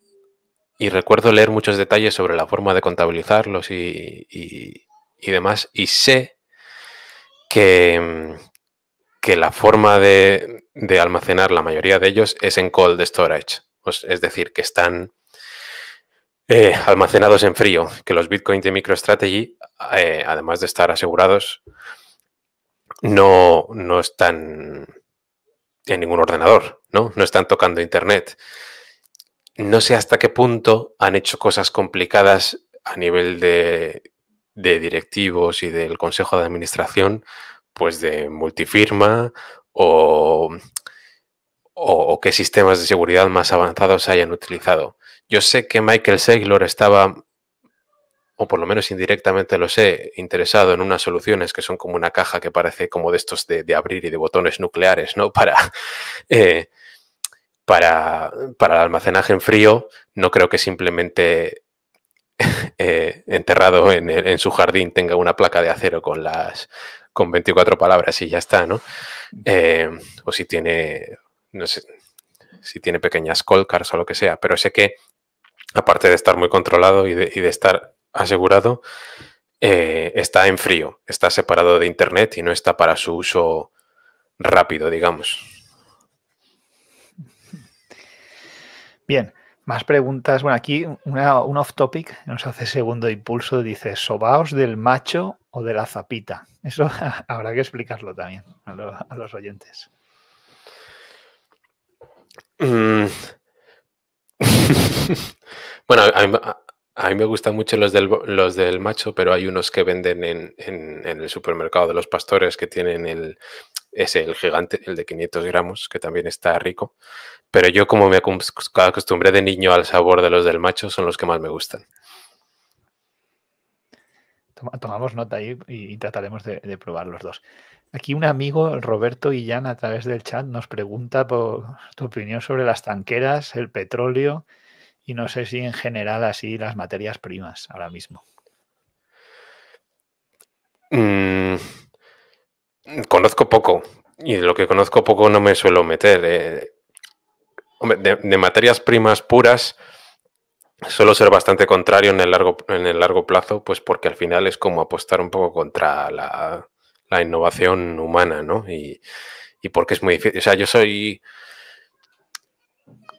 Y recuerdo leer muchos detalles sobre la forma de contabilizarlos y, y demás. Y sé que, que la forma de, almacenar la mayoría de ellos es en cold storage. Es decir, que están eh, almacenados en frío, que los bitcoins de MicroStrategy, eh, además de estar asegurados, no, no están en ningún ordenador, ¿no? No están tocando internet. No sé hasta qué punto han hecho cosas complicadas a nivel de, de directivos y del consejo de administración, pues de multifirma o, o, qué sistemas de seguridad más avanzados hayan utilizado. Yo sé que Michael Saylor estaba, o por lo menos indirectamente lo sé, interesado en unas soluciones que son como una caja que parece como de estos de, abrir y de botones nucleares, ¿no? Para, eh, para, para el almacenaje en frío, no creo que simplemente eh, enterrado en, en, su jardín tenga una placa de acero con las con 24 palabras y ya está, ¿no? Eh, o si tiene, no sé, si tiene pequeñas call cards o lo que sea, pero sé que aparte de estar muy controlado y de, estar asegurado, eh, está en frío, está separado de Internet y no está para su uso rápido, digamos. Bien, más preguntas. Bueno, aquí una, un off topic nos hace segundo impulso. Dice, ¿sobaos del macho o de la zapita? Eso habrá que explicarlo también a, los oyentes. Mm. bueno, a mí, me gustan mucho los del, los del macho, pero hay unos que venden en, el supermercado de los pastores que tienen el, ese, el gigante, el de 500 gramos, que también está rico. Pero yo como me acostumbré de niño al sabor de los del macho, son los que más me gustan. tomamos nota ahí y, trataremos de, probar los dos. Aquí un amigo, Roberto Illán, a través del chat nos pregunta por tu opinión sobre las tanqueras, el petróleo y no sé si en general así las materias primas ahora mismo. Mm, conozco poco y de lo que conozco poco no me suelo meter. Eh, de, materias primas puras suelo ser bastante contrario en el largo, en el largo plazo, pues porque al final es como apostar un poco contra la, innovación humana, ¿no? Y, porque es muy difícil. O sea, yo soy...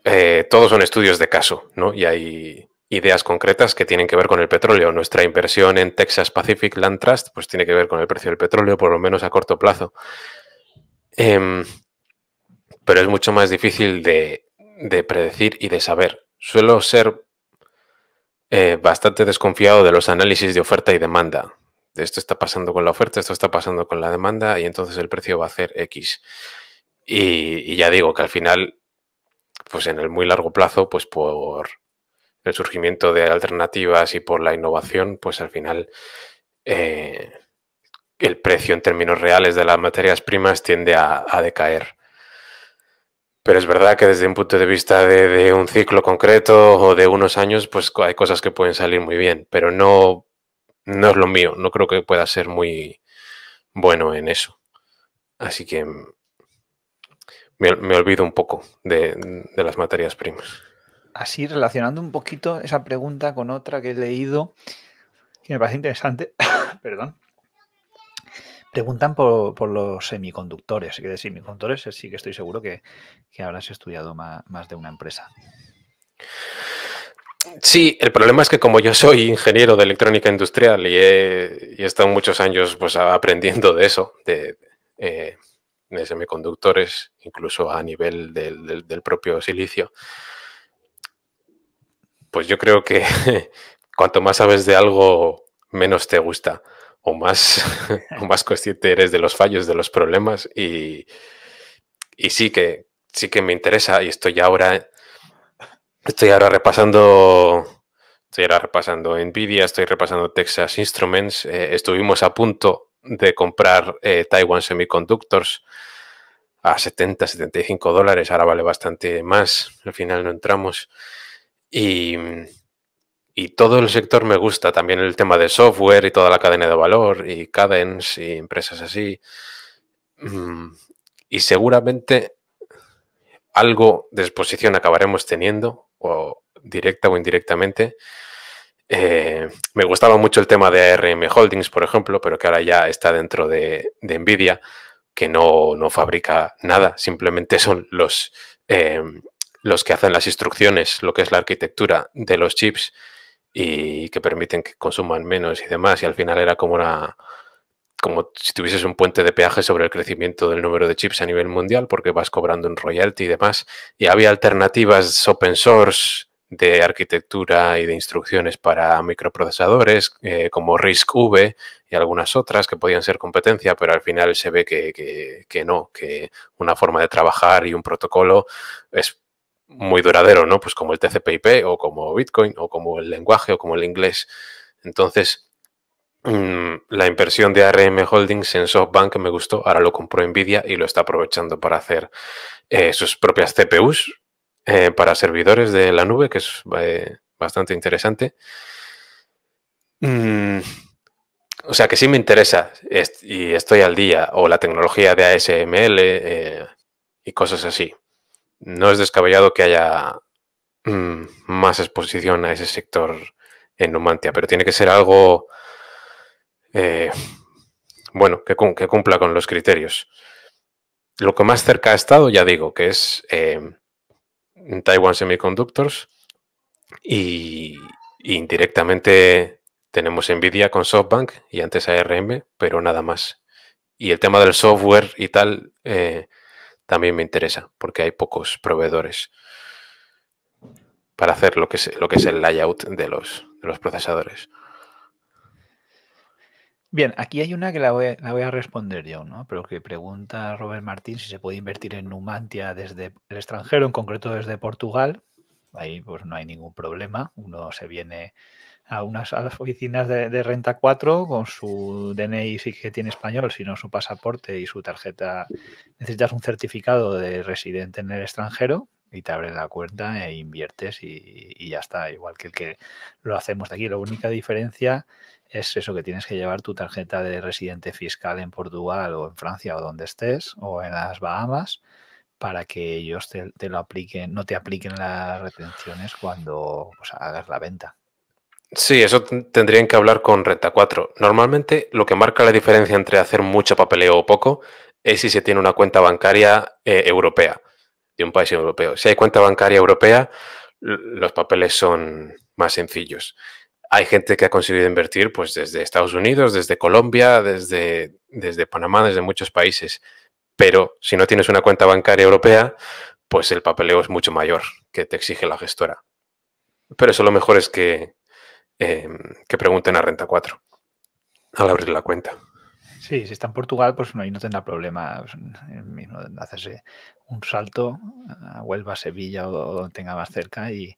Eh, todos son estudios de caso, ¿no? Y hay ideas concretas que tienen que ver con el petróleo. Nuestra inversión en Texas Pacific Land Trust, pues tiene que ver con el precio del petróleo, por lo menos a corto plazo. Em, pero es mucho más difícil de, de predecir y de saber. Suelo ser eh, bastante desconfiado de los análisis de oferta y demanda. De esto está pasando con la oferta, esto está pasando con la demanda y entonces el precio va a ser X. Y, ya digo que al final, pues en el muy largo plazo, pues por el surgimiento de alternativas y por la innovación, pues al final eh, el precio en términos reales de las materias primas tiende a decaer. Pero es verdad que desde un punto de vista de, un ciclo concreto o de unos años, pues hay cosas que pueden salir muy bien, pero no, no es lo mío. No creo que pueda ser muy bueno en eso. Así que me, olvido un poco de, de, las materias primas. Así, relacionando un poquito esa pregunta con otra que he leído, que me parece interesante, perdón, Preguntan por, los semiconductores. Que de semiconductores sí que estoy seguro que, habrás estudiado más, de una empresa. Sí, el problema es que como yo soy ingeniero de electrónica industrial y he, estado muchos años pues, aprendiendo de eso, de, eh, semiconductores, incluso a nivel del, propio silicio, pues yo creo que cuanto más sabes de algo, menos te gusta o más, más consciente eres de los fallos, de los problemas y, sí, que, sí que me interesa y estoy ahora Estoy ahora repasando Estoy ahora repasando Nvidia, estoy repasando Texas Instruments. Eh, estuvimos a punto de comprar eh, Taiwan Semiconductors a 70, 75 dólares. Ahora vale bastante más. Al final no entramos. Y, y, todo el sector me gusta. También el tema de software y toda la cadena de valor y cadence y empresas así. Mm, y seguramente algo de exposición acabaremos teniendo, o directa o indirectamente. Eh, me gustaba mucho el tema de ARM Holdings, por ejemplo, pero que ahora ya está dentro de, Nvidia, que no, fabrica nada, simplemente son los, eh, los que hacen las instrucciones, lo que es la arquitectura de los chips y que permiten que consuman menos y demás. Y al final era como una, como si tuvieses un puente de peaje sobre el crecimiento del número de chips a nivel mundial, porque vas cobrando un royalty y demás. Y había alternativas open source de arquitectura y de instrucciones para microprocesadores eh, como RISC-V y algunas otras que podían ser competencia, pero al final se ve que, no, que una forma de trabajar y un protocolo es muy duradero, ¿no? Pues como el TCP/IP o como Bitcoin o como el lenguaje o como el inglés. Entonces, mm, la inversión de ARM Holdings en SoftBank me gustó, ahora lo compró Nvidia y lo está aprovechando para hacer eh, sus propias CPUs, eh, para servidores de la nube, que es eh, bastante interesante. Mm, o sea que sí me interesa y estoy al día, o la tecnología de ASML eh, y cosas así. No es descabellado que haya mm, más exposición a ese sector en Numantia, pero tiene que ser algo bueno, que, que, cumpla con los criterios. Lo que más cerca ha estado, ya digo, que es Taiwan Semiconductors y, indirectamente tenemos Nvidia con SoftBank y antes ARM, pero nada más. Y el tema del software y tal eh, también me interesa porque hay pocos proveedores para hacer lo que es, lo que es el layout de los, de los procesadores. Bien, aquí hay una que la voy, a, responder yo, ¿no? Pero que pregunta Robert Martín si se puede invertir en Numantia desde el extranjero, en concreto desde Portugal. Ahí pues no hay ningún problema. Uno se viene a unas a las oficinas de, Renta 4 con su DNI sí que tiene español, sino su pasaporte y su tarjeta. Necesitas un certificado de residente en el extranjero y te abren la cuenta e inviertes y ya está, igual que el que lo hacemos de aquí. La única diferencia es eso que tienes que llevar tu tarjeta de residente fiscal en Portugal o en Francia o donde estés o en las Bahamas para que ellos te, lo apliquen, no te apliquen las retenciones cuando pues, hagas la venta. Sí, eso tendrían que hablar con Renta 4. Normalmente lo que marca la diferencia entre hacer mucho papeleo o poco es si se tiene una cuenta bancaria eh, europea, de un país europeo. Si hay cuenta bancaria europea, los papeles son más sencillos hay gente que ha conseguido invertir pues desde Estados Unidos, desde Colombia, desde, desde Panamá, desde muchos países. Pero si no tienes una cuenta bancaria europea, pues el papeleo es mucho mayor que te exige la gestora. Pero eso lo mejor es que, em, que pregunten a Renta 4 al abrir la cuenta. Sí, si está en Portugal, pues no, no tendrá problema pues, mismo hacerse un salto a Huelva, Sevilla o donde tenga más cerca y,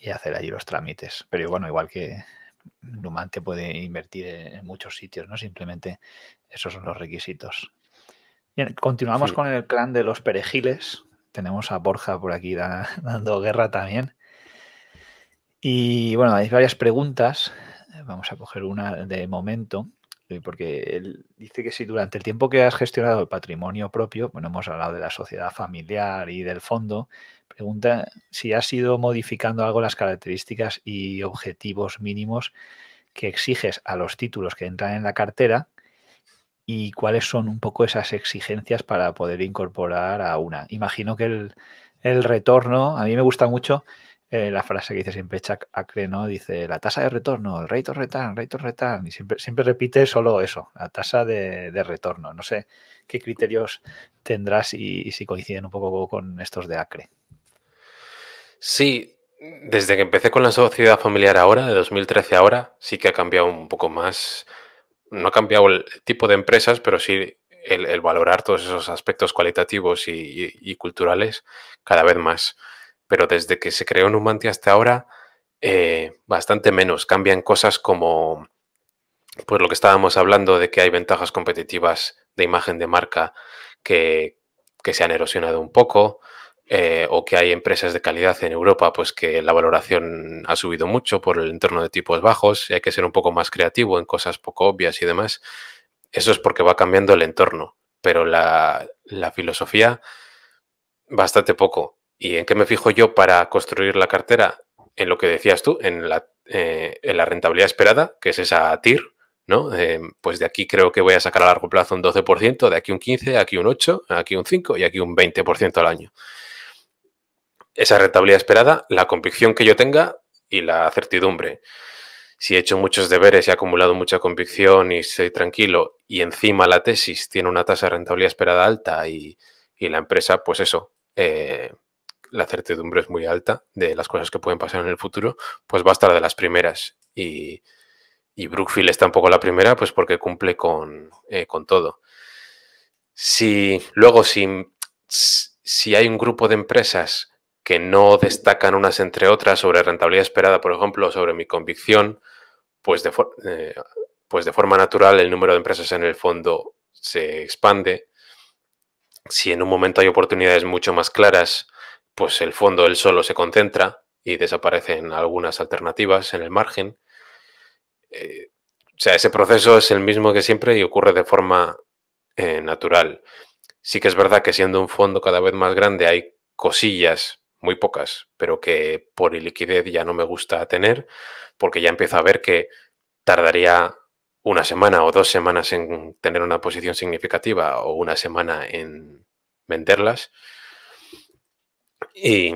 y hacer allí los trámites. Pero bueno, igual que Numante puede invertir en muchos sitios, ¿no? Simplemente esos son los requisitos. Bien, continuamos con el clan de los perejiles. Tenemos a Borja por aquí dando guerra también. Y bueno, hay varias preguntas. Vamos a coger una de momento, eh, porque él dice que si durante el tiempo que has gestionado el patrimonio propio, bueno, hemos hablado de la sociedad familiar y del fondo, Pregunta si has ido modificando algo las características y objetivos mínimos que exiges a los títulos que entran en la cartera y cuáles son un poco esas exigencias para poder incorporar a una. Imagino que el, retorno, a mí me gusta mucho eh, la frase que dice siempre Chuck Acre, ¿no? Dice la tasa de retorno, el rate of return, rate of y siempre, siempre repite solo eso, la tasa de, retorno. No sé qué criterios tendrás y si coinciden un poco con estos de Acre. Sí, desde que empecé con la sociedad familiar ahora, de 2013 ahora, sí que ha cambiado un poco más. No ha cambiado el tipo de empresas, pero sí el, valorar todos esos aspectos cualitativos y, culturales cada vez más. pero desde que se creó Numantia hasta ahora, eh, bastante menos. Cambian cosas como, pues lo que estábamos hablando de que hay ventajas competitivas de imagen de marca que, que se han erosionado un poco. Eh, o que hay empresas de calidad en Europa, pues que la valoración ha subido mucho por el entorno de tipos bajos y hay que ser un poco más creativo en cosas poco obvias y demás. Eso es porque va cambiando el entorno, pero la, filosofía bastante poco. ¿Y en qué me fijo yo para construir la cartera? En lo que decías tú, en la, eh, en la rentabilidad esperada, que es esa TIR, ¿no? Eh, pues de aquí creo que voy a sacar a largo plazo un 12%, de aquí un 15%, aquí un 8%, aquí un 5% y aquí un 20% al año esa rentabilidad esperada, la convicción que yo tenga y la certidumbre. Si he hecho muchos deberes y he acumulado mucha convicción y estoy tranquilo y encima la tesis tiene una tasa de rentabilidad esperada alta y, la empresa, pues eso, eh, la certidumbre es muy alta de las cosas que pueden pasar en el futuro, pues va a estar de las primeras. Y, Brookfield está un poco la primera, pues porque cumple con, eh, con todo. Si luego, si, si hay un grupo de empresas que no destacan unas entre otras sobre rentabilidad esperada, por ejemplo, sobre mi convicción, pues de, eh, pues de forma natural el número de empresas en el fondo se expande. Si en un momento hay oportunidades mucho más claras, pues el fondo él solo se concentra y desaparecen algunas alternativas en el margen. Eh, o sea, ese proceso es el mismo que siempre y ocurre de forma eh, natural. Sí que es verdad que siendo un fondo cada vez más grande hay cosillas muy pocas, pero que por iliquidez ya no me gusta tener, porque ya empiezo a ver que tardaría una semana o dos semanas en tener una posición significativa o una semana en venderlas. Y,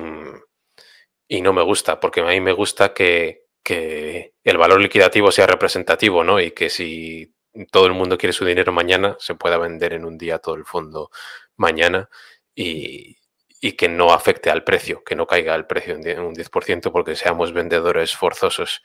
no me gusta, porque a mí me gusta que, que, el valor liquidativo sea representativo, ¿no? Y que si todo el mundo quiere su dinero mañana, se pueda vender en un día todo el fondo mañana. Y, y que no afecte al precio, que no caiga el precio en un 10% porque seamos vendedores forzosos.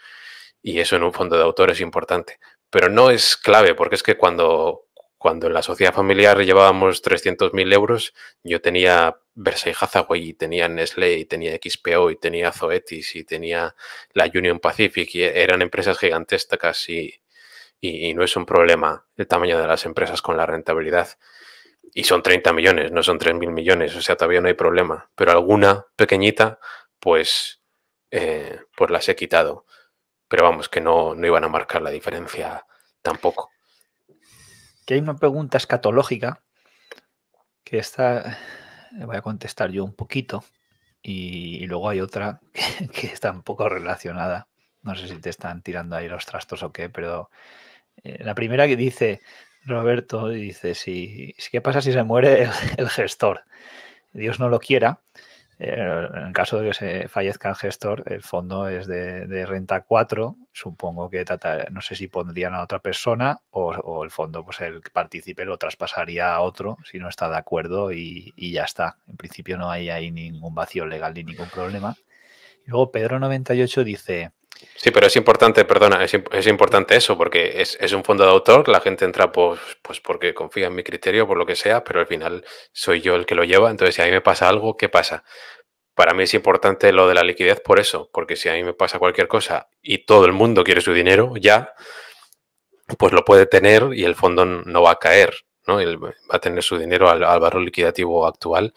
Y eso en un fondo de autor es importante. Pero no es clave, porque es que cuando, cuando en la sociedad familiar llevábamos 300.000 euros, yo tenía Versailles Hathaway y tenía Nestlé y tenía XPO y tenía Zoetis y tenía la Union Pacific y eran empresas gigantescas y, y no es un problema el tamaño de las empresas con la rentabilidad. Y son 30 millones, no son 3.000 millones, o sea, todavía no hay problema. Pero alguna pequeñita, pues, eh, pues las he quitado. Pero vamos, que no, no iban a marcar la diferencia tampoco. Que hay una pregunta escatológica que esta voy a contestar yo un poquito y, luego hay otra que, está un poco relacionada. No sé si te están tirando ahí los trastos o qué, pero eh, la primera que dice, Roberto dice, si, ¿qué pasa si se muere el, gestor? Dios no lo quiera. Eh, en caso de que se fallezca el gestor, el fondo es de, renta 4. Supongo que no sé si pondrían a otra persona o, el fondo, pues el partícipe lo traspasaría a otro si no está de acuerdo y, y ya está. En principio no hay ahí ningún vacío legal ni ningún problema. Y luego Pedro98 dice, Sí, pero es importante, perdona, es, importante eso, porque es, un fondo de autor, la gente entra pues, pues porque confía en mi criterio, por lo que sea, pero al final soy yo el que lo lleva, entonces si a mí me pasa algo, ¿qué pasa? Para mí es importante lo de la liquidez por eso, porque si a mí me pasa cualquier cosa y todo el mundo quiere su dinero ya, pues lo puede tener y el fondo no va a caer. ¿No? Él va a tener su dinero al, valor liquidativo actual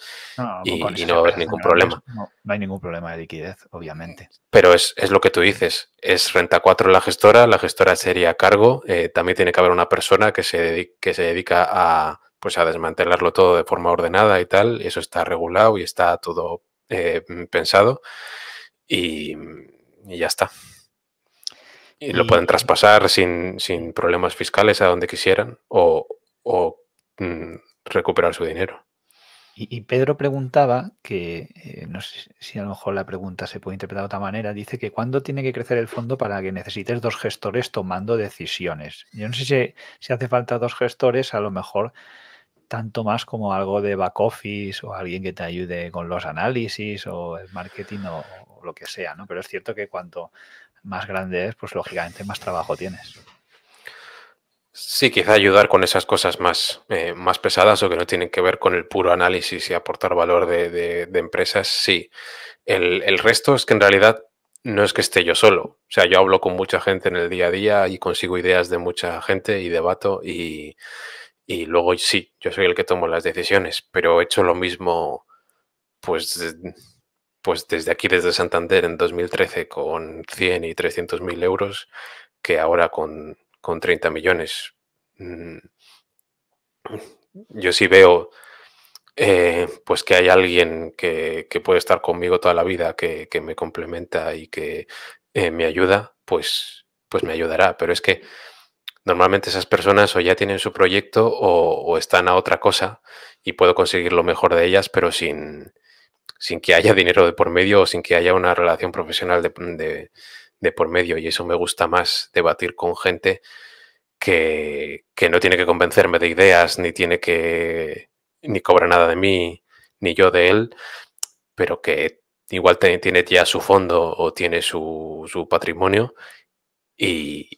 y, no va a haber ningún problema. No, hay ningún problema de liquidez, obviamente. Pero es, lo que tú dices, es renta 4 la gestora, la gestora sería a cargo, eh, también tiene que haber una persona que se, dedica, que se dedica a, pues a desmantelarlo todo de forma ordenada y tal, y eso está regulado y está todo eh, pensado y, ya está. Y, lo pueden traspasar sin, sin, problemas fiscales a donde quisieran o, o mm, recuperar su dinero. Y, Pedro preguntaba, que eh, no sé si a lo mejor la pregunta se puede interpretar de otra manera, dice que ¿cuándo tiene que crecer el fondo para que necesites dos gestores tomando decisiones? Yo no sé si, hace falta dos gestores, a lo mejor tanto más como algo de back office o alguien que te ayude con los análisis o el marketing o, o lo que sea, ¿no? Pero es cierto que cuanto más grande es, pues lógicamente más trabajo tienes. Sí, quizá ayudar con esas cosas más, eh, más pesadas o que no tienen que ver con el puro análisis y aportar valor de, empresas, sí. El, el, resto es que en realidad no es que esté yo solo. O sea, yo hablo con mucha gente en el día a día y consigo ideas de mucha gente y debato y, y luego sí, yo soy el que tomo las decisiones, pero he hecho lo mismo pues, pues desde aquí, desde Santander en 2013 con 100 y 300 mil euros que ahora con con 30 millones. Mm, yo sí veo eh, pues que hay alguien que, puede estar conmigo toda la vida, que, me complementa y que eh, me ayuda, pues, pues me ayudará. Pero es que normalmente esas personas o ya tienen su proyecto o, están a otra cosa y puedo conseguir lo mejor de ellas, pero sin, sin que haya dinero de por medio o sin que haya una relación profesional de, de por medio y eso me gusta más debatir con gente que, no tiene que convencerme de ideas, ni tiene que, ni cobra nada de mí, ni yo de él, pero que igual tiene ya su fondo o tiene su, su patrimonio y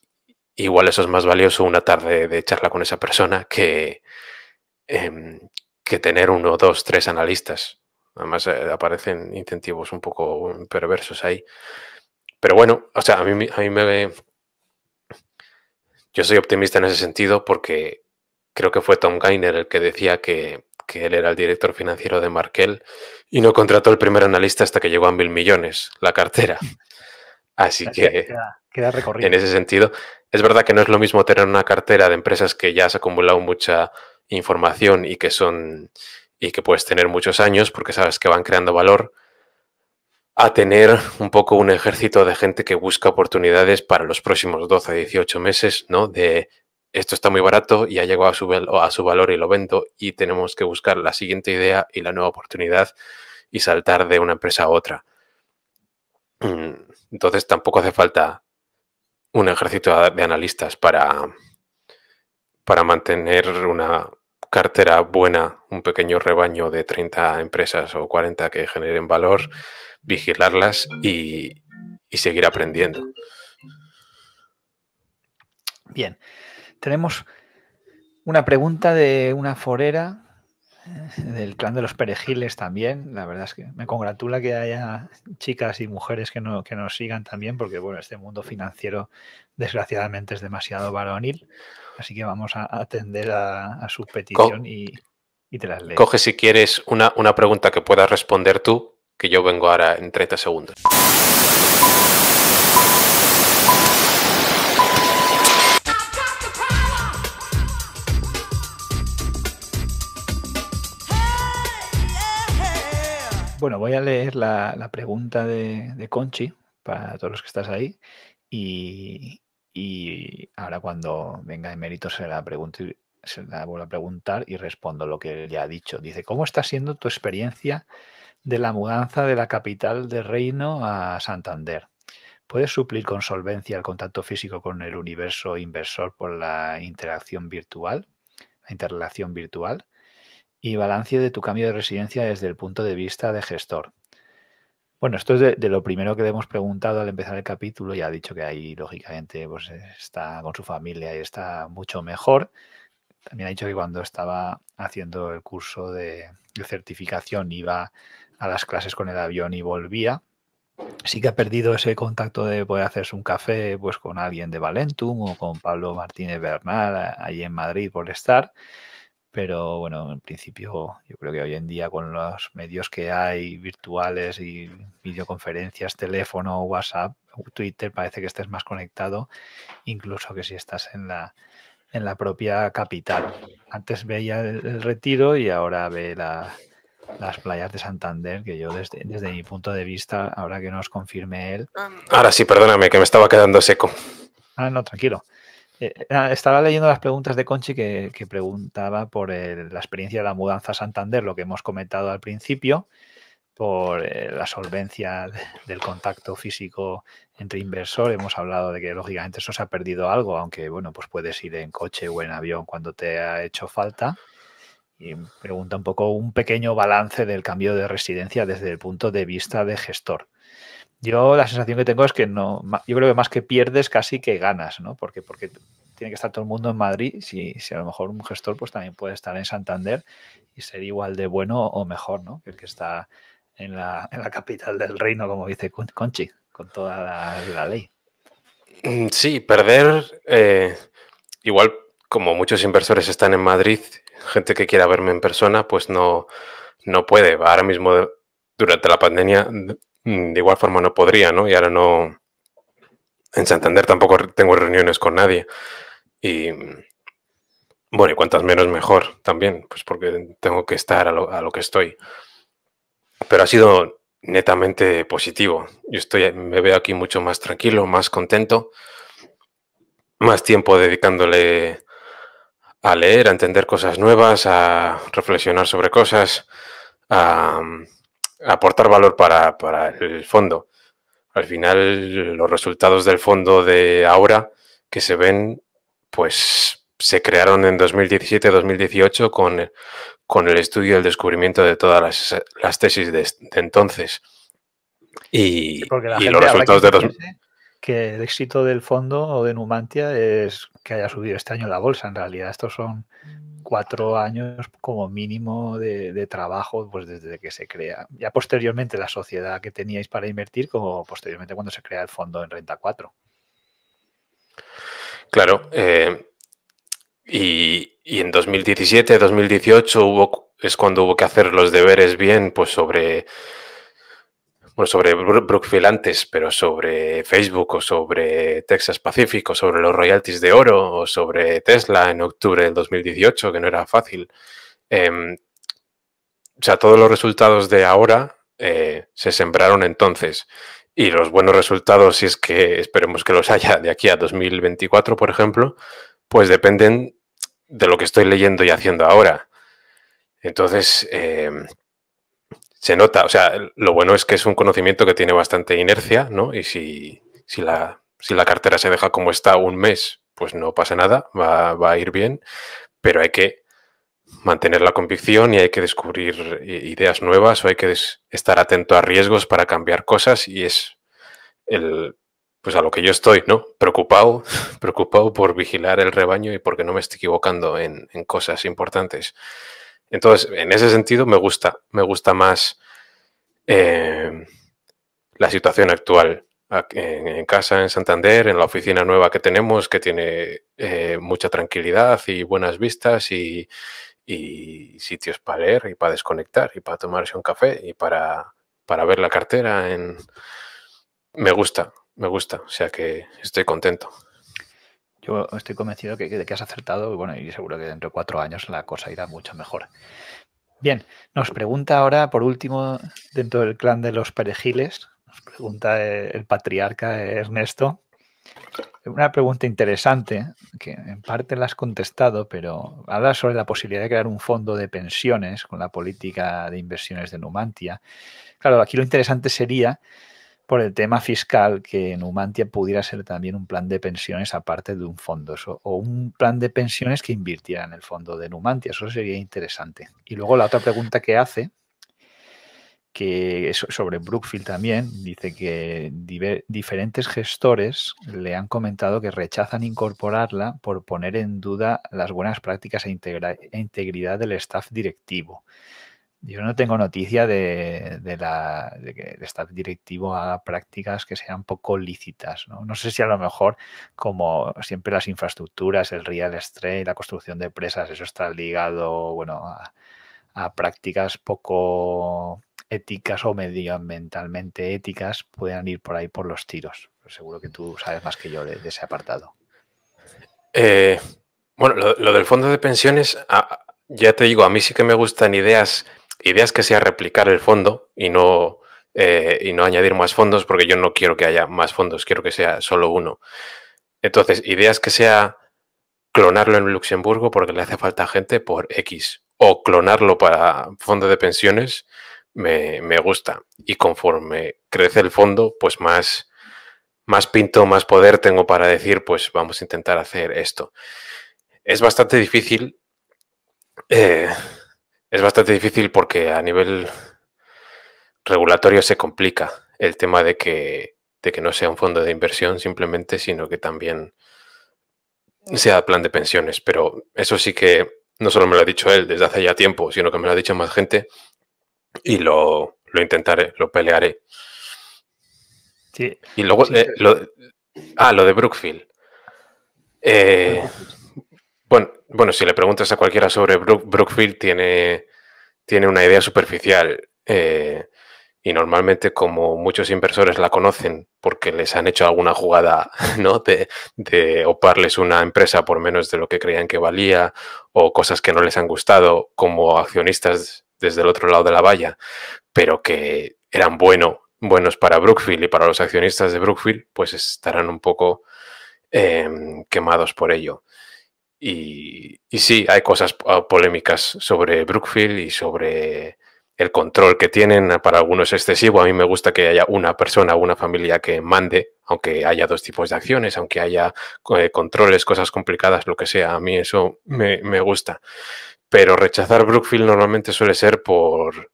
igual eso es más valioso una tarde de charla con esa persona que, em, que tener uno, dos, tres analistas. Además eh, aparecen incentivos un poco perversos ahí. Pero bueno, o sea, a mí, a mí me... Yo soy optimista en ese sentido porque creo que fue Tom Gainer el que decía que, él era el director financiero de Markel y no contrató el primer analista hasta que llegó a mil millones la cartera. Así que, queda, en ese sentido, es verdad que no es lo mismo tener una cartera de empresas que ya has acumulado mucha información y que son y que puedes tener muchos años porque sabes que van creando valor a tener un poco un ejército de gente que busca oportunidades para los próximos 12 a 18 meses, ¿no? De esto está muy barato y ha llegado a su, valor y lo vendo y tenemos que buscar la siguiente idea y la nueva oportunidad y saltar de una empresa a otra. Mm, entonces tampoco hace falta un ejército de analistas para, para mantener una cartera buena, un pequeño rebaño de 30 empresas o 40 que generen valor vigilarlas y, seguir aprendiendo. Bien, tenemos una pregunta de una forera eh, del clan de los perejiles también. La verdad es que me congratula que haya chicas y mujeres que, no, que nos sigan también, porque bueno, este mundo financiero desgraciadamente es demasiado varonil. Así que vamos a atender a, su petición y, te las leo. Coge si quieres una, una pregunta que puedas responder tú que yo vengo ahora en 30 segundos. Bueno, voy a leer la, pregunta de, Conchi para todos los que estás ahí y, ahora cuando venga en mérito se la pregunto se la vuelvo a preguntar y respondo lo que ya ha dicho. Dice, ¿cómo está siendo tu experiencia de la mudanza de la capital de reino a Santander. Puedes suplir con solvencia el contacto físico con el universo inversor por la interacción virtual, la interrelación virtual, y balance de tu cambio de residencia desde el punto de vista de gestor. Bueno, esto es de, lo primero que le hemos preguntado al empezar el capítulo. Ya ha dicho que ahí, lógicamente, pues está con su familia y está mucho mejor. También ha dicho que cuando estaba haciendo el curso de certificación iba a las clases con el avión y volvía. Sí que ha perdido ese contacto de poder hacerse un café pues con alguien de Valentum o con Pablo Martínez Bernal allí en Madrid por estar. Pero bueno, en principio yo creo que hoy en día con los medios que hay virtuales y videoconferencias, teléfono, WhatsApp, Twitter, parece que estés más conectado, incluso que si estás en la, en la propia capital. Antes veía el retiro y ahora ve la, las playas de Santander, que yo desde, desde mi punto de vista, ahora que nos confirme él. Ahora sí, perdóname, que me estaba quedando seco. Ah, no, tranquilo. Eh, estaba leyendo las preguntas de Conchi que, preguntaba por la experiencia de la mudanza a Santander, lo que hemos comentado al principio, por eh, la solvencia del contacto físico entre inversor. Hemos hablado de que lógicamente eso se ha perdido algo, aunque bueno, pues puedes ir en coche o en avión cuando te ha hecho falta y pregunta un poco un pequeño balance del cambio de residencia desde el punto de vista de gestor. Yo la sensación que tengo es que no, yo creo que más que pierdes casi que ganas, ¿no? Porque, porque tiene que estar todo el mundo en Madrid, si, si a lo mejor un gestor pues también puede estar en Santander y ser igual de bueno o mejor, ¿no? Que el que está en la, en la capital del reino, como dice Conchi, con toda la, ley. Mm, sí, perder, eh, igual como muchos inversores están en Madrid, gente que quiera verme en persona, pues no, no puede. Ahora mismo, durante la pandemia, Mm, de igual forma no podría, ¿no? Y ahora no... En Santander tampoco tengo reuniones con nadie. Y bueno, y cuantas menos mejor también, pues porque tengo que estar a lo, que estoy. Pero ha sido netamente positivo. Yo estoy, me veo aquí mucho más tranquilo, más contento, más tiempo dedicándole a leer, a entender cosas nuevas, a reflexionar sobre cosas, a, aportar valor para, el fondo. Al final, los resultados del fondo de ahora que se ven, pues se crearon en 2017-2018 con, con el estudio y el descubrimiento de todas las, tesis de, entonces. Y, los resultados de. Que el éxito del fondo o de Numantia es que haya subido este año la bolsa. En realidad, estos son cuatro años como mínimo de, trabajo pues desde que se crea. Ya posteriormente la sociedad que teníais para invertir, como posteriormente cuando se crea el fondo en Renta 4. Claro. Eh, y, y, en 2017, 2018 hubo, es cuando hubo que hacer los deberes bien pues sobre bueno, sobre Brookfield antes, pero sobre Facebook o sobre Texas Pacific o sobre los royalties de oro o sobre Tesla en octubre del 2018, que no era fácil. Em, o sea, todos los resultados de ahora eh, se sembraron entonces. Y los buenos resultados, si es que esperemos que los haya de aquí a 2024, por ejemplo, pues dependen de lo que estoy leyendo y haciendo ahora. Entonces, em, se nota, o sea, lo bueno es que es un conocimiento que tiene bastante inercia, ¿no? Y si, si, la, si la cartera se deja como está un mes, pues no pasa nada, va, a ir bien, pero hay que mantener la convicción y hay que descubrir ideas nuevas o hay que estar atento a riesgos para cambiar cosas y es el, pues a lo que yo estoy, ¿no? Preocupado, preocupado por vigilar el rebaño y porque no me esté equivocando en, en cosas importantes. Entonces, en ese sentido, me gusta, me gusta más eh, la situación actual en, casa, en Santander, en la oficina nueva que tenemos, que tiene eh, mucha tranquilidad y buenas vistas y, sitios para leer y para desconectar y para tomarse un café y para, para ver la cartera. Me gusta, me gusta, o sea que estoy contento. Yo estoy convencido de que has acertado bueno, y seguro que dentro de cuatro años la cosa irá mucho mejor. Bien, nos pregunta ahora, por último, dentro del clan de los perejiles, nos pregunta el patriarca Ernesto, una pregunta interesante, que en parte la has contestado, pero habla sobre la posibilidad de crear un fondo de pensiones con la política de inversiones de Numantia. Claro, aquí lo interesante sería por el tema fiscal que Numantia pudiera ser también un plan de pensiones aparte de un fondo o un plan de pensiones que invirtiera en el fondo de Numantia. Eso sería interesante. Y luego la otra pregunta que hace, que es sobre Brookfield también, dice que diferentes gestores le han comentado que rechazan incorporarla por poner en duda las buenas prácticas e, e integridad del staff directivo. Yo no tengo noticia de, la, que el staff directivo haga prácticas que sean poco lícitas. ¿no? sé si a lo mejor, como siempre las infraestructuras, el real estate, la construcción de presas, eso está ligado bueno, a, prácticas poco éticas o medioambientalmente éticas, puedan ir por ahí por los tiros. seguro que tú sabes más que yo de, ese apartado. Eh, bueno, lo, del fondo de pensiones, ah, ya te digo, a mí sí que me gustan ideas ideas que sea replicar el fondo y no, eh, y no añadir más fondos, porque yo no quiero que haya más fondos, quiero que sea solo uno. Entonces, ideas que sea clonarlo en Luxemburgo porque le hace falta gente por X, o clonarlo para fondo de pensiones, me, gusta. Y conforme crece el fondo, pues más, más pinto, más poder tengo para decir, pues vamos a intentar hacer esto. Es bastante difícil. Eh, es bastante difícil porque a nivel regulatorio se complica. el tema de que, de que no sea un fondo de inversión simplemente, sino que también sea plan de pensiones. Pero eso sí que no solo me lo ha dicho él desde hace ya tiempo, sino que me lo ha dicho más gente y lo, intentaré, lo pelearé. Y luego, eh, lo, ah, lo de Brookfield. Eh, bueno, bueno, si le preguntas a cualquiera sobre Brookfield, tiene, tiene una idea superficial. Eh, y normalmente, como muchos inversores la conocen porque les han hecho alguna jugada, ¿no? De, de oparles una empresa por menos de lo que creían que valía o cosas que no les han gustado como accionistas desde el otro lado de la valla, pero que eran bueno, buenos para Brookfield y para los accionistas de Brookfield, pues estarán un poco em, quemados por ello. Y, sí, hay cosas polémicas sobre Brookfield y sobre el control que tienen para algunos es excesivo. A mí me gusta que haya una persona, una familia que mande, aunque haya dos tipos de acciones, aunque haya eh, controles, cosas complicadas, lo que sea. A mí eso me, gusta. Pero rechazar Brookfield normalmente suele ser por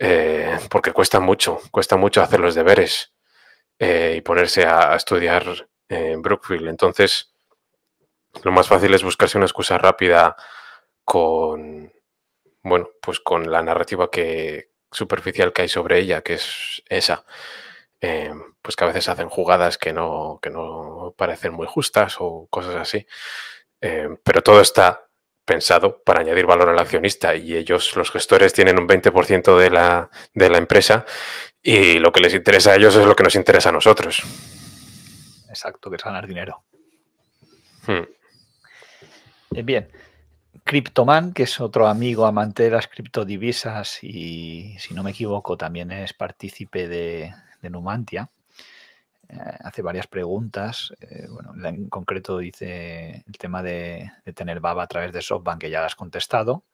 eh, porque cuesta mucho, cuesta mucho hacer los deberes eh, y ponerse a, a estudiar Brookfield. Entonces, lo más fácil es buscarse una excusa rápida con bueno, pues con la narrativa que superficial que hay sobre ella, que es esa, eh, pues que a veces hacen jugadas que no, que no parecen muy justas o cosas así. Eh, pero todo está pensado para añadir valor al accionista y ellos, los gestores, tienen un 20% de la, de la empresa y lo que les interesa a ellos es lo que nos interesa a nosotros. Exacto, que es ganar dinero. Hmm. Eh, bien, Cryptoman, que es otro amigo amante de las criptodivisas y, si no me equivoco, también es partícipe de, Numantia, eh, hace varias preguntas. Eh, bueno, en concreto dice el tema de, tener BABA a través de SoftBank, que ya lo has contestado.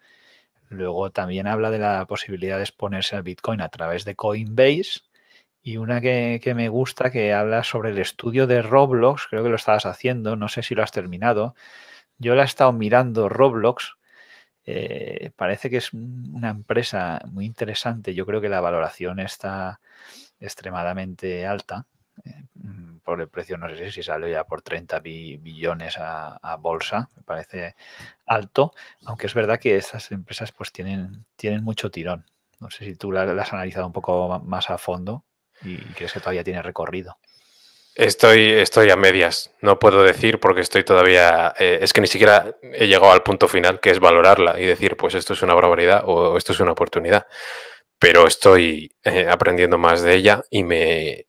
Luego también habla de la posibilidad de exponerse al Bitcoin a través de Coinbase. Y una que, que, me gusta, que habla sobre el estudio de Roblox, creo que lo estabas haciendo, no sé si lo has terminado, yo la he estado mirando Roblox. Eh, parece que es una empresa muy interesante. Yo creo que la valoración está extremadamente alta. Eh, mm, por el precio, no sé si sale ya por 30 billones a, bolsa, me parece alto, aunque es verdad que estas empresas pues tienen, tienen mucho tirón. No sé si tú las has analizado un poco más a fondo y crees que todavía tiene recorrido. Estoy, estoy a medias. No puedo decir porque estoy todavía. Eh, es que ni siquiera he llegado al punto final, que es valorarla y decir, pues esto es una barbaridad o esto es una oportunidad. Pero estoy eh, aprendiendo más de ella y me,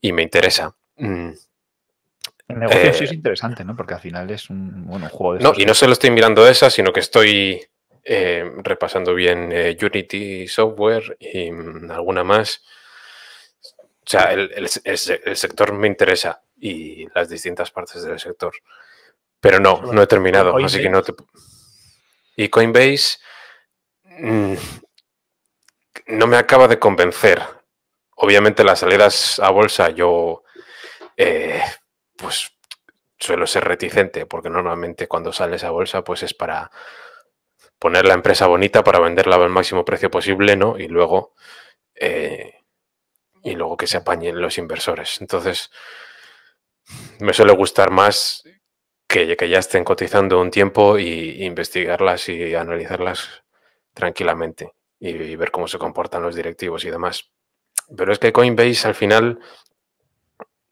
y me interesa. Mm. El negocio sí es eh, interesante, ¿no? Porque al final es un, juego de. No, y no solo estoy mirando esa, sino que estoy repasando bien Unity Software y mm, alguna más o sea, el, sector me interesa y las distintas partes del sector. Pero no, no he terminado, así que no te... Y Coinbase mm, no me acaba de convencer. Obviamente las salidas a bolsa yo eh, pues suelo ser reticente porque normalmente cuando sales a bolsa pues es para poner la empresa bonita para venderla al máximo precio posible, ¿no? Y luego eh, y luego que se apañen los inversores. Entonces, me suele gustar más que, que ya estén cotizando un tiempo y, investigarlas y analizarlas tranquilamente y, ver cómo se comportan los directivos y demás. Pero es que Coinbase al final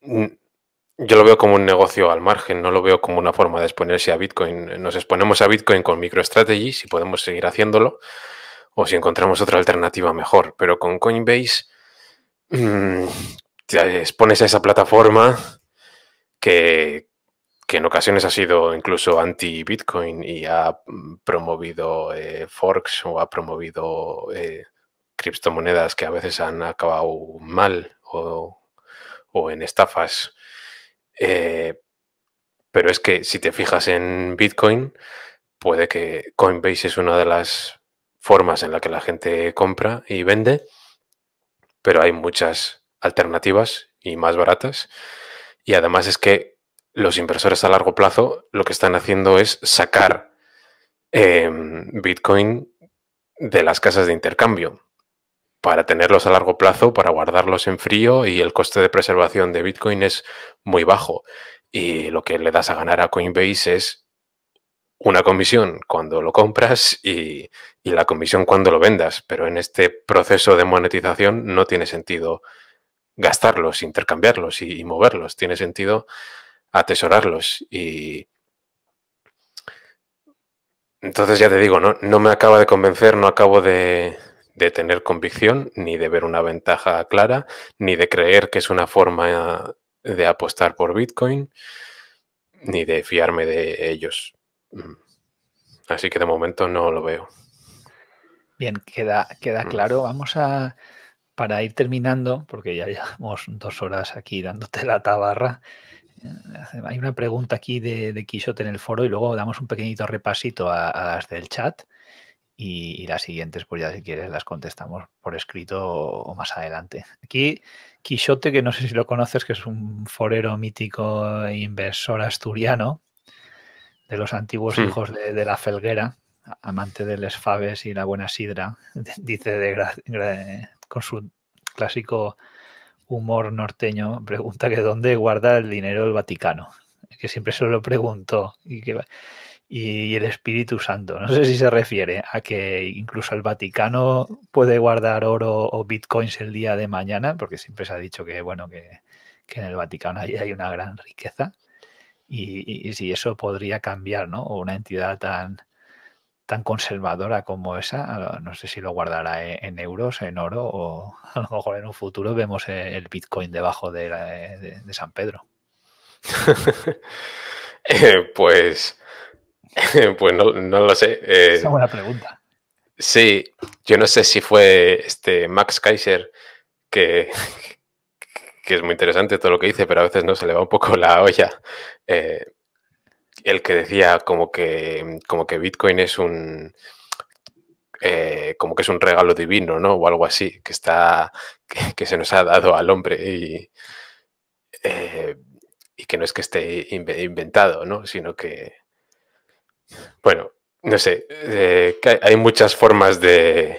yo lo veo como un negocio al margen, no lo veo como una forma de exponerse a Bitcoin. Nos exponemos a Bitcoin con MicroStrategy si podemos seguir haciéndolo o si encontramos otra alternativa mejor. Pero con Coinbase te expones a esa plataforma que, en ocasiones ha sido incluso anti-Bitcoin y ha mm, promovido eh, forks o ha promovido eh, criptomonedas que a veces han acabado mal o, en estafas. Eh, pero es que si te fijas en Bitcoin, puede que Coinbase es una de las formas en la que la gente compra y vende pero hay muchas alternativas y más baratas. Y además es que los inversores a largo plazo lo que están haciendo es sacar em, Bitcoin de las casas de intercambio. para tenerlos a largo plazo, para guardarlos en frío y el coste de preservación de Bitcoin es muy bajo. Y lo que le das a ganar a Coinbase es una comisión cuando lo compras y, la comisión cuando lo vendas. Pero en este proceso de monetización no tiene sentido gastarlos, intercambiarlos y, y moverlos. Tiene sentido atesorarlos. Y entonces ya te digo, no, no me acaba de convencer, no acabo de, de tener convicción, ni de ver una ventaja clara, ni de creer que es una forma de apostar por Bitcoin, ni de fiarme de ellos. Así que de momento no lo veo. Bien, queda, queda mm. claro. Vamos a, para ir terminando, porque ya llevamos dos horas aquí dándote la tabarra, eh, hay una pregunta aquí de, de Quixote en el foro y luego damos un pequeñito repasito a, a las del chat y, las siguientes, pues ya si quieres, las contestamos por escrito o, más adelante. Aquí, Quixote, que no sé si lo conoces, que es un forero mítico e inversor asturiano, de los antiguos hijos de, la felguera, amante de les faves y la buena sidra, dice de, con su clásico humor norteño, pregunta que dónde guarda el dinero el Vaticano, que siempre se lo pregunto y que y el Espíritu Santo. No sé si se refiere a que incluso el Vaticano puede guardar oro o bitcoins el día de mañana, porque siempre se ha dicho que, bueno, que, en el Vaticano hay, una gran riqueza. Y, si eso podría cambiar, ¿no? O una entidad tan, tan conservadora como esa, no sé si lo guardará e, en, euros, en oro, o a lo mejor en un futuro vemos el Bitcoin debajo de, de San Pedro. Eh, pues pues no, lo sé. es una buena pregunta. Sí, yo no sé si fue este Max Kaiser que, que es muy interesante todo lo que dice, pero a veces no se le va un poco la olla. Eh, el que decía como que, como que Bitcoin es un eh, como que es un regalo divino, ¿no? O algo así, que está que, se nos ha dado al hombre y, eh, y que no es que esté inventado, ¿no? Sino que, bueno, no sé, hay muchas formas de,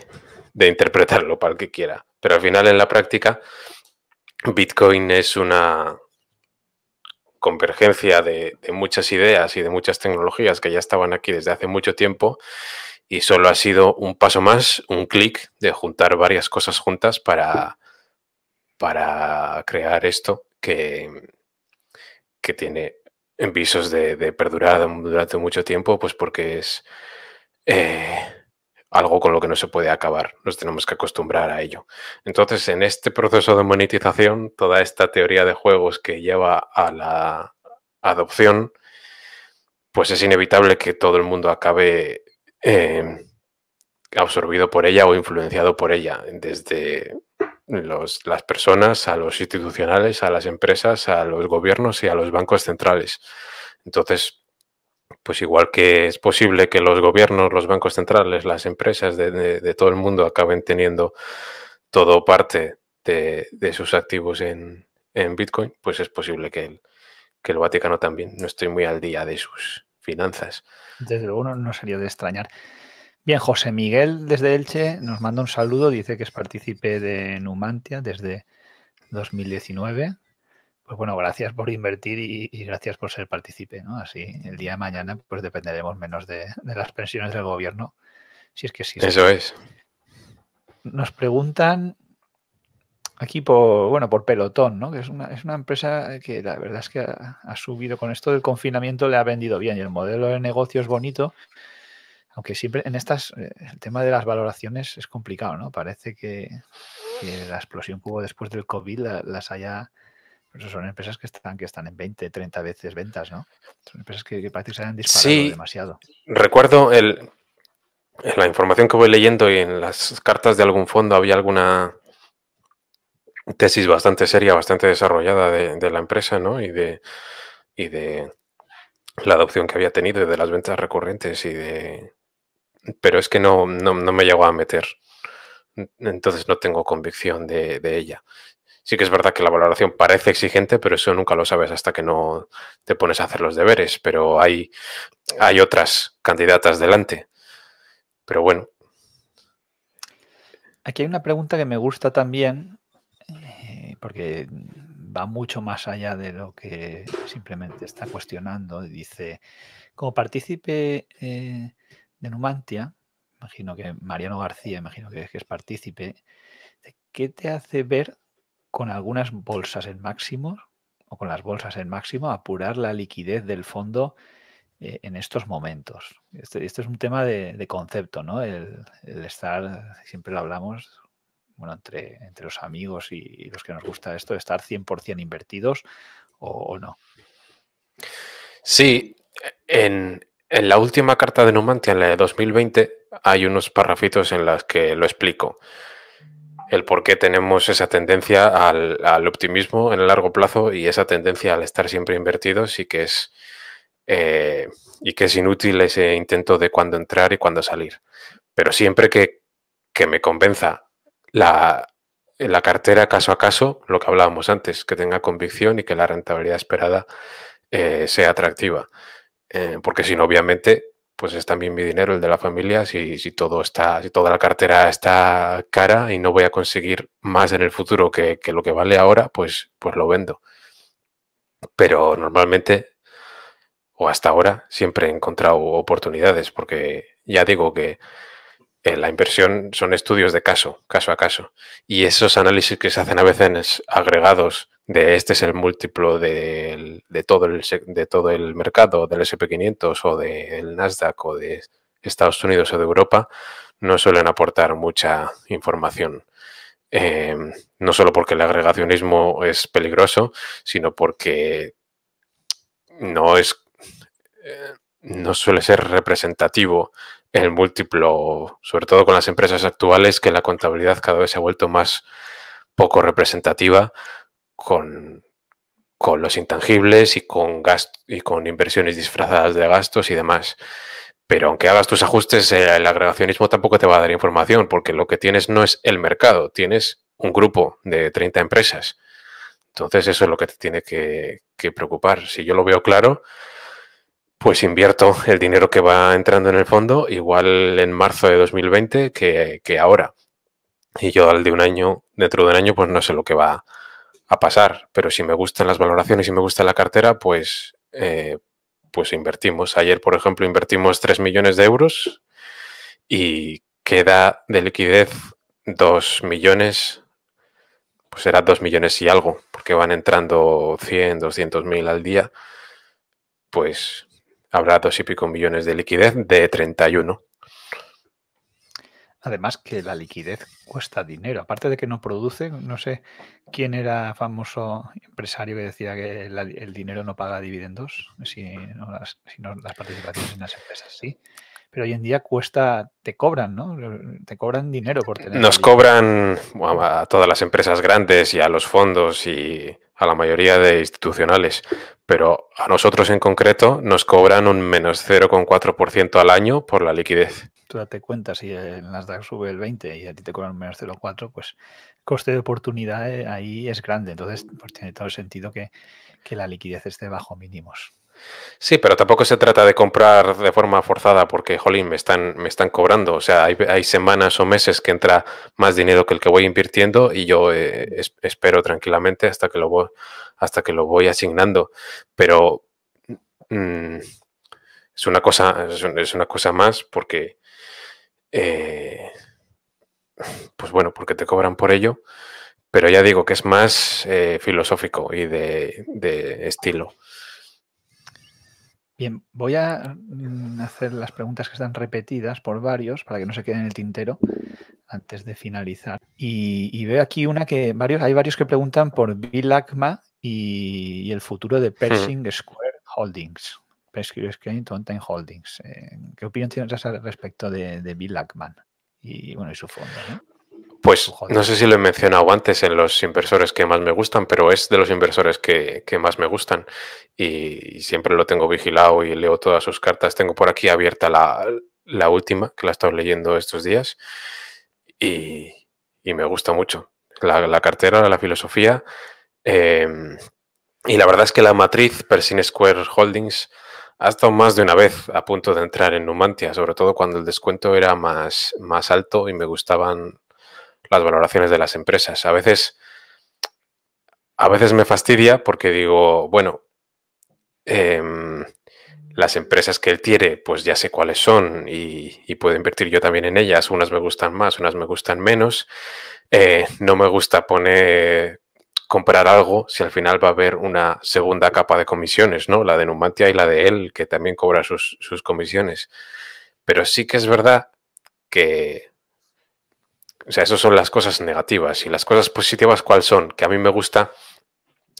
interpretarlo para el que quiera, pero al final en la práctica Bitcoin es una convergencia de, muchas ideas y de muchas tecnologías que ya estaban aquí desde hace mucho tiempo y solo ha sido un paso más, un clic de juntar varias cosas juntas para, para crear esto que, que tiene en visos de, perdurar durante mucho tiempo, pues porque es eh, algo con lo que no se puede acabar. Nos tenemos que acostumbrar a ello. Entonces, en este proceso de monetización, toda esta teoría de juegos que lleva a la adopción, pues es inevitable que todo el mundo acabe eh, absorbido por ella o influenciado por ella, desde las personas, a los institucionales, a las empresas, a los gobiernos y a los bancos centrales. Entonces, pues igual que es posible que los gobiernos, los bancos centrales, las empresas de, todo el mundo acaben teniendo todo parte de, sus activos en, Bitcoin, pues es posible que el, que el Vaticano también. No estoy muy al día de sus finanzas. Desde luego no sería de extrañar. Bien, José Miguel desde Elche nos manda un saludo, dice que es partícipe de Numantia desde 2019. Pues bueno, gracias por invertir y, gracias por ser partícipe, ¿no? Así el día de mañana pues dependeremos menos de, las pensiones del gobierno, si es que sí. Eso es. Nos preguntan aquí por, bueno, por Pelotón, ¿no? Que es una, es una empresa que la verdad es que ha, ha subido con esto del confinamiento, le ha vendido bien y el modelo de negocio es bonito aunque siempre en estas, eh, el tema de las valoraciones es complicado, ¿no? Parece que, la explosión que hubo después del COVID las haya... Pues son empresas que están, que están en 20, 30 veces ventas, ¿no? Son empresas que, parece que se hayan disparado sí, demasiado. Recuerdo el, la información que voy leyendo y en las cartas de algún fondo había alguna tesis bastante seria, bastante desarrollada de, de la empresa, ¿no? Y de, y de la adopción que había tenido y de las ventas recurrentes y de pero es que no, no, me llegó a meter. Entonces no tengo convicción de, ella. Sí que es verdad que la valoración parece exigente, pero eso nunca lo sabes hasta que no te pones a hacer los deberes. Pero hay, hay otras candidatas delante. Pero bueno. aquí hay una pregunta que me gusta también, eh, porque va mucho más allá de lo que simplemente está cuestionando. Dice, como partícipe eh, de Numantia, imagino que Mariano García, imagino que, es partícipe, ¿qué te hace ver con algunas bolsas en máximo o con las bolsas en máximo apurar la liquidez del fondo eh, en estos momentos? Este, es un tema de, concepto, ¿no? El, estar, siempre lo hablamos, bueno, entre, entre los amigos y, los que nos gusta esto, estar 100% invertidos o, no. Sí, en, en, la última carta de Numantia, en la de 2020, hay unos parrafitos en las que lo explico. El por qué tenemos esa tendencia al, optimismo en el largo plazo y esa tendencia al estar siempre invertidos y que es, eh, y que es inútil ese intento de cuándo entrar y cuándo salir. Pero siempre que, me convenza la, la cartera caso a caso, lo que hablábamos antes, que tenga convicción y que la rentabilidad esperada eh, sea atractiva. Eh, porque si no, obviamente, pues es también mi dinero, el de la familia, si, si, todo está, si toda la cartera está cara y no voy a conseguir más en el futuro que, lo que vale ahora, pues, pues lo vendo. Pero normalmente, o hasta ahora, siempre he encontrado oportunidades, porque ya digo que la inversión son estudios de caso, caso a caso. Y esos análisis que se hacen a veces agregados de este es el múltiplo de, todo, el, de todo el mercado del SP500 o del Nasdaq o de Estados Unidos o de Europa, no suelen aportar mucha información. Em, no solo porque el agregacionismo es peligroso, sino porque no es eh, no suele ser representativo el múltiplo, sobre todo con las empresas actuales, que la contabilidad cada vez se ha vuelto más poco representativa con, con los intangibles y con, y con inversiones disfrazadas de gastos y demás. Pero aunque hagas tus ajustes, eh, el agregacionismo tampoco te va a dar información, porque lo que tienes no es el mercado, tienes un grupo de 30 empresas. Entonces eso es lo que te tiene que, preocupar. Si yo lo veo claro, pues invierto el dinero que va entrando en el fondo igual en marzo de 2020 que, que ahora. Y yo al de un año, dentro de un año, pues no sé lo que va a pasar. Pero si me gustan las valoraciones y me gusta la cartera, pues, eh, pues invertimos. Ayer, por ejemplo, invertimos 3 millones de euros y queda de liquidez 2 millones, pues era 2 millones y algo, porque van entrando 100, 200 mil al día, pues habrá dos y pico millones de liquidez de 31. Además que la liquidez cuesta dinero. Aparte de que no produce, no sé quién era famoso empresario que decía que el dinero no paga dividendos, si no, las, participaciones en las empresas, sí. Pero hoy en día cuesta, te cobran, ¿no? Te cobran dinero por tener. Nos cobran a todas las empresas grandes y a los fondos y a la mayoría de institucionales, pero a nosotros en concreto nos cobran un menos 0,4% al año por la liquidez tú date cuenta, si el Nasdaq sube el 20 y a ti te cobran menos 0,4, pues el coste de oportunidad eh, ahí es grande. Entonces, pues tiene todo el sentido que, la liquidez esté bajo mínimos. Sí, pero tampoco se trata de comprar de forma forzada porque, jolín, me están, me están cobrando. O sea, hay, semanas o meses que entra más dinero que el que voy invirtiendo y yo eh, espero tranquilamente hasta que lo voy, hasta que lo voy asignando. Pero mm, es una cosa, es una cosa más porque eh, pues bueno, porque te cobran por ello, pero ya digo que es más eh, filosófico y de, estilo. Bien, voy a mm, hacer las preguntas que están repetidas por varios para que no se queden en el tintero antes de finalizar. Y, veo aquí una que varios, hay varios que preguntan por Bill Ackma y, el futuro de Pershing Square Holdings. Time Holdings. Eh, ¿Qué opinión tienes al respecto de, Bill Ackman y, bueno, y su fondo? Pues no sé si lo he mencionado antes en los inversores que más me gustan, pero es de los inversores que, más me gustan y siempre lo tengo vigilado y leo todas sus cartas. Tengo por aquí abierta la, última, que la he estado leyendo estos días y, me gusta mucho. La, cartera, la filosofía. Em, y la verdad es que la matriz Pershing Square Holdings ha estado más de una vez a punto de entrar en Numantia, sobre todo cuando el descuento era más, más alto y me gustaban las valoraciones de las empresas. A veces, a veces me fastidia porque digo, bueno, em, las empresas que él tiene, pues ya sé cuáles son y, puedo invertir yo también en ellas. Unas me gustan más, unas me gustan menos. Eh, no me gusta poner comprar algo si al final va a haber una segunda capa de comisiones, ¿no? La de Numantia y la de él, que también cobra sus, sus comisiones. Pero sí que es verdad que, o sea, esas son las cosas negativas. Y las cosas positivas, ¿cuáles son? Que a mí me gusta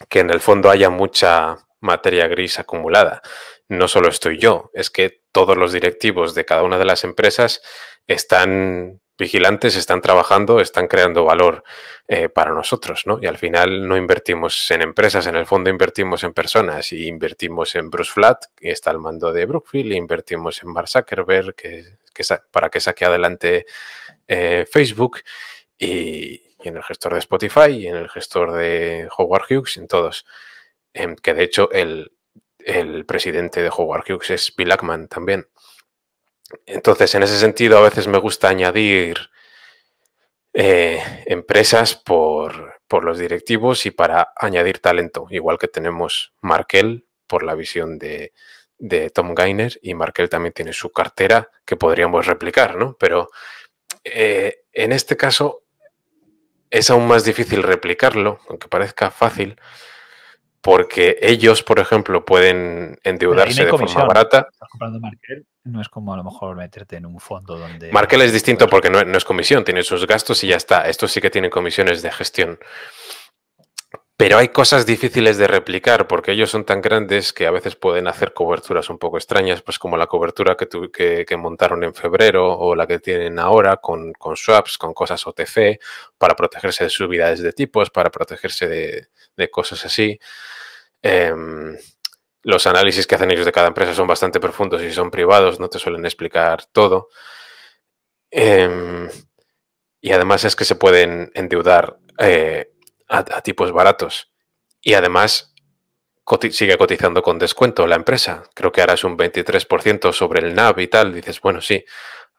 que en el fondo haya mucha materia gris acumulada. No solo estoy yo, es que todos los directivos de cada una de las empresas están vigilantes, están trabajando, están creando valor eh, para nosotros, ¿no? Y al final no invertimos en empresas, en el fondo invertimos en personas y invertimos en Bruce Flat, que está al mando de Brookfield, e invertimos en Mark Zuckerberg, que, para que saque adelante eh, Facebook, y, en el gestor de Spotify, y en el gestor de Howard Hughes, en todos. Em, que de hecho el, el presidente de Howard Hughes es Bill Ackman también. Entonces, en ese sentido, a veces me gusta añadir eh, empresas por, los directivos y para añadir talento, igual que tenemos Markel por la visión de, Tom Gainer y Markel también tiene su cartera que podríamos replicar, ¿no? Pero eh, en este caso es aún más difícil replicarlo, aunque parezca fácil, porque ellos, por ejemplo, pueden endeudarse de forma barata. Estás comprando Markel, no es como a lo mejor meterte en un fondo donde... Markel es distinto porque no, es comisión, tiene sus gastos y ya está. Estos sí que tienen comisiones de gestión. Pero hay cosas difíciles de replicar porque ellos son tan grandes que a veces pueden hacer coberturas un poco extrañas, pues como la cobertura que, que, montaron en febrero o la que tienen ahora con, swaps, con cosas OTC, para protegerse de subidades de tipos, para protegerse de, cosas así. Em, los análisis que hacen ellos de cada empresa son bastante profundos y son privados, no te suelen explicar todo. Em, y además es que se pueden endeudar eh, a, tipos baratos. Y además sigue cotizando con descuento la empresa. Creo que ahora es un 23% sobre el NAV y tal. Dices, bueno, sí,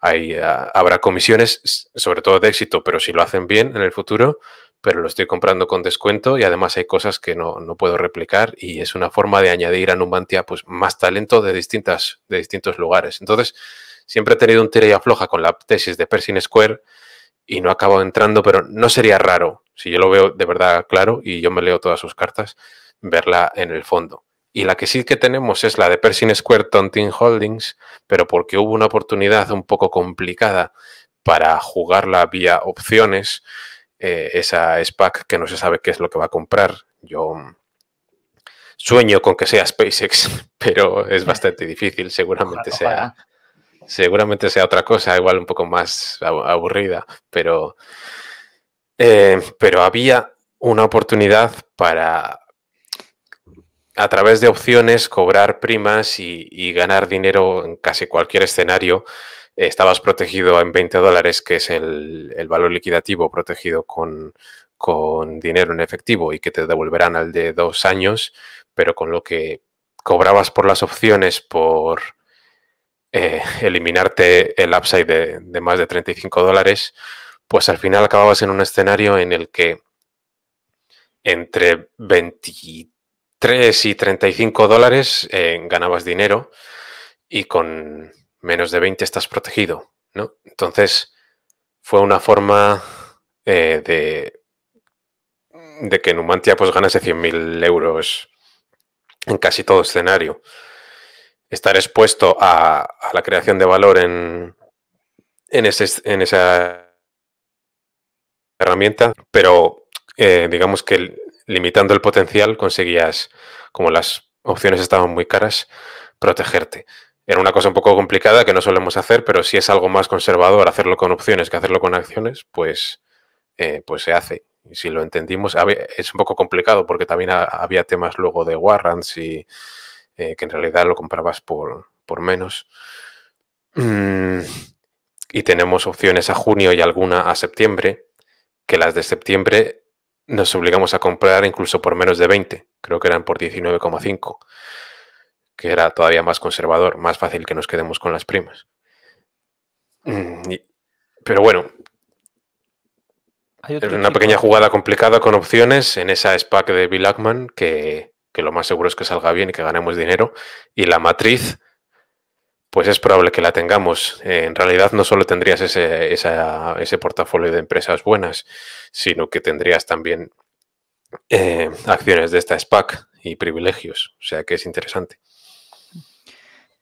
hay, ah, habrá comisiones, sobre todo de éxito, pero si lo hacen bien en el futuro, pero lo estoy comprando con descuento y además hay cosas que no, puedo replicar y es una forma de añadir a Numantia pues, más talento de, distintas, de distintos lugares. Entonces, siempre he tenido un tira y afloja con la tesis de Pershing Square y no acabo entrando, pero no sería raro, si yo lo veo de verdad claro y yo me leo todas sus cartas, verla en el fondo. Y la que sí que tenemos es la de Pershing Square Tontin Holdings, pero porque hubo una oportunidad un poco complicada para jugarla vía opciones, eh, esa SPAC que no se sabe qué es lo que va a comprar. Yo sueño con que sea SpaceX, pero es bastante difícil. Seguramente sea. Seguramente sea otra cosa, igual un poco más aburrida, pero, eh, pero había una oportunidad para, a través de opciones, cobrar primas y ganar dinero en casi cualquier escenario. Estabas protegido en 20 dólares, que es el, valor liquidativo protegido con, dinero en efectivo y que te devolverán al de dos años, pero con lo que cobrabas por las opciones por eh, eliminarte el upside de, más de 35 dólares, pues al final acababas en un escenario en el que entre 23 y 35 dólares eh, ganabas dinero y con menos de 20 estás protegido, ¿no? Entonces, fue una forma eh, de, de que Numantia pues ganase 100.000 euros en casi todo escenario. Estar expuesto a, la creación de valor en, en, en esa herramienta, pero eh, digamos que limitando el potencial conseguías, como las opciones estaban muy caras, protegerte. Era una cosa un poco complicada que no solemos hacer, pero si es algo más conservador hacerlo con opciones que hacerlo con acciones, pues, eh, pues se hace. Y si lo entendimos, es un poco complicado porque también había temas luego de warrants y eh, que en realidad lo comprabas por, por menos. Mm, y tenemos opciones a junio y alguna a septiembre, que las de septiembre nos obligamos a comprar incluso por menos de 20, creo que eran por 19,5 que era todavía más conservador, más fácil que nos quedemos con las primas. Mm, pero bueno, Es una pequeña jugada complicada con opciones en esa SPAC de Bill Ackman que, que lo más seguro es que salga bien y que ganemos dinero. Y la matriz, pues es probable que la tengamos. en realidad no solo tendrías ese, ese, portafolio de empresas buenas, sino que tendrías también eh, acciones de esta SPAC y privilegios. O sea que es interesante.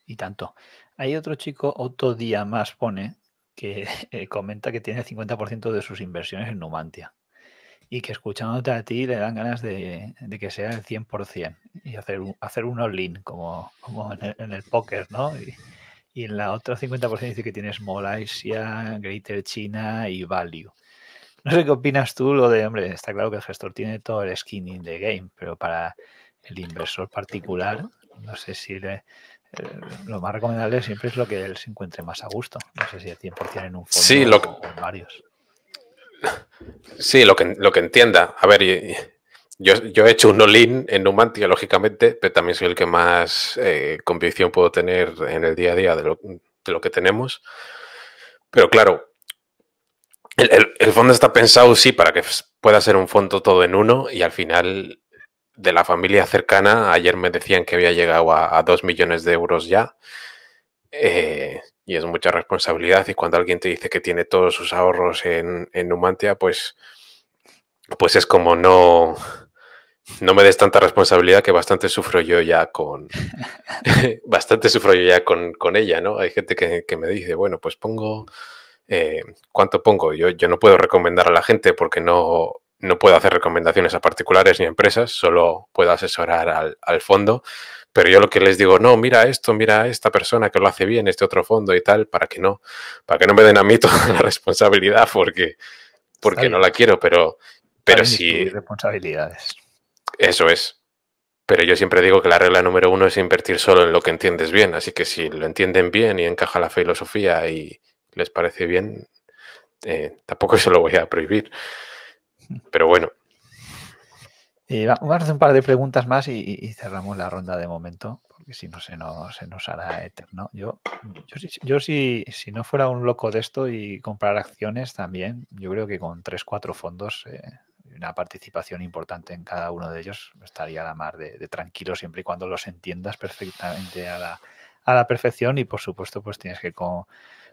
Y tanto. Hay otro chico, otro día más pone, que eh, comenta que tiene el 50% de sus inversiones en Numantia y que escuchándote a ti le dan ganas de, que sea el 100% y hacer un, hacer un all-in como, como en, el, póker, ¿no? Y, en la otra 50% dice que tienes Malaysia, Greater China y Value. No sé qué opinas tú, lo de, hombre, está claro que el gestor tiene todo el skin in the game, pero para el inversor particular, no sé si le, eh, lo más recomendable siempre es lo que él se encuentre más a gusto. No sé si el 100% en un fondo o, en varios. Sí, lo que, lo que entienda. A ver, yo, yo he hecho un all-in en Numantia, lógicamente, pero también soy el que más eh, convicción puedo tener en el día a día de lo, que tenemos. Pero claro, el, fondo está pensado, sí, para que pueda ser un fondo todo en uno y al final de la familia cercana, ayer me decían que había llegado a, dos millones de euros ya. Eh, y es mucha responsabilidad. Y cuando alguien te dice que tiene todos sus ahorros en, en Numantia, pues, pues es como no, no me des tanta responsabilidad que bastante sufro yo ya con bastante sufro yo ya con, con, ella, ¿no? Hay gente que, que me dice, bueno, pues pongo eh, ¿cuánto pongo? Yo, yo no puedo recomendar a la gente porque no, no puedo hacer recomendaciones a particulares ni a empresas, solo puedo asesorar al, al, fondo. Pero yo lo que les digo, no, mira esto, mira esta persona que lo hace bien, este otro fondo y tal, para que no, para que no me den a mí toda la responsabilidad porque, porque no la quiero, pero, pero sí. responsabilidades. Eso es. Pero yo siempre digo que la regla número uno es invertir solo en lo que entiendes bien. Así que si lo entienden bien y encaja la filosofía y les parece bien, eh, tampoco se lo voy a prohibir. Pero bueno. Vamos a hacer un par de preguntas más y, cerramos la ronda de momento, porque si no se nos, se nos hará eterno. Yo, yo, yo si, si, no fuera un loco de esto y comprar acciones también, yo creo que con tres, cuatro fondos, eh, una participación importante en cada uno de ellos, estaría a la mar de, tranquilo siempre y cuando los entiendas perfectamente a la, a la perfección y por supuesto pues tienes que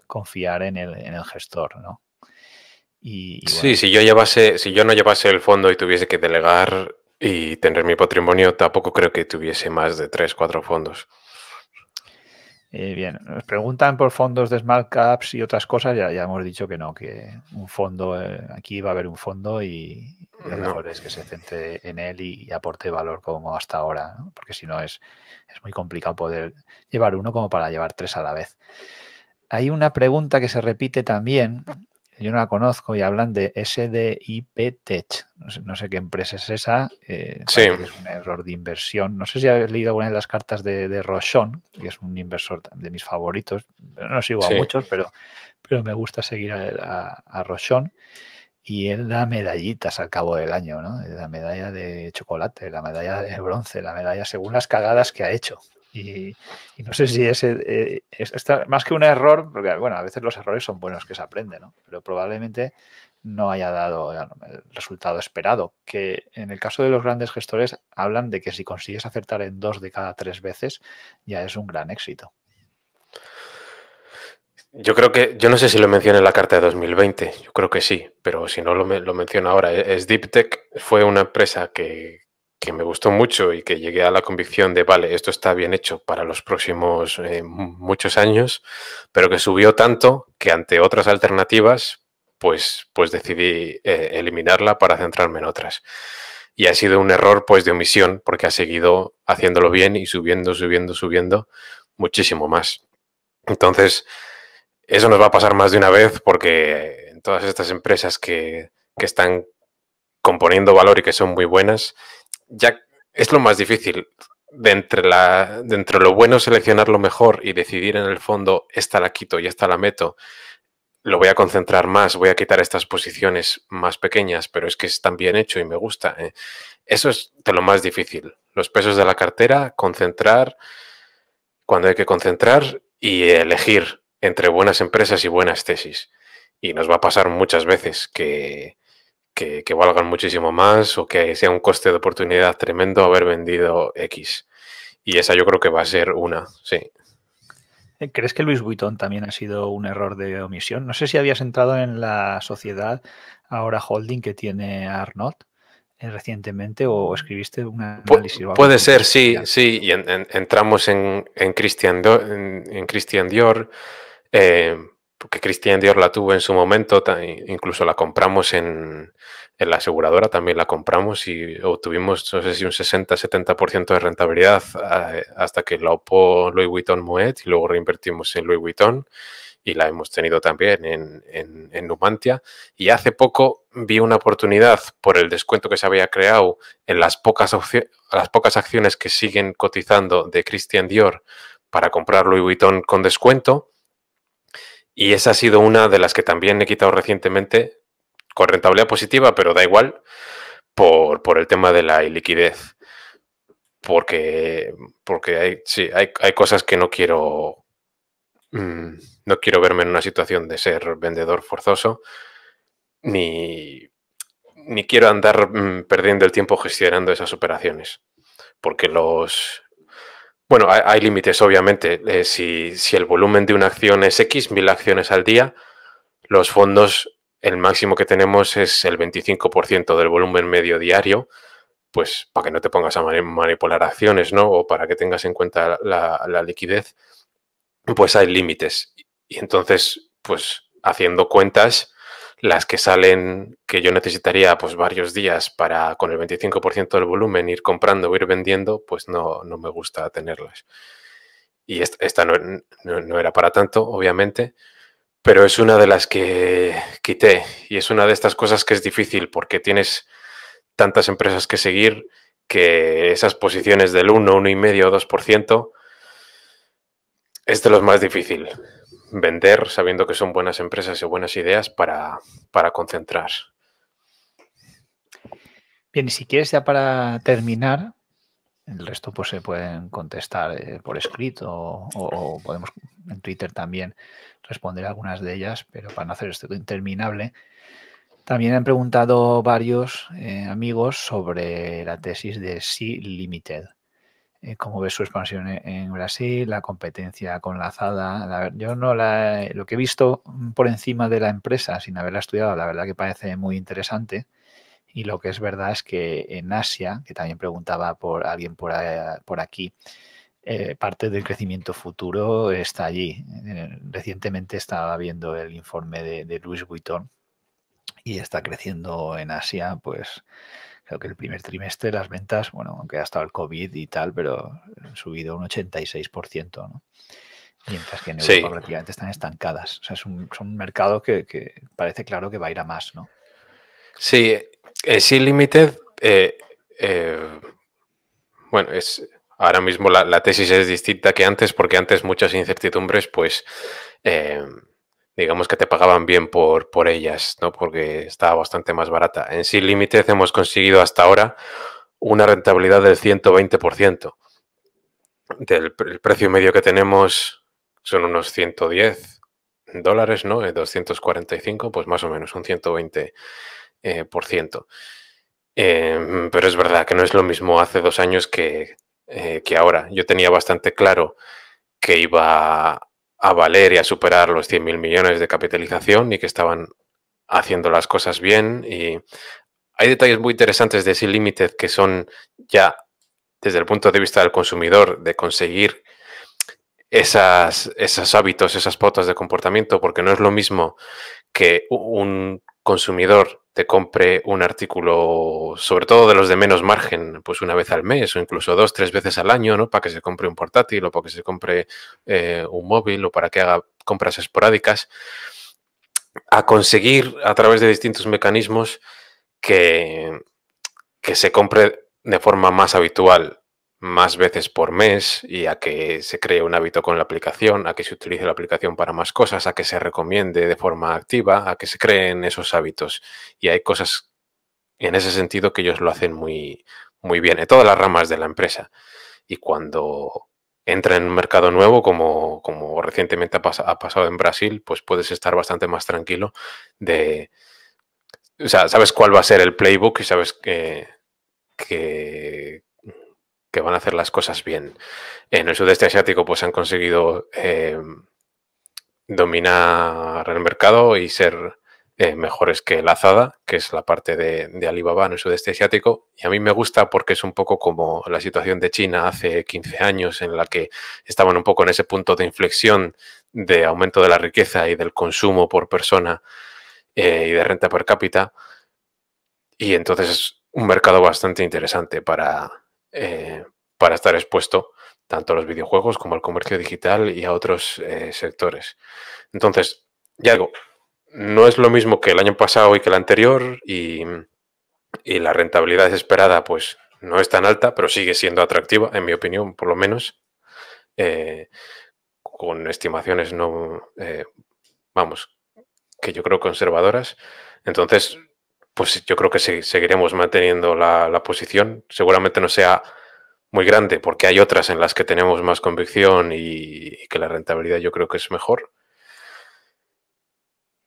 confiar en el, en el gestor, ¿no? Sí, si yo llevase, si yo no llevase el fondo y tuviese que delegar y tener mi patrimonio, tampoco creo que tuviese más de tres, cuatro fondos. Eh, bien, nos preguntan por fondos de small caps y otras cosas. Ya, ya hemos dicho que no, que un fondo, eh, aquí va a haber un fondo y lo mejor es que se centre en él y, aporte valor como hasta ahora, porque si no es, es muy complicado poder llevar uno como para llevar tres a la vez. Hay una pregunta que se repite también yo no la conozco y hablan de SDIP Tech. No sé, qué empresa es esa. Eh, sí. Es un error de inversión. No sé si habéis leído alguna de las cartas de, de Rochon, que es un inversor de mis favoritos. No sigo a muchos, pero, pero me gusta seguir a, a, Rochon. Y él da medallitas al cabo del año, ¿no? La medalla de chocolate, la medalla de bronce, la medalla según las cagadas que ha hecho. Y, no sé si ese eh, más que un error, porque bueno, a veces los errores son buenos que se aprende, ¿no? Pero probablemente no haya dado el resultado esperado. Que en el caso de los grandes gestores hablan de que si consigues acertar en dos de cada tres veces, ya es un gran éxito. Yo creo que, yo no sé si lo mencioné en la carta de 2020, yo creo que sí, pero si no lo, lo menciono ahora, es Deep Tech, fue una empresa que, que me gustó mucho y que llegué a la convicción de, vale, esto está bien hecho para los próximos eh, muchos años, pero que subió tanto que ante otras alternativas, pues, pues decidí eh, eliminarla para centrarme en otras. Y ha sido un error pues de omisión porque ha seguido haciéndolo bien y subiendo, subiendo, subiendo muchísimo más. Entonces, eso nos va a pasar más de una vez porque en todas estas empresas que, que están componiendo valor y que son muy buenas, ya es lo más difícil. De entre, la, lo bueno seleccionar lo mejor y decidir en el fondo, esta la quito y esta la meto, lo voy a concentrar más, voy a quitar estas posiciones más pequeñas, pero es que están bien hecho y me gusta. ¿eh? Eso es de lo más difícil. Los pesos de la cartera, concentrar cuando hay que concentrar y elegir entre buenas empresas y buenas tesis. Y nos va a pasar muchas veces que, que, que, valgan muchísimo más o que sea un coste de oportunidad tremendo haber vendido X. Y esa yo creo que va a ser una, sí. Eh, ¿Crees que Luis Vuitton también ha sido un error de omisión? No sé si habías entrado en la sociedad ahora holding que tiene Arnott eh, recientemente o escribiste un análisis. puede ser, sí, sí. Y entramos en, en, Christian, en, Christian Dior, eh, porque Christian Dior la tuvo en su momento, incluso la compramos en, la aseguradora también la compramos y obtuvimos, no sé si un 60-70% de rentabilidad eh, hasta que la OPO Louis Vuitton Moet y luego reinvertimos en Louis Vuitton y la hemos tenido también en, en, Numantia. Y hace poco vi una oportunidad por el descuento que se había creado en las pocas, las pocas acciones que siguen cotizando de Christian Dior para comprar Louis Vuitton con descuento. Y esa ha sido una de las que también he quitado recientemente con rentabilidad positiva, pero da igual por, por el tema de la liquidez. Porque, porque hay, sí, hay, hay cosas que no quiero. Mm, no quiero verme en una situación de ser vendedor forzoso. Ni, ni quiero andar mm, perdiendo el tiempo gestionando esas operaciones. Porque los. Bueno, hay, límites, obviamente. Eh, si, si el volumen de una acción es X, mil acciones al día, los fondos el máximo que tenemos es el 25% del volumen medio diario, pues para que no te pongas a manipular acciones, ¿no? O para que tengas en cuenta la, liquidez, pues hay límites. Y entonces, pues haciendo cuentas, las que salen que yo necesitaría pues varios días para con el 25% del volumen ir comprando o ir vendiendo, pues no, no me gusta tenerlas. Y esta, no, era para tanto, obviamente, pero es una de las que quité y es una de estas cosas que es difícil porque tienes tantas empresas que seguir que esas posiciones del 1, 1,5 o 2% es de los más difícil. Vender sabiendo que son buenas empresas y buenas ideas para, para concentrar. Bien, y si quieres ya para terminar, el resto pues se pueden contestar eh, por escrito o, podemos en Twitter también responder algunas de ellas, pero para no hacer esto interminable. También han preguntado varios eh, amigos sobre la tesis de Sea Limited. Eh, cómo ves su expansión en, Brasil, la competencia con la ZADA. yo no la, lo que he visto por encima de la empresa, sin haberla estudiado, la verdad que parece muy interesante. Y lo que es verdad es que en Asia, que también preguntaba por alguien por, por aquí, eh, parte del crecimiento futuro está allí. Eh, recientemente estaba viendo el informe de, de Louis Vuitton y está creciendo en Asia, pues creo que el primer trimestre las ventas, bueno, aunque ha estado el COVID y tal, pero han subido un 86%, ¿no? Mientras que en Europa prácticamente están estancadas. O sea, es un, un mercado que, que, parece claro que va a ir a más, ¿no? Sí, es Limited, eh, eh, bueno, es ahora mismo la, tesis es distinta que antes, porque antes muchas incertidumbres, pues, eh, digamos que te pagaban bien por, por ellas, ¿no? Porque estaba bastante más barata. En sí Limited hemos conseguido hasta ahora una rentabilidad del 120%. Del el precio medio que tenemos son unos 110 dólares, ¿no? 245, pues más o menos un 120 eh, por ciento. Em, pero es verdad que no es lo mismo hace dos años que, eh, que ahora. Yo tenía bastante claro que iba a valer y a superar los 100 mil millones de capitalización y que estaban haciendo las cosas bien. Y hay detalles muy interesantes de Sea Limited que son ya desde el punto de vista del consumidor, de conseguir esas, esos hábitos, esas pautas de comportamiento, porque no es lo mismo que un consumidor te compre un artículo, sobre todo de los de menos margen, pues una vez al mes o incluso dos, tres veces al año, ¿no? Para que se compre un portátil o para que se compre eh, un móvil o para que haga compras esporádicas, a conseguir a través de distintos mecanismos que, que se compre de forma más habitual más veces por mes y a que se cree un hábito con la aplicación, a que se utilice la aplicación para más cosas, a que se recomiende de forma activa, a que se creen esos hábitos. Y hay cosas en ese sentido que ellos lo hacen muy, muy bien, en todas las ramas de la empresa. Y cuando entra en un mercado nuevo, como, como recientemente ha, pasado en Brasil, pues puedes estar bastante más tranquilo de o sea, sabes cuál va a ser el playbook y sabes que, que, van a hacer las cosas bien. En el sudeste asiático pues han conseguido eh, dominar el mercado y ser eh, mejores que la Zada, que es la parte de, Alibaba en el sudeste asiático. Y a mí me gusta porque es un poco como la situación de China hace 15 años, en la que estaban un poco en ese punto de inflexión de aumento de la riqueza y del consumo por persona eh, y de renta per cápita. Y entonces es un mercado bastante interesante para, eh, para estar expuesto tanto a los videojuegos como al comercio digital y a otros sectores. Entonces, ya digo, no es lo mismo que el año pasado y que el anterior y, la rentabilidad esperada pues no es tan alta, pero sigue siendo atractiva, en mi opinión, por lo menos, eh, con estimaciones no, eh, vamos, que yo creo conservadoras. Entonces, pues yo creo que seguiremos manteniendo la, posición. Seguramente no sea muy grande porque hay otras en las que tenemos más convicción y que la rentabilidad yo creo que es mejor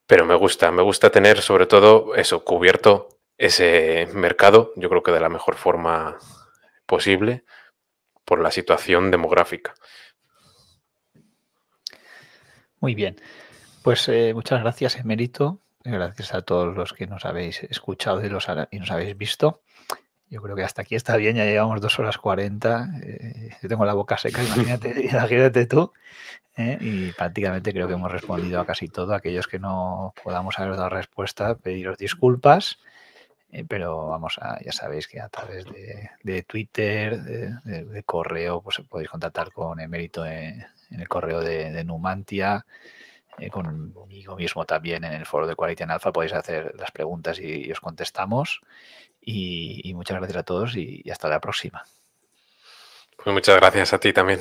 pero me gusta, me gusta tener sobre todo eso, cubierto ese mercado, yo creo que de la mejor forma posible por la situación demográfica. Muy bien, pues eh, muchas gracias, Emerito. Gracias a todos los que nos habéis escuchado y, los, y nos habéis visto. Yo creo que hasta aquí está bien, ya llevamos dos horas cuarenta. Eh, yo tengo la boca seca, imagínate, imagínate tú. ¿eh? y prácticamente creo que hemos respondido a casi todo. Aquellos que no podamos haber dado respuesta, pediros disculpas. Eh, pero vamos a, ya sabéis que a través de, Twitter, de, correo, pues podéis contactar con Emérito en, el correo de, Numantia, eh, conmigo mismo también en el foro de Quality en Alpha podéis hacer las preguntas y, os contestamos. Y, muchas gracias a todos y hasta la próxima. Pues muchas gracias a ti también.